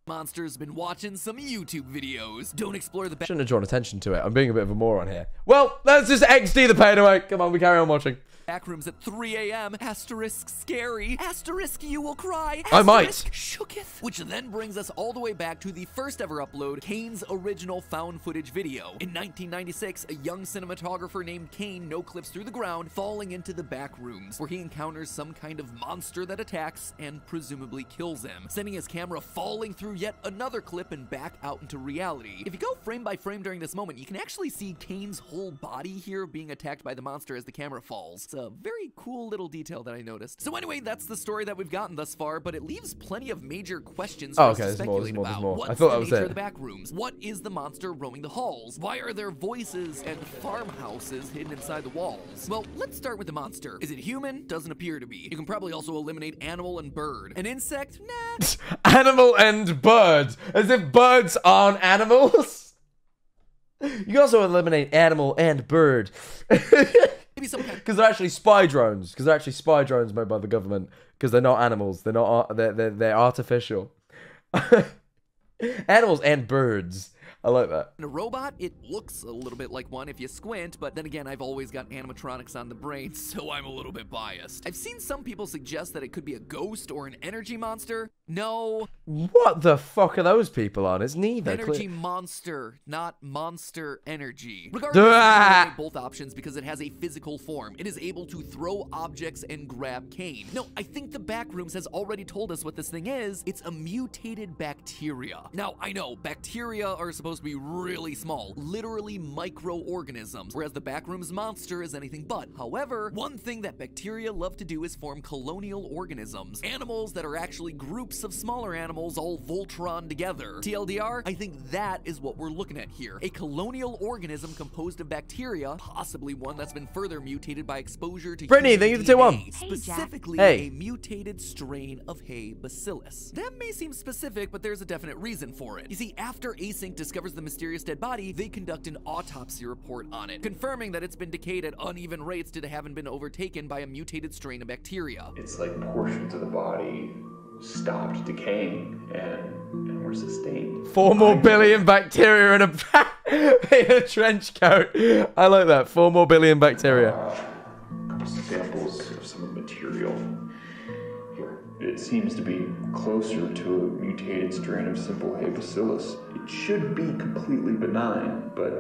Monster's been watching some YouTube videos. Don't explore the. Shouldn't have drawn attention to it. I'm being a bit of a moron here. Well, let's just XD the pain away. Come on, we carry on watching. Backrooms at 3 a.m. Asterisk scary. Asterisk you will cry. I might. Asterisk Shooketh. Which then brings us all the way back to the first ever upload, Kane's original found footage video. In 1996, a young cinematographer named Kane no clips through the ground, falling into the back rooms, where he encounters some kind of monster that attacks and presumably kills him, sending his camera falling through yet another clip and back out into reality. If you go frame by frame during this moment, you can actually see Kane's whole body here being attacked by the monster as the camera falls. A very cool little detail that I noticed. So anyway, that's the story that we've gotten thus far, but it leaves plenty of major questions for Oh, us okay, to there's more, speculate more, about. more. I What's thought the that was nature it. of the back rooms? What is the monster roaming the halls? Why are there voices and farmhouses hidden inside the walls? Well, let's start with the monster. Is it human? Doesn't appear to be. You can probably also eliminate animal and bird. An insect? Nah. [laughs] Animal and bird. As if birds aren't animals. [laughs] You can also eliminate animal and bird. [laughs] Maybe some kind [laughs] Because they're actually spy drones. Because they're actually spy drones made by the government. Because they're not animals. They're not. They're they're, they're artificial. [laughs] animals and birds. I like that. In a robot, it looks a little bit like one if you squint, but then again, I've always got animatronics on the brain, [laughs] so I'm a little bit biased. I've seen some people suggest that it could be a ghost or an energy monster. No, What the fuck are those people on? It's neither. energy monster, not monster energy. Regardless, both options because it has a physical form. It is able to throw objects and grab Kane. No, I think the Backrooms has already told us what this thing is. It's a mutated bacteria. Now, I know bacteria are supposed to be really small, literally microorganisms, whereas the Backrooms monster is anything but. However, one thing that bacteria love to do is form colonial organisms, animals that are actually groups of smaller animals all Voltron together. TLDR, I think that is what we're looking at here. A colonial organism composed of bacteria, possibly one that's been further mutated by exposure to Brittany, thank you for the 2-1. DNA, Hey, Jack. specifically Hey. a mutated strain of Hay bacillus. That may seem specific, but there's a definite reason for it. You see, after Async discovers the mysterious dead body, they conduct an autopsy report on it, confirming that it's been decayed at uneven rates due to having been overtaken by a mutated strain of bacteria. It's like portions of the body stopped decaying and, and were sustained. Four more billion bacteria in a [laughs] in a trench coat. I like that. Four more billion bacteria. Uh, samples of some material. It seems to be closer to a mutated strain of simple hay bacillus. It should be completely benign, but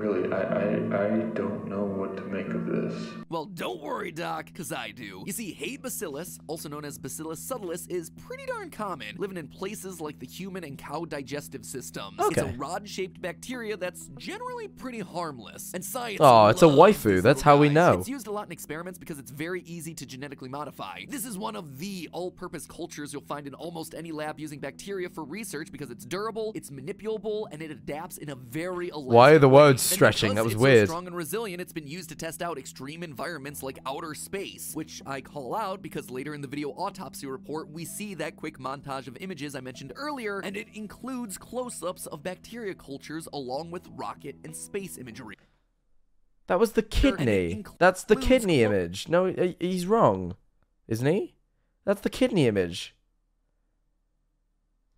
really, I, I, I don't know what to make of this. Well, don't worry, Doc, because I do. You see, Hay bacillus, also known as Bacillus subtilis, is pretty darn common, living in places like the human and cow digestive systems. Okay. It's a rod-shaped bacteria that's generally pretty harmless. And science Oh, it's a waifu. That's little how we know. It's used a lot in experiments because it's very easy to genetically modify. This is one of the all-purpose cultures you'll find in almost any lab using bacteria for research because it's durable, it's manipulable, and it adapts in a very Why are the words And stretching? That was it's weird. So strong and resilient, it's been used to test out extreme environments like outer space, which I call out because later in the video autopsy report, we see that quick montage of images I mentioned earlier, and it includes close-ups of bacteria cultures along with rocket and space imagery. That was the Sure, and it kidney. That's the kidney image. No, he's wrong, isn't he? That's the kidney image.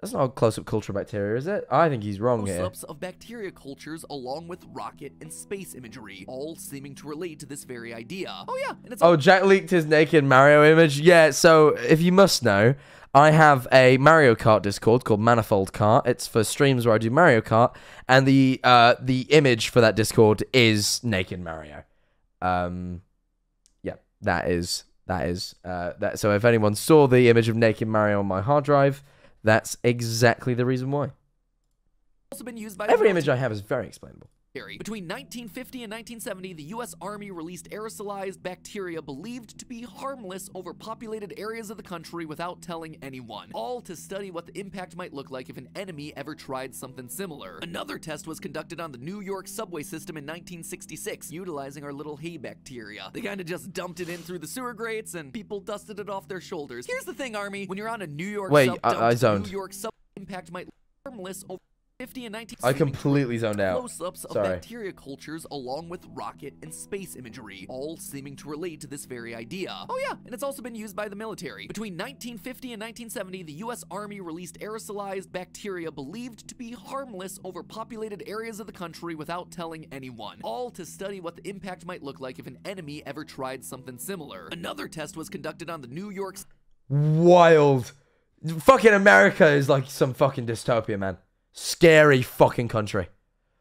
That's not a close-up culture of bacteria, is it? I think he's wrong here. Close-ups of bacteria cultures along with rocket and space imagery, all seeming to relate to this very idea. Oh yeah, and it's Oh, Jack leaked his naked Mario image. Yeah, so if you must know, I have a Mario Kart Discord called Manifold Kart. It's for streams where I do Mario Kart, and the uh the image for that Discord is naked Mario. Um, yeah, that is that is uh that. So if anyone saw the image of naked Mario on my hard drive, that's exactly the reason why. also been used by Every image I have is very explainable. Military. Between 1950 and 1970, the U.S. Army released aerosolized bacteria believed to be harmless over populated areas of the country without telling anyone, all to study what the impact might look like if an enemy ever tried something similar. Another test was conducted on the New York subway system in 1966, utilizing our little hay bacteria. They kind of just dumped it in through the sewer grates, and people dusted it off their shoulders. Here's the thing, Army: when you're on a New York Wait, I- I zoned. New York sub impact might look harmless over 50 and 19. I completely zoned out. Close-ups of Sorry. bacteria cultures along with rocket and space imagery, all seeming to relate to this very idea. Oh yeah, and it's also been used by the military. Between 1950 and 1970, the US Army released aerosolized bacteria believed to be harmless over populated areas of the country without telling anyone, all to study what the impact might look like if an enemy ever tried something similar. Another test was conducted on the New York Wild. Fucking America is like some fucking dystopia, man. Scary fucking country.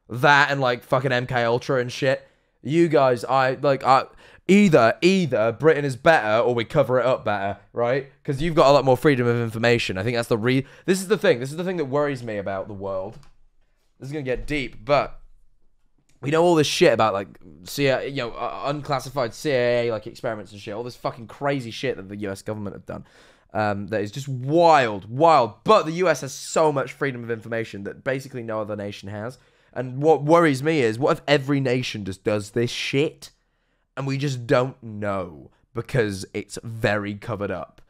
That and like fucking MK Ultra and shit. You guys, I like I either either Britain is better or we cover it up better, right? Because you've got a lot more freedom of information. I think that's the re. This is the thing. This is the thing that worries me about the world. This is gonna get deep, but we know all this shit about like CIA, you know, uh, unclassified CIA like experiments and shit. All this fucking crazy shit that the U.S. government have done. Um, that is just wild, wild. But the U.S. has so much freedom of information that basically no other nation has. And what worries me is, what if every nation just does this shit, and we just don't know because it's very covered up.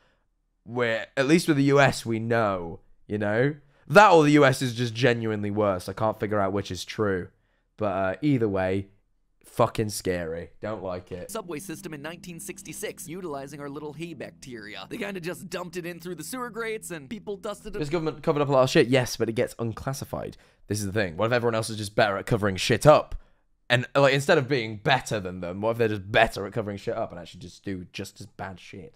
Where at least with the U.S. we know, you know, that or the U.S. is just genuinely worse. I can't figure out which is true. But uh, either way, fucking scary. Don't like it. subway system in 1966, utilizing our little hay bacteria. They kind of just dumped it in through the sewer grates, and people dusted it. This government covered up a lot of shit, yes, but it gets unclassified. This is the thing. What if everyone else is just better at covering shit up? And like instead of being better than them, what if they're just better at covering shit up and actually just do just as bad shit?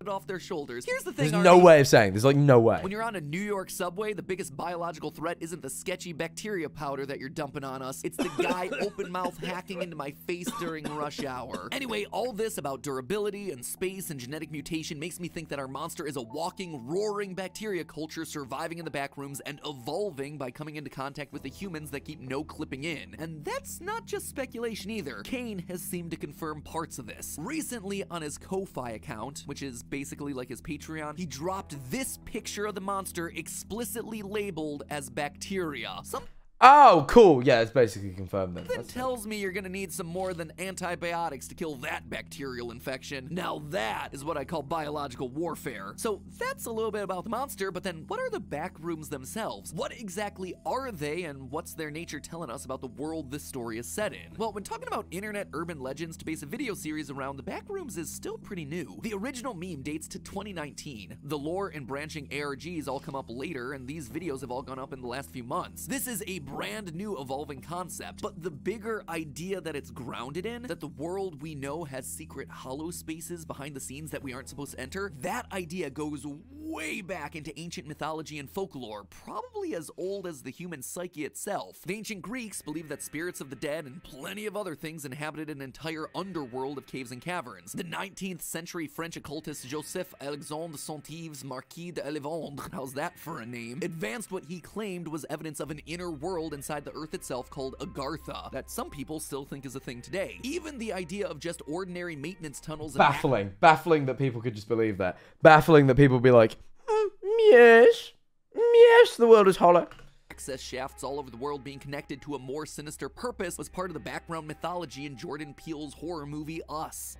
It off their shoulders. Here's the thing, There's no way of saying. There's like no way. When you're on a New York subway, the biggest biological threat isn't the sketchy bacteria powder that you're dumping on us. It's the guy [laughs] open mouth hacking into my face during rush hour. Anyway, all this about durability and space and genetic mutation makes me think that our monster is a walking, roaring bacteria culture surviving in the back rooms and evolving by coming into contact with the humans that keep no clipping in. And that's not just speculation either. Kane has seemed to confirm parts of this. Recently, on his Ko-Fi account, which is basically like his Patreon, he dropped this picture of the monster explicitly labeled as bacteria. Some Oh, cool. Yeah, it's basically confirmed then. that tells me you're gonna need some more than antibiotics to kill that bacterial infection. Now that is what I call biological warfare. So that's a little bit about the monster, but then what are the back rooms themselves? What exactly are they and what's their nature telling us about the world this story is set in? Well, when talking about internet urban legends to base a video series around, the back rooms is still pretty new. The original meme dates to 2019. The lore and branching ARGs all come up later, and these videos have all gone up in the last few months. This is a brand new evolving concept. But the bigger idea that it's grounded in, that the world we know has secret hollow spaces behind the scenes that we aren't supposed to enter, that idea goes way back into ancient mythology and folklore, probably as old as the human psyche itself. The ancient Greeks believed that spirits of the dead and plenty of other things inhabited an entire underworld of caves and caverns. The 19th century French occultist Joseph Alexandre Saint-Yves Marquis de Olivandre, [laughs] how's that for a name, advanced what he claimed was evidence of an inner world inside the earth itself called Agartha, that some people still think is a thing today. Even the idea of just ordinary maintenance tunnels and Baffling. Baffling that people could just believe that. Baffling that people be like, "Mm, yes, yes, the world is hollow. access shafts all over the world being connected to a more sinister purpose was part of the background mythology in Jordan Peele's horror movie Us.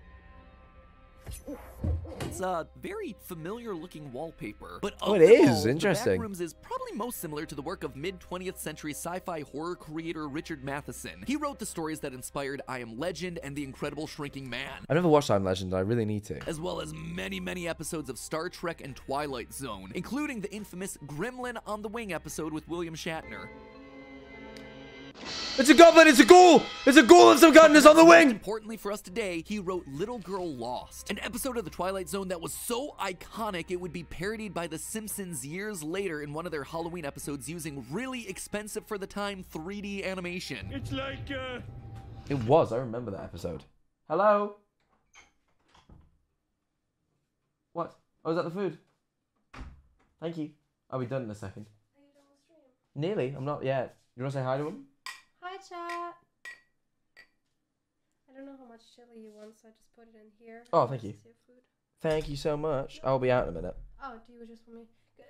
It's a very familiar looking wallpaper, but Oh, it is. Interesting. The Backrooms is probably most similar to the work of mid 20th century sci-fi horror creator Richard Matheson. He wrote the stories that inspired I Am Legend and The Incredible Shrinking Man. I've never watched I'm Legend. I really need to. As well as many, many episodes of Star Trek and Twilight Zone, including the infamous Gremlin on the Wing episode with William Shatner. It's a goblin. It's a ghoul. It's a ghoul of some kind. It's on the wing. Importantly for us today, he wrote Little Girl Lost, an episode of The Twilight Zone that was so iconic it would be parodied by The Simpsons years later in one of their Halloween episodes using really expensive for the time 3D animation. It's like, uh. It was. I remember that episode. Hello. What? Oh, is that the food? Thank you. I'll be done in a second. Nearly. I'm not yet. You want to say hi to him? Hi. I don't know how much chili you want, so I just put it in here. Oh, thank you. This is your food. Thank you so much. I'll be out in a minute. Oh, do you just want me?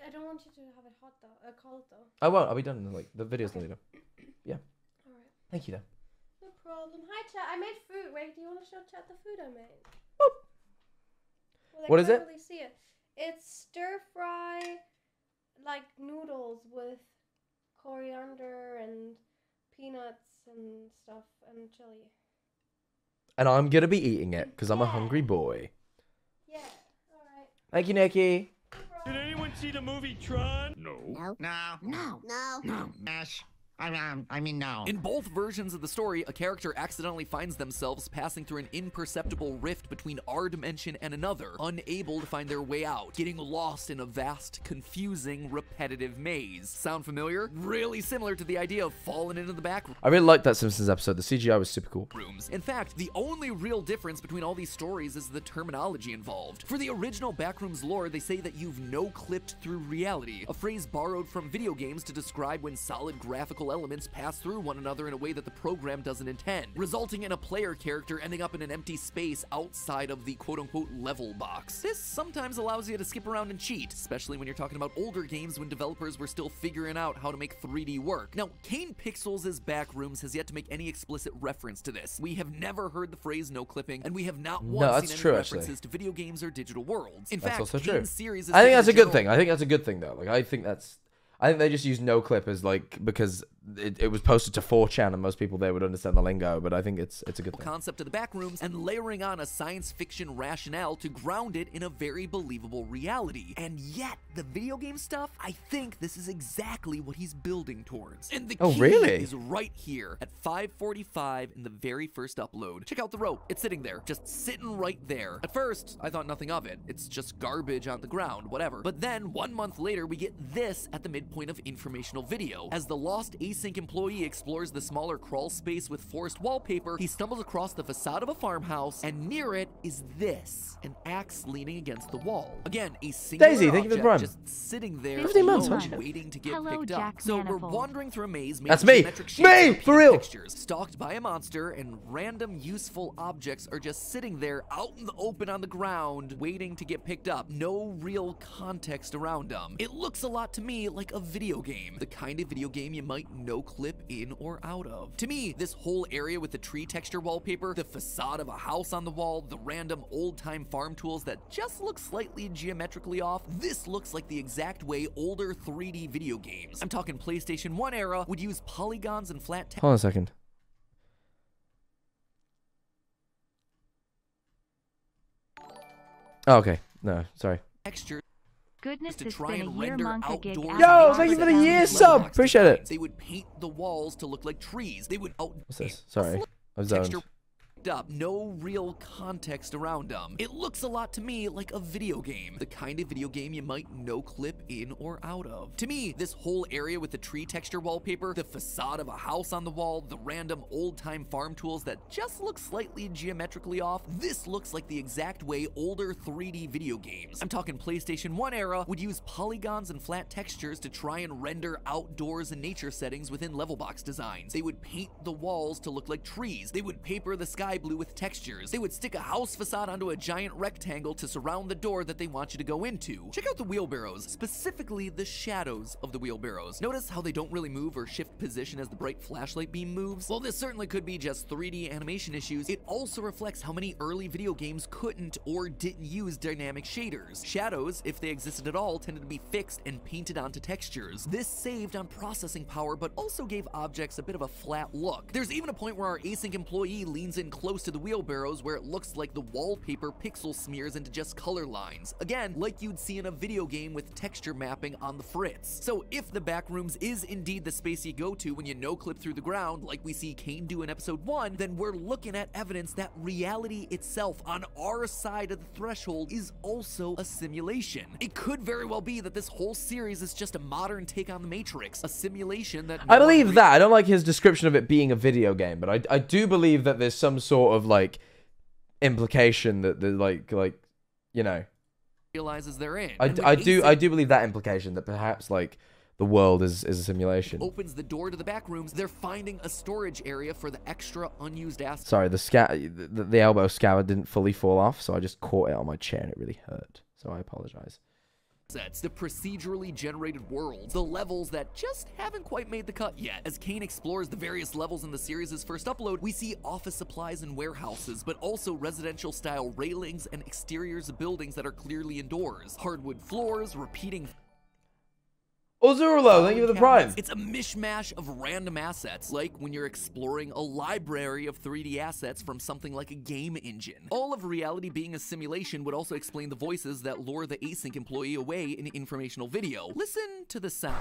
I don't want you to have it hot though. Uh, cold though. I won't. I'll be done in like the video's nearly done. Yeah. [clears throat] All right. Thank you, though. No problem. Hi, chat. I made food. Wait, do you want to show chat the food I made? Well, they What is can't it? Really see it. It's stir fry, like noodles with coriander and peanuts and stuff and chili. And I'm gonna be eating it because I'm a hungry boy. Yeah. All right. Thank you, Nikki. Did anyone see the movie Tron? No. No. No. No. No. No. Yes. I mean, I mean, no. In both versions of the story, a character accidentally finds themselves passing through an imperceptible rift between our dimension and another, unable to find their way out, getting lost in a vast, confusing, repetitive maze. Sound familiar? Really similar to the idea of falling into the back I really liked that Simpsons episode. The CGI was super cool. rooms. In fact, the only real difference between all these stories is the terminology involved. For the original Backrooms lore, they say that you've no-clipped through reality, a phrase borrowed from video games to describe when solid graphical elements pass through one another in a way that the program doesn't intend, resulting in a player character ending up in an empty space outside of the quote-unquote level box. This sometimes allows you to skip around and cheat, especially when you're talking about older games when developers were still figuring out how to make 3D work. Now, Kane Pixels' Backrooms has yet to make any explicit reference to this. We have never heard the phrase no clipping, and we have not No, once that's seen any true, actually. references to video games or digital worlds. In that's fact, also Kane's true. series is I think that's a good thing. I think that's a good thing though. Like I think that's. I think they just use no clip as like because it, it was posted to 4chan and most people there would understand the lingo. But I think it's it's a good thing. concept of the backrooms and layering on a science fiction rationale to ground it in a very believable reality. And yet, the video game stuff, I think this is exactly what he's building towards. And the Oh, key really? is right here at 545 in the very first upload. Check out the rope. It's sitting there, just sitting right there. At first, I thought nothing of it. It's just garbage on the ground, whatever. But then, one month later, we get this at the midpoint of informational video. As the lost async employee explores the smaller crawl space with forest wallpaper, he stumbles across the facade of a farmhouse, and near it is this an axe leaning against the wall. Again, a singular Daisy, thank you for the object Prime. just sitting there, 15 months, alone, huh? waiting to get Hello, picked Jack up. So we're wandering through a maze made That's of me. geometric Me, shapes for real. Textures, stalked by a monster, and random useful objects are just sitting there out in the open on the ground, waiting to get picked up. No real context around them. It looks a lot to me like a video game, the kind of video game you might no clip in or out of. To me, this whole area with the tree texture wallpaper, the facade of a house on the wall, the random old time farm tools that just look slightly geometrically off, this looks like the exact way older 3D video games, I'm talking PlayStation 1 era, would use polygons and flat Hold on a second. Oh, okay. No, sorry. texture Goodness, to it's try been a and year render Monka gig outdoor. Yo, thank you for the designs year sub. Appreciate it. They would paint the walls to look like trees. They would oh, What's this? Sorry, I was texture up, no real context around them. It looks a lot to me like a video game, the kind of video game you might no clip in or out of. To me, this whole area with the tree texture wallpaper, the facade of a house on the wall, the random old-time farm tools that just look slightly geometrically off, this looks like the exact way older 3D video games, I'm talking PlayStation 1 era, would use polygons and flat textures to try and render outdoors and nature settings within level box designs. They would paint the walls to look like trees. They would paper the sky blue with textures. They would stick a house facade onto a giant rectangle to surround the door that they want you to go into. Check out the wheelbarrows, specifically the shadows of the wheelbarrows. Notice how they don't really move or shift position as the bright flashlight beam moves? While this certainly could be just 3D animation issues. It also reflects how many early video games couldn't or didn't use dynamic shaders. Shadows, if they existed at all, tended to be fixed and painted onto textures. This saved on processing power, but also gave objects a bit of a flat look. There's even a point where our async employee leans in close to the wheelbarrows where it looks like the wallpaper pixel smears into just color lines. Again, like you'd see in a video game with texture mapping on the fritz. So if the back rooms is indeed the space you go to when you no clip through the ground, like we see Kane do in episode 1, then we're looking at evidence that reality itself on our side of the threshold is also a simulation. It could very well be that this whole series is just a modern take on the Matrix, a simulation that I no one believe that. I don't like his description of it being a video game, but I, I do believe that there's some sort of like implication that the like like you know realizes they're in. I, And d- when I do I do believe that implication that perhaps like the world is is a simulation. opens the door to the back rooms, they're finding a storage area for the extra unused assets. Sorry, the scout the, the elbow scour didn't fully fall off, so I just caught it on my chair and it really hurt. So I apologize. Sets, the procedurally generated worlds, the levels that just haven't quite made the cut yet. As Kane explores the various levels in the series' first upload, we see office supplies and warehouses, but also residential style railings and exteriors of buildings that are clearly indoors. Hardwood floors, repeating Oh, Ozurulo, thank you for the prime. It's a mishmash of random assets, like when you're exploring a library of 3D assets from something like a game engine. All of reality being a simulation would also explain the voices that lure the async employee away in informational video. Listen to the sound.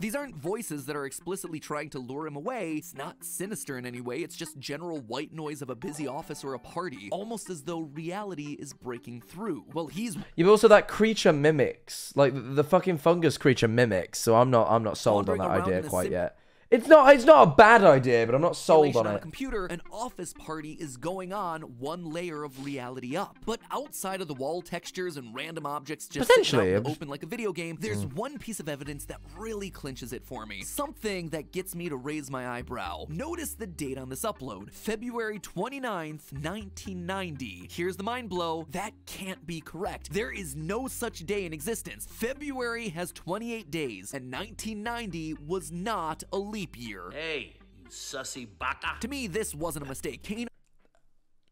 These aren't voices that are explicitly trying to lure him away. It's not sinister in any way. It's just general white noise of a busy office or a party, almost as though reality is breaking through. Well, he's You've also that creature mimics, like the, the fucking fungus creature mimics. So I'm not I'm not sold on that idea quite yet. It's not it's not a bad idea, but I'm not sold on on a it. computer, an office party is going on one layer of reality up. But outside of the wall textures and random objects just Potentially, open like a video game, there's Mm. one piece of evidence that really clinches it for me. Something that gets me to raise my eyebrow. Notice the date on this upload, February 29th, 1990. Here's the mind blow. That can't be correct. There is no such day in existence. February has 28 days, and 1990 was not a leap year. Hey, you sussy baka. To me, this wasn't a mistake. Kane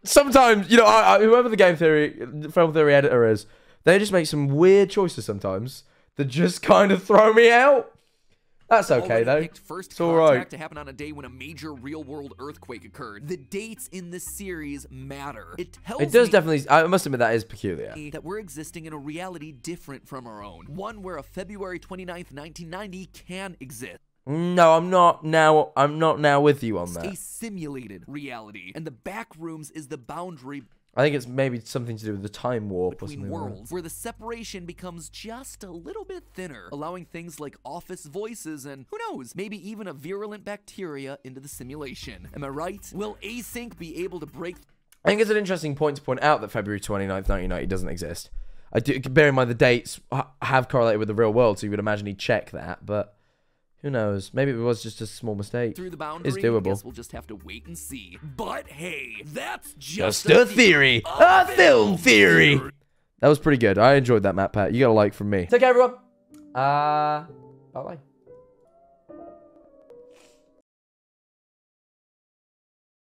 Sometimes, you know, I, I, whoever the game theory film theory editor is, they just make some weird choices sometimes that just kind of throw me out. That's okay though. first It's all contact right. to happen on a day when a major real-world earthquake occurred. The dates in this series matter. It tells It does me definitely. I must admit that is peculiar. that we're existing in a reality different from our own. One where a February 29th, 1990 can exist. No, I'm not now. I'm not now with you on that. A that. simulated reality. And the back rooms is the boundary I think it's maybe something to do with the time warp or between something. like worlds, where the separation becomes just a little bit thinner, allowing things like office voices and, who knows, maybe even a virulent bacteria into the simulation. Am I right? Will async be able to break I think it's an interesting point to point out that February 29th, 1990 doesn't exist. I do bear in mind the dates have correlated with the real world, so you would imagine he'd check that, but who knows? Maybe it was just a small mistake. through the boundary? It's doable. Guess we'll just have to wait and see. But hey, that's Just just, a theory. A film theory. That was pretty good. I enjoyed that, MatPat. You got a like from me. Take care, everyone. Uh, bye bye.